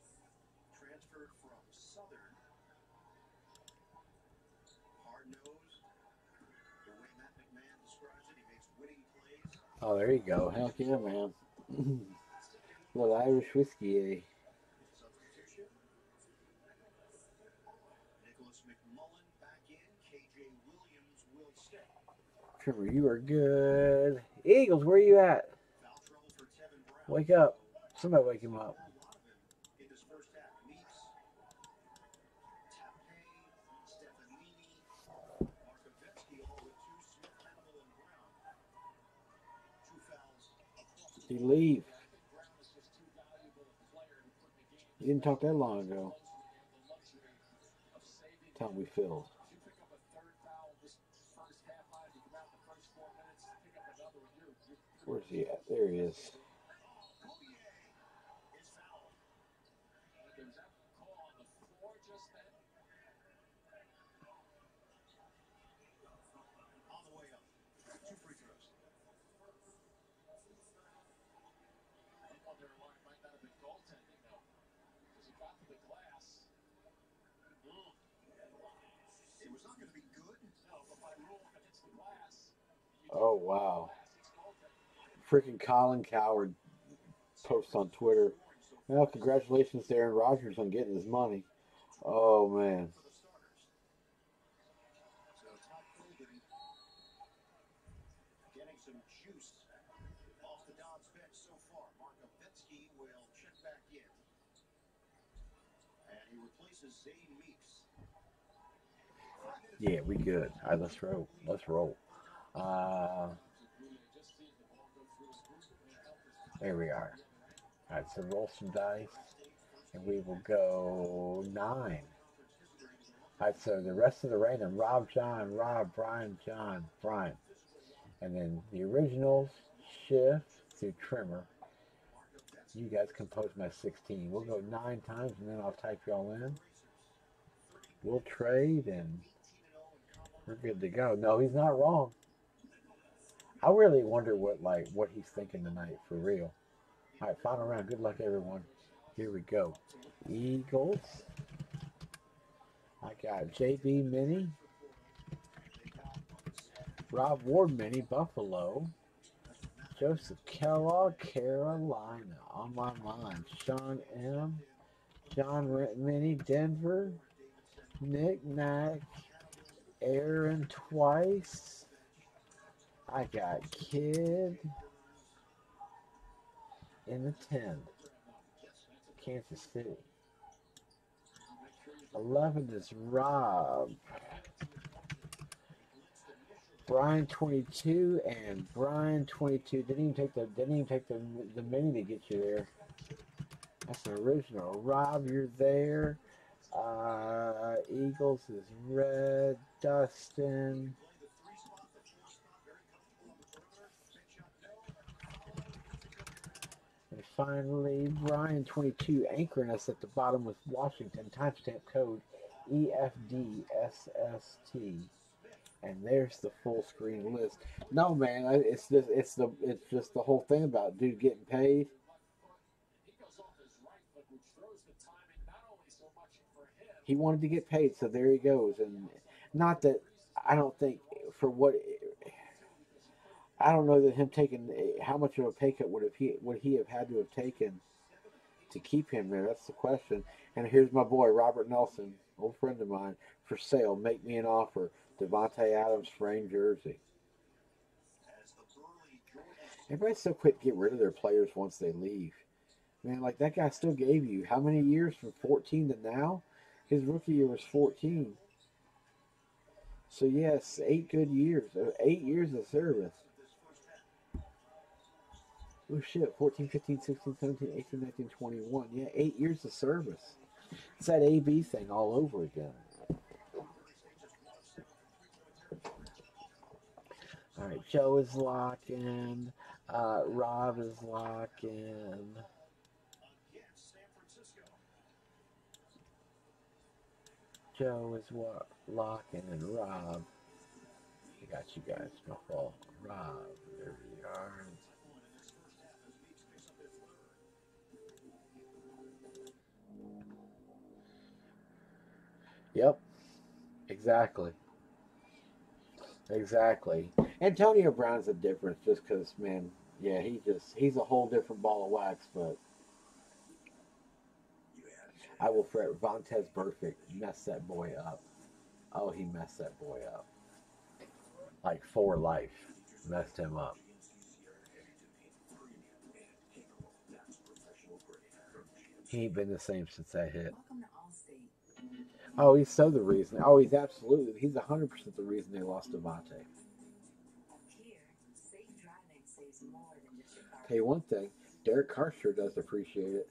transferred from Southern. Hard nosed. The way Matt McMahon describes it, he makes winning plays. oh, there you go. Heck yeah, man. Little Irish whiskey, eh? Substitution. Nicholas McMullen back in. KJ Williams will stay. Trimmer, you are good. Eagles, where are you at? Foul trouble for Tevin Brown. Wake up. Somebody wake him up. Out the first four minutes, pick up another one, you're, you're Where's he at? There he is. Bouyea is fouled. There was that call on the floor just then. On the way up. Two free throws. I'm wondering why it might not have been goaltending though, because he got to the glass. It was not going to be good. No, but by rule, if it's the glass, you Oh, wow. Freaking Colin Cowherd post on Twitter. Well, congratulations to Aaron Rodgers on getting his money. Oh, man. Yeah, we good. All right, let's roll. Let's roll. Uh, there we are. All right, so roll some dice, and we will go nine. All right, so the rest of the random: Rob, John, Rob, Brian, John, Brian, and then the originals shift to trimmer. You guys compose my 16. We'll go nine times, and then I'll type y'all in. We'll trade and We're good to go. No, he's not wrong. I really wonder what like what he's thinking tonight for real. All right, final round. Good luck, everyone. Here we go. Eagles. I got JB Mini. Rob Ward Mini, Buffalo. Joseph Kellogg, Carolina. On my mind. Sean M. John Mini, Denver. Nick Nack. Aaron twice. I got Kid in the 10. Kansas City. 11 is Rob. Brian 22 and Brian 22 didn't even take the didn't even take the the mini to get you there. That's an original. Rob, you're there. Uh, Eagles is red. Dustin. Finally, Brian 22 anchoring us at the bottom with Washington timestamp code EFDSST. And there's the full screen list. No, man, it's just it's the it's just the whole thing about dude getting paid. He wanted to get paid, so there he goes. And not that I don't think for what I don't know that him taking how much of a pay cut would have he would he have had to have taken to keep him there? That's the question. And here's my boy Robert Nelson, old friend of mine, for sale. Make me an offer. Davante Adams frame jersey. Everybody's so quick to get rid of their players once they leave. Man, like that guy still gave you how many years from 14 to now? His rookie year was 14. So yes, eight good years, uh, eight years of service. Oh shit, 14, 15, 16, 17, 18, 19, 21. Yeah, eight years of service. It's that AB thing all over again. All right, Joe is locking. Uh, Rob is locking. Joe is what locking and Rob. I got you guys. My fault. Rob, there we are. Yep. Exactly. Exactly. Antonio Brown's a difference just because, man, yeah, he just, he's a whole different ball of wax, but I will fret. Vontaze Burfict messed that boy up. Oh, he messed that boy up. Like for life. Messed him up. He ain't been the same since that hit. Oh, he's so the reason. Oh, he's absolutely. He's 100% the reason they lost Davante. Tell you one thing, Derek Carr sure does appreciate it.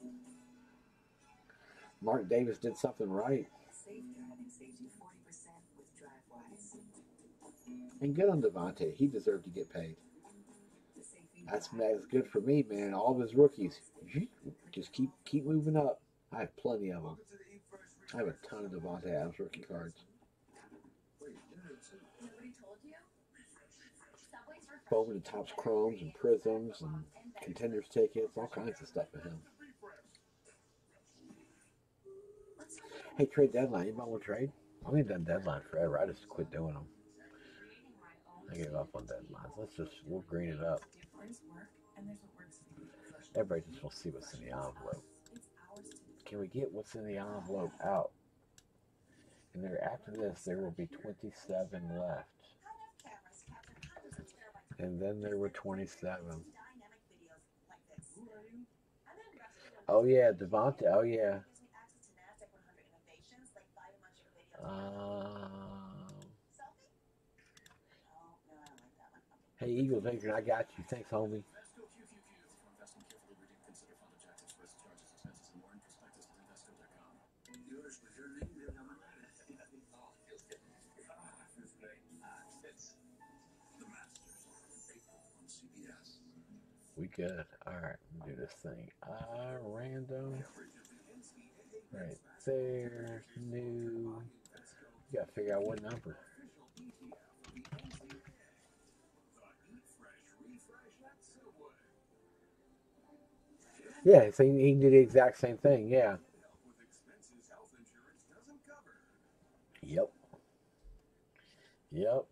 Mark Davis did something right. Safe driving saves you 40% with DriveWise. And good on Davante. He deserved to get paid. That's that's good for me, man. All of his rookies, just keep keep moving up. I have plenty of them. I have a ton of Davante Adams rookie cards. You? Bowman and Topps Chromes and Prisms and Contenders tickets, all kinds of stuff for him. Hey, trade deadline. Anybody want to trade? I ain't done deadline forever. I just quit doing them. I gave up on deadlines. Let's just we'll green it up. There's work, and there's what works for you. Everybody just will see what's in the envelope. Can we get what's in the envelope out? And there, after this, there will be 27 left. And then there were 27. dynamic videos like this. And then rescue Oh yeah, Davante. Oh yeah. gives me access to NASDAQ 100 innovations like biometric video. Um, hey Eagles Adrian, I got you. Thanks, homie. good. Alright, do this thing. Uh, random. Right there. New. You gotta figure out what number. Yeah, so he can do the exact same thing. Yeah. Yep. Yep.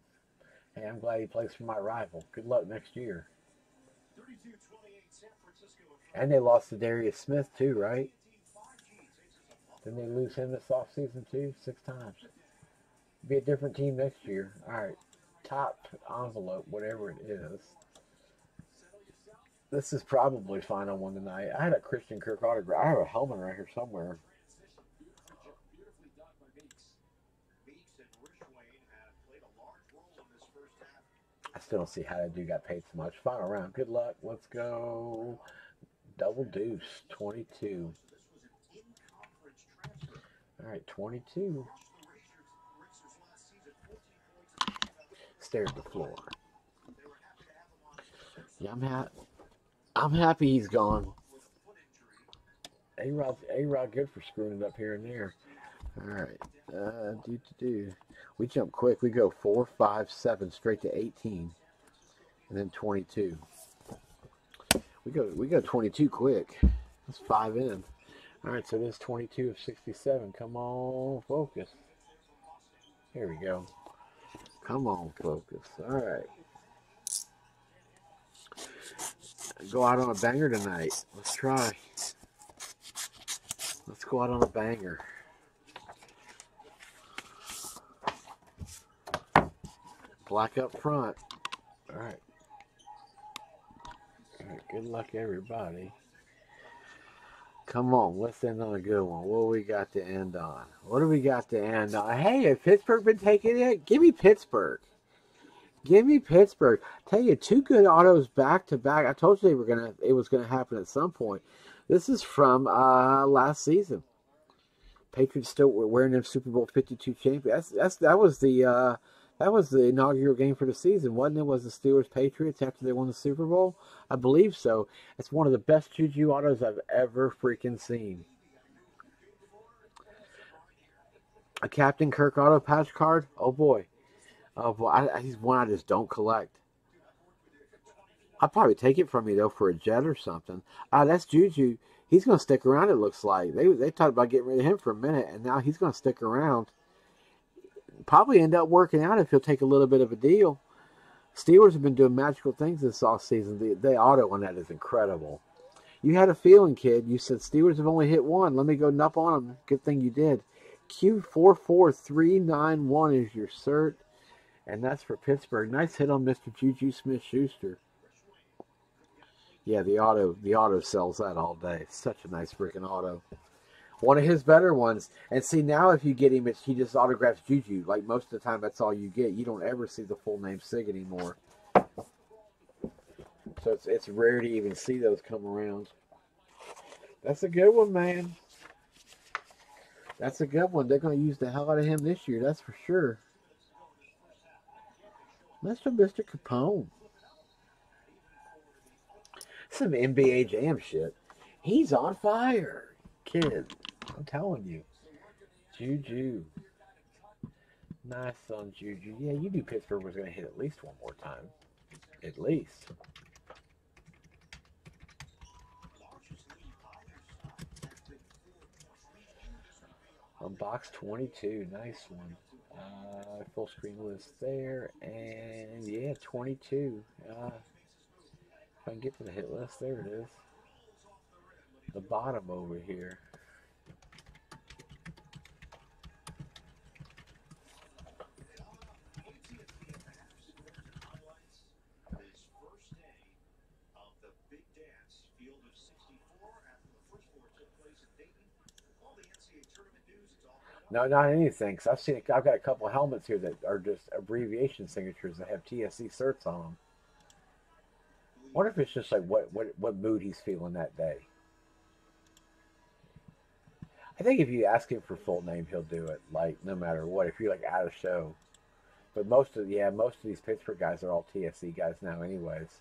Hey, I'm glad he plays for my rival. Good luck next year. 32-28 San Francisco. And they lost to Darius Smith too, right? Didn't they lose him this offseason too? Six times. Be a different team next year. All right. Top envelope, whatever it is. This is probably final one tonight. I had a Christian Kirk autograph. I have a helmet right here somewhere. Beautifully done by Meeks. Meeks and Rishwain have played a large role in this first half. I still don't see how that dude got paid so much. Final round. Good luck. Let's go. Double deuce. 22. This was an in-conference transfer. All right, 22. Cost the Racers, Racers last season 14 points. Stared at the floor. Yeah, I'm happy. I'm happy he's gone. a Rod, A Rod, good for screwing it up here and there. All right, uh, do to do. We jump quick. We go four, five, seven, straight to 18, and then 22. We go, we go 22 quick. That's five in. All right, so this 22 of 67. Come on, focus. Here we go. Come on, focus. All right. Go out on a banger tonight. Let's try. Let's go out on a banger. Black up front. All right. Good luck, everybody. Come on, let's end on a good one. What we got to end on? What do we got to end on? Hey, has Pittsburgh been taking it? Give me Pittsburgh. Give me Pittsburgh. Tell you, two good autos back to back. I told you they were gonna. It was gonna happen at some point. This is from uh, last season. Patriots still wearing them Super Bowl Fifty Two champion. That's, that's that was the uh, that was the inaugural game for the season, wasn't it? Was the Steelers Patriots after they won the Super Bowl? I believe so. It's one of the best Juju autos I've ever freaking seen. A Captain Kirk auto patch card. Oh boy, oh boy, I, I- he's one I just don't collect. I'll probably take it from you though for a jet or something. Ah, that's Juju. He's gonna stick around. It looks like they they talked about getting rid of him for a minute, and now he's gonna stick around. Probably end up working out if he'll take a little bit of a deal. Steelers have been doing magical things this offseason. The the auto on that is incredible. You had a feeling, kid. You said Steelers have only hit one. Let me go nup on them. Good thing you did. Q four four three nine one is your cert, and that's for Pittsburgh. Nice hit on Mister Juju Smith Schuster. Yeah, the auto the auto sells that all day. Such a nice freaking auto. One of his better ones. And see now if you get him he just autographs Juju. Like most of the time that's all you get. You don't ever see the full name Sig anymore. So it's it's rare to even see those come around. That's a good one, man. That's a good one. They're gonna use the hell out of him this year, that's for sure. Mr. Mr. Capone. Some NBA Jam shit. He's on fire, kid. I'm telling you. Juju. Nice on Juju. Yeah, you knew Pittsburgh was going to hit at least one more time. At least. On box 22. Nice one. Uh, full screen list there. And yeah, 22. Uh, if I can get to the hit list, there it is. The bottom over here. This first day of the big dance, field of 64 after the first four took place in Dayton. All the NCAA tournament news, it's all coming up. No, not anything. Cause I've seen. I've got a couple of helmets here that are just abbreviation signatures that have TSC certs on them. Wonder if it's just like what what what mood he's feeling that day. I think if you ask him for full name, he'll do it. Like no matter what. If you're like at a show, but most of yeah, most of these Pittsburgh guys are all TSC guys now, anyways.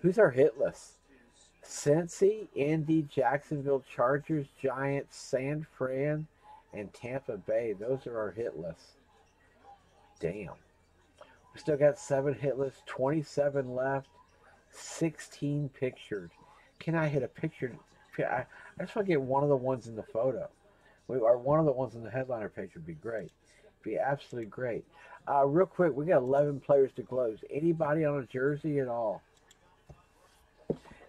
Who's our hit list? Cincy, Indy, Jacksonville, Chargers, Giants, San Fran, and Tampa Bay. Those are our hit lists. Damn. We still got seven hit lists, 27 left, 16 pictured. Can I hit a picture? I, just want to get one of the ones in the photo. We, are one of the ones in the headliner page would be great. Be absolutely great. Uh, real quick, we got 11 players to close. Anybody on a jersey at all?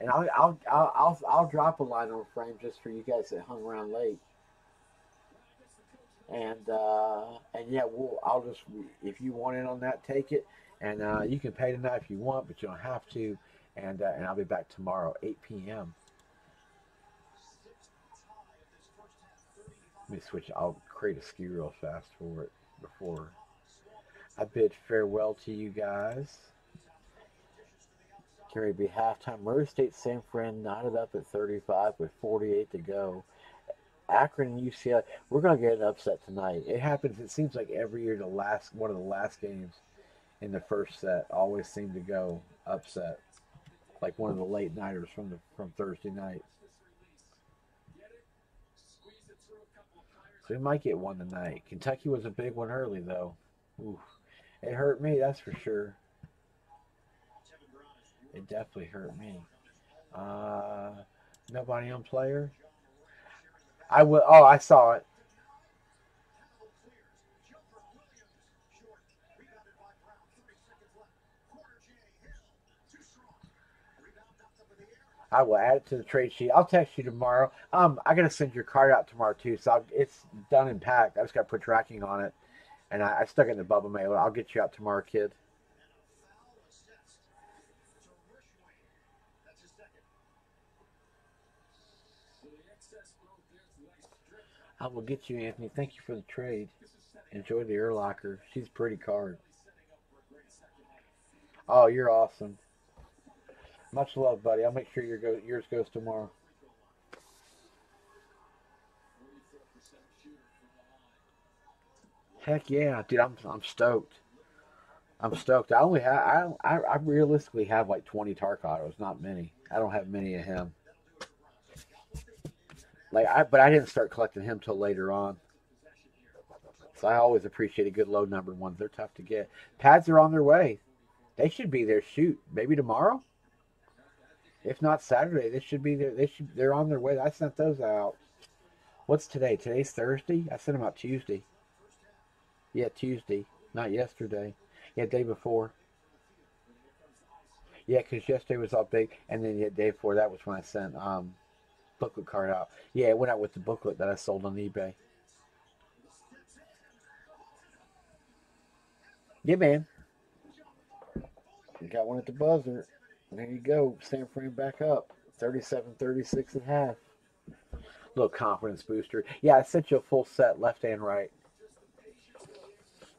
And I'll I'll I'll I'll, I'll drop a line on frame just for you guys that hung around late. And uh, and yeah, we'll I'll just if you want in on that, take it. And uh, you can pay tonight if you want, but you don't have to. And uh, and I'll be back tomorrow, 8 p.m. Let me switch. I'll create a ski real fast for it before I bid farewell to you guys. Carry be halftime. Murray State San Fran knotted up at 35 with 48 to go. Akron and UCLA. We're gonna get an upset tonight. It happens. It seems like every year the last one of the last games in the first set always seem to go upset, like one of the late nighters from the from Thursday night. So we might get one tonight. Kentucky was a big one early though. It hurt me, that's for sure. It definitely hurt me. Uh, nobody on player. I will. Oh, I saw it. I will add it to the trade sheet. I'll text you tomorrow. Um, I gotta send your card out tomorrow too, so I'll, it's done and packed. I just got to put tracking on it, and I, I stuck it in the bubble mail. I'll get you out tomorrow, kid. I will get you, Anthony. Thank you for the trade. Enjoy the Urlacher. She's a pretty card. Oh, you're awesome. Much love, buddy. I'll make sure your go, yours goes tomorrow. Heck yeah, dude! I'm I'm stoked. I'm stoked. I only have I I, I realistically have like 20 Tarkatos, not many. I don't have many of him. Like I, but I didn't start collecting him till later on. So I always appreciate a good low number ones. They're tough to get. Pads are on their way. They should be there. Shoot, maybe tomorrow. If not Saturday, they should be there. They should. They're on their way. I sent those out. What's today? Today's Thursday. I sent them out Tuesday. Yeah, Tuesday, not yesterday. Yeah, day before. Yeah, because yesterday was all big, and then the day before that was when I sent um booklet card out. Yeah, it went out with the booklet that I sold on eBay. Yeah, man. You got one at the buzzer. There you go. San Fran back up. 37 36 and a half. Little confidence booster. Yeah, I sent you a full set left and right.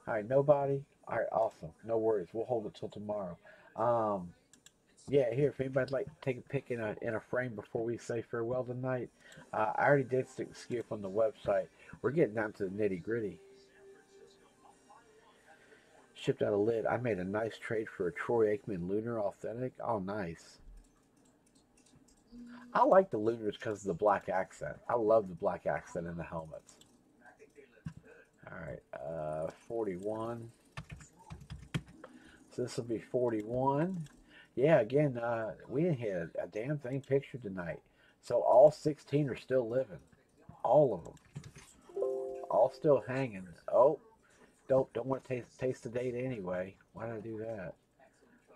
All right, nobody. All right, awesome. No worries. We'll hold it till tomorrow. Um, yeah, here, if anybody'd like to take a pic in a, in a frame before we say farewell tonight, uh, I already did stick the skiff on the website. We're getting down to the nitty gritty. Shipped out a lid. I made a nice trade for a Troy Aikman Lunar Authentic. Oh, nice. I like the Lunars because of the black accent. I love the black accent in the helmets. All right, uh, 41. So this will be 41. Yeah, again, uh, we didn't hit a, a damn thing pictured tonight. So all 16 are still living. All of them. All still hanging. Oh, don't don't want to taste taste the data anyway. Why did I do that?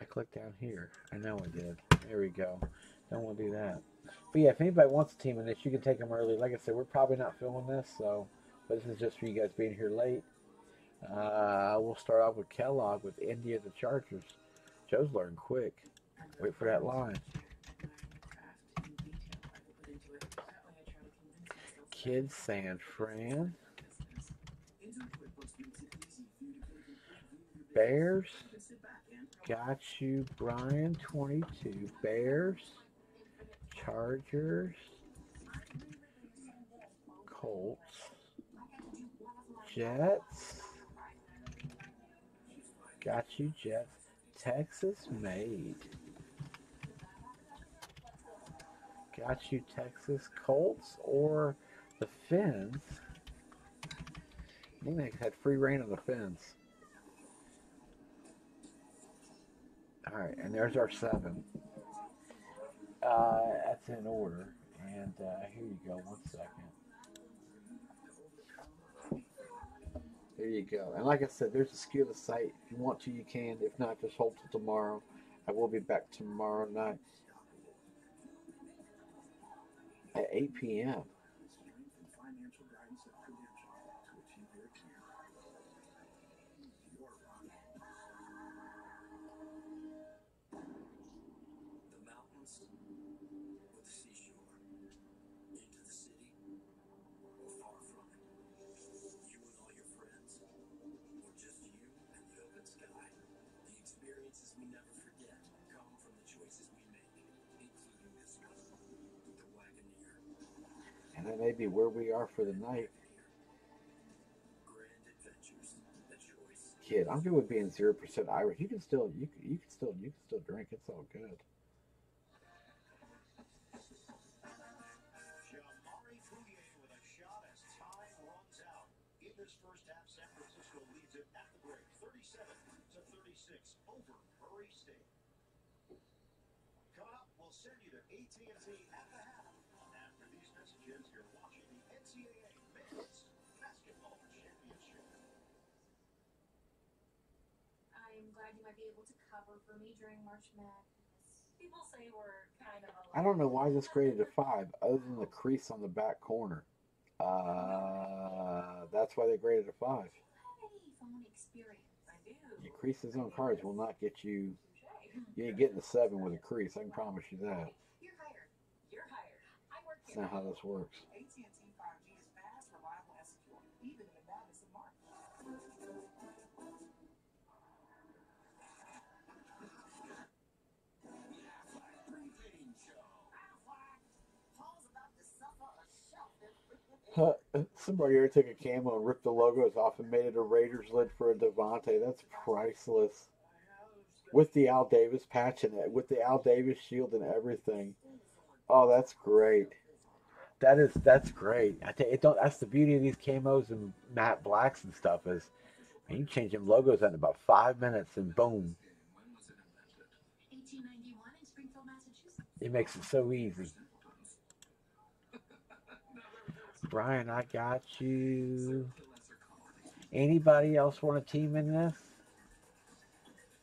I clicked down here. I know I did. There we go. Don't want to do that. But yeah, if anybody wants a team in this, you can take them early. Like I said, we're probably not filming this, so but this is just for you guys being here late. Uh, we'll start off with Kellogg with India the Chargers. Joe's learning quick. Wait for that line. Kids San Fran. Bears. Got you, Brian, 22. Bears. Chargers. Colts. Jets. Got you, Jets. Texas made. Got you, Texas Colts or the Fins. I think they had free reign on the Fins. All right, and there's our seven. Uh, that's in order. And uh, here you go. One second. There you go. And like I said, there's a SKU of the site. If you want to, you can. If not, just hold till tomorrow. I will be back tomorrow night at 8 p.m. And that may be where we are for the night. Kid, I'm good with being zero percent Irish. You can still, you can, you can still, you can still drink. It's all good. Jamari Bouyea with a shot as cover for me during March Madness. People say we're kind of I don't know why this graded a five, other than the crease on the back corner. Uh, that's why they graded a five. have any phone experience. I do. Your creases on cards will not get you. You ain't getting a seven with a crease. I can promise you that. You're hired. You're hired. I work That's not how this works. Somebody here took a camo and ripped the logos off and made it a Raiders lid for a Davante. That's priceless. With the Al Davis patch and it, with the Al Davis shield and everything. Oh, that's great. That is that's great. I you, it don't. That's the beauty of these camos and matte blacks and stuff is, man, you change them logos in about five minutes and boom, 1891 in Springfield, Massachusetts. it makes it so easy. Brian, I got you. Anybody else want a team in this?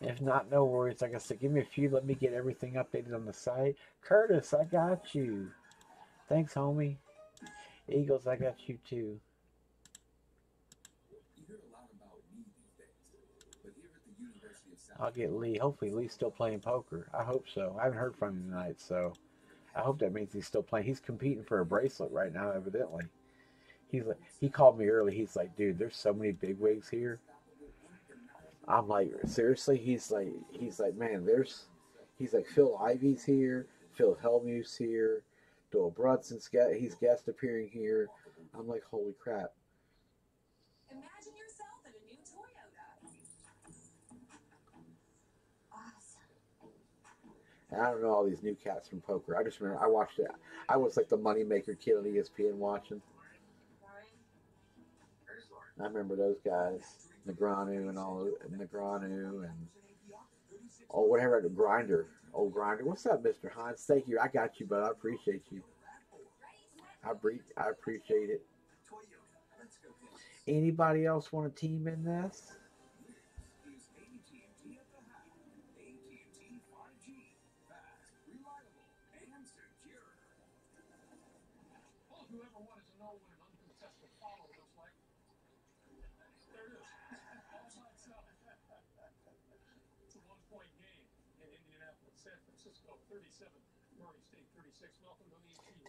If not, no worries. Like I said, give me a few. Let me get everything updated on the site. Curtis, I got you. Thanks, homie. Eagles, I got you too. I'll get Lee. Hopefully, Lee's still playing poker. I hope so. I haven't heard from him tonight, so I hope that means he's still playing. He's competing for a bracelet right now, evidently. He's like, he called me early. He's like, dude, there's so many big wigs here. I'm like, seriously? He's like, he's like, man, there's, he's like, Phil Ivey's here, Phil Hellmuth's here, Doyle Brunson's got, he's guest appearing here. I'm like, holy crap. Imagine yourself in a new Toyota. Awesome. I don't know all these new cats from poker. I just remember I watched it. I was like the moneymaker kid on ESPN watching. I remember those guys, Negreanu and all, Negreanu and oh whatever, the Grinder, old Grinder. What's up, Mister Hines? Thank you. I got you, but I appreciate you. I bre- I appreciate it. Anybody else want a team in this?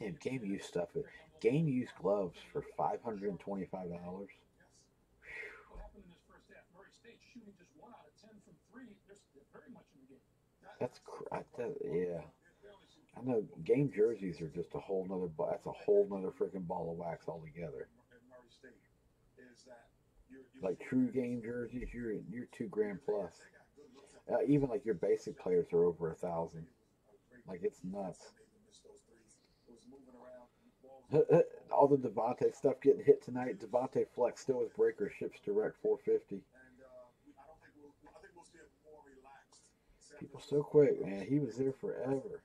Damn, game use stuff. Game use gloves for five hundred and twenty-five dollars. That's cr- I, yeah. I know game jerseys are just a whole nother. That's a whole nother freaking ball of wax altogether. Like true game jerseys, you're you're two grand plus. Uh, even like your basic players are over a thousand. Like it's nuts. all the Davante stuff getting hit tonight. Davante Flex still with breaker ships direct 450. People so quick, man. He was there forever.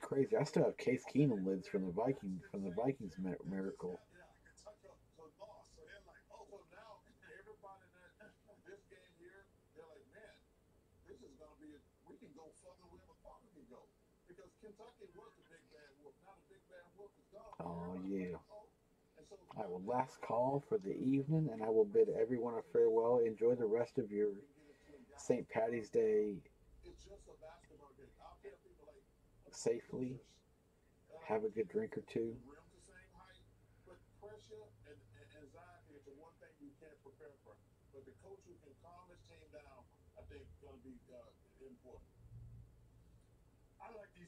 Crazy. I still have Case Keenum lids from the Viking from the Vikings miracle. Oh, yeah. like, oh. And so I will last call for the evening, and I will bid everyone a farewell. Enjoy the rest of your St. Patty's Day it's just a basketball game. I'll tell people like safely. Have a good drink or two. rims the same height, but pressure and, and anxiety is the one thing you can't prepare for. But the coach who can calm his team down, I think, going to be uh, important. I like these teams. I, I actually love the matchup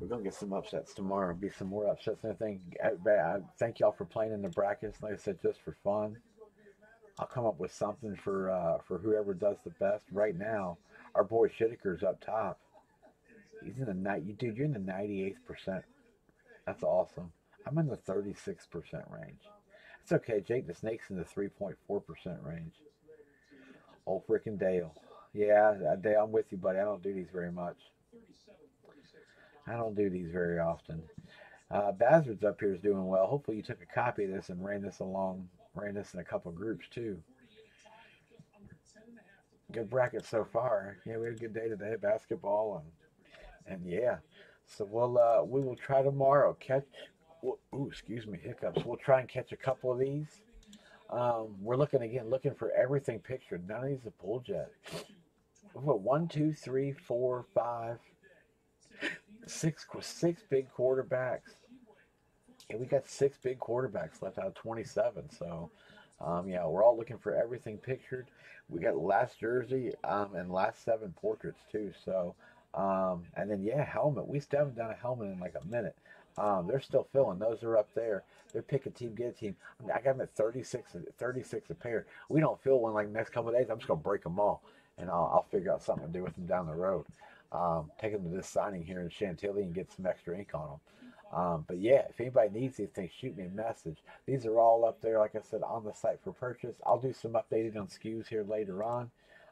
We're gonna get some upsets tomorrow. Be some more upsets. And I think I, I thank y'all for playing in the brackets. Like I said, just for fun. I'll come up with something for uh, for whoever does the best. Right now, our boy Shittiker's up top. He's in the night. You dude, you're in the 98th percent. That's awesome. I'm in the 36 percent range. It's okay. Jake the Snake's in the 3.4 percent range. Old frickin' Dale. Yeah, uh, Dale, I'm with you, buddy. I don't do these very much. I don't do these very often. Uh, Bazard's up here is doing well. Hopefully, you took a copy of this and ran this along, ran this in a couple groups too. Good bracket so far. Yeah, we had a good day today, basketball and and yeah. So we'll uh, we will try tomorrow catch. Ooh, excuse me, hiccups. We'll try and catch a couple of these. Um, we're looking again, looking for everything pictured. None of these are bull jet. We've one, two, three, four, five, six, six big quarterbacks. And we got six big quarterbacks left out of 27. So, um, yeah, we're all looking for everything pictured. We got last jersey um, and last seven portraits too. So, um, and then yeah, helmet. We still haven't done a helmet in like a minute. Um, they're still filling. Those are up there. They're pick a team, get a team. I, mean, I got them at 36, 36 a pair. We don't fill one like next couple of days. I'm just gonna break them all, and I'll, I'll figure out something to do with them down the road. Um, take them to this signing here in Chantilly and get some extra ink on them. Um, but yeah, if anybody needs these things, shoot me a message. These are all up there, like I said, on the site for purchase. I'll do some updating on SKUs here later on.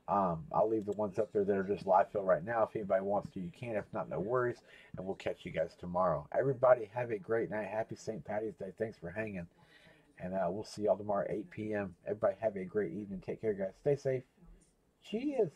Um, I'll leave the ones up there that are just live fill right now. If anybody wants to, you can. If not, no worries. And we'll catch you guys tomorrow. Everybody have a great night. Happy St. Patty's Day. Thanks for hanging. And uh, we'll see y'all tomorrow, 8 p.m. Everybody have a great evening. Take care, guys. Stay safe. Cheers.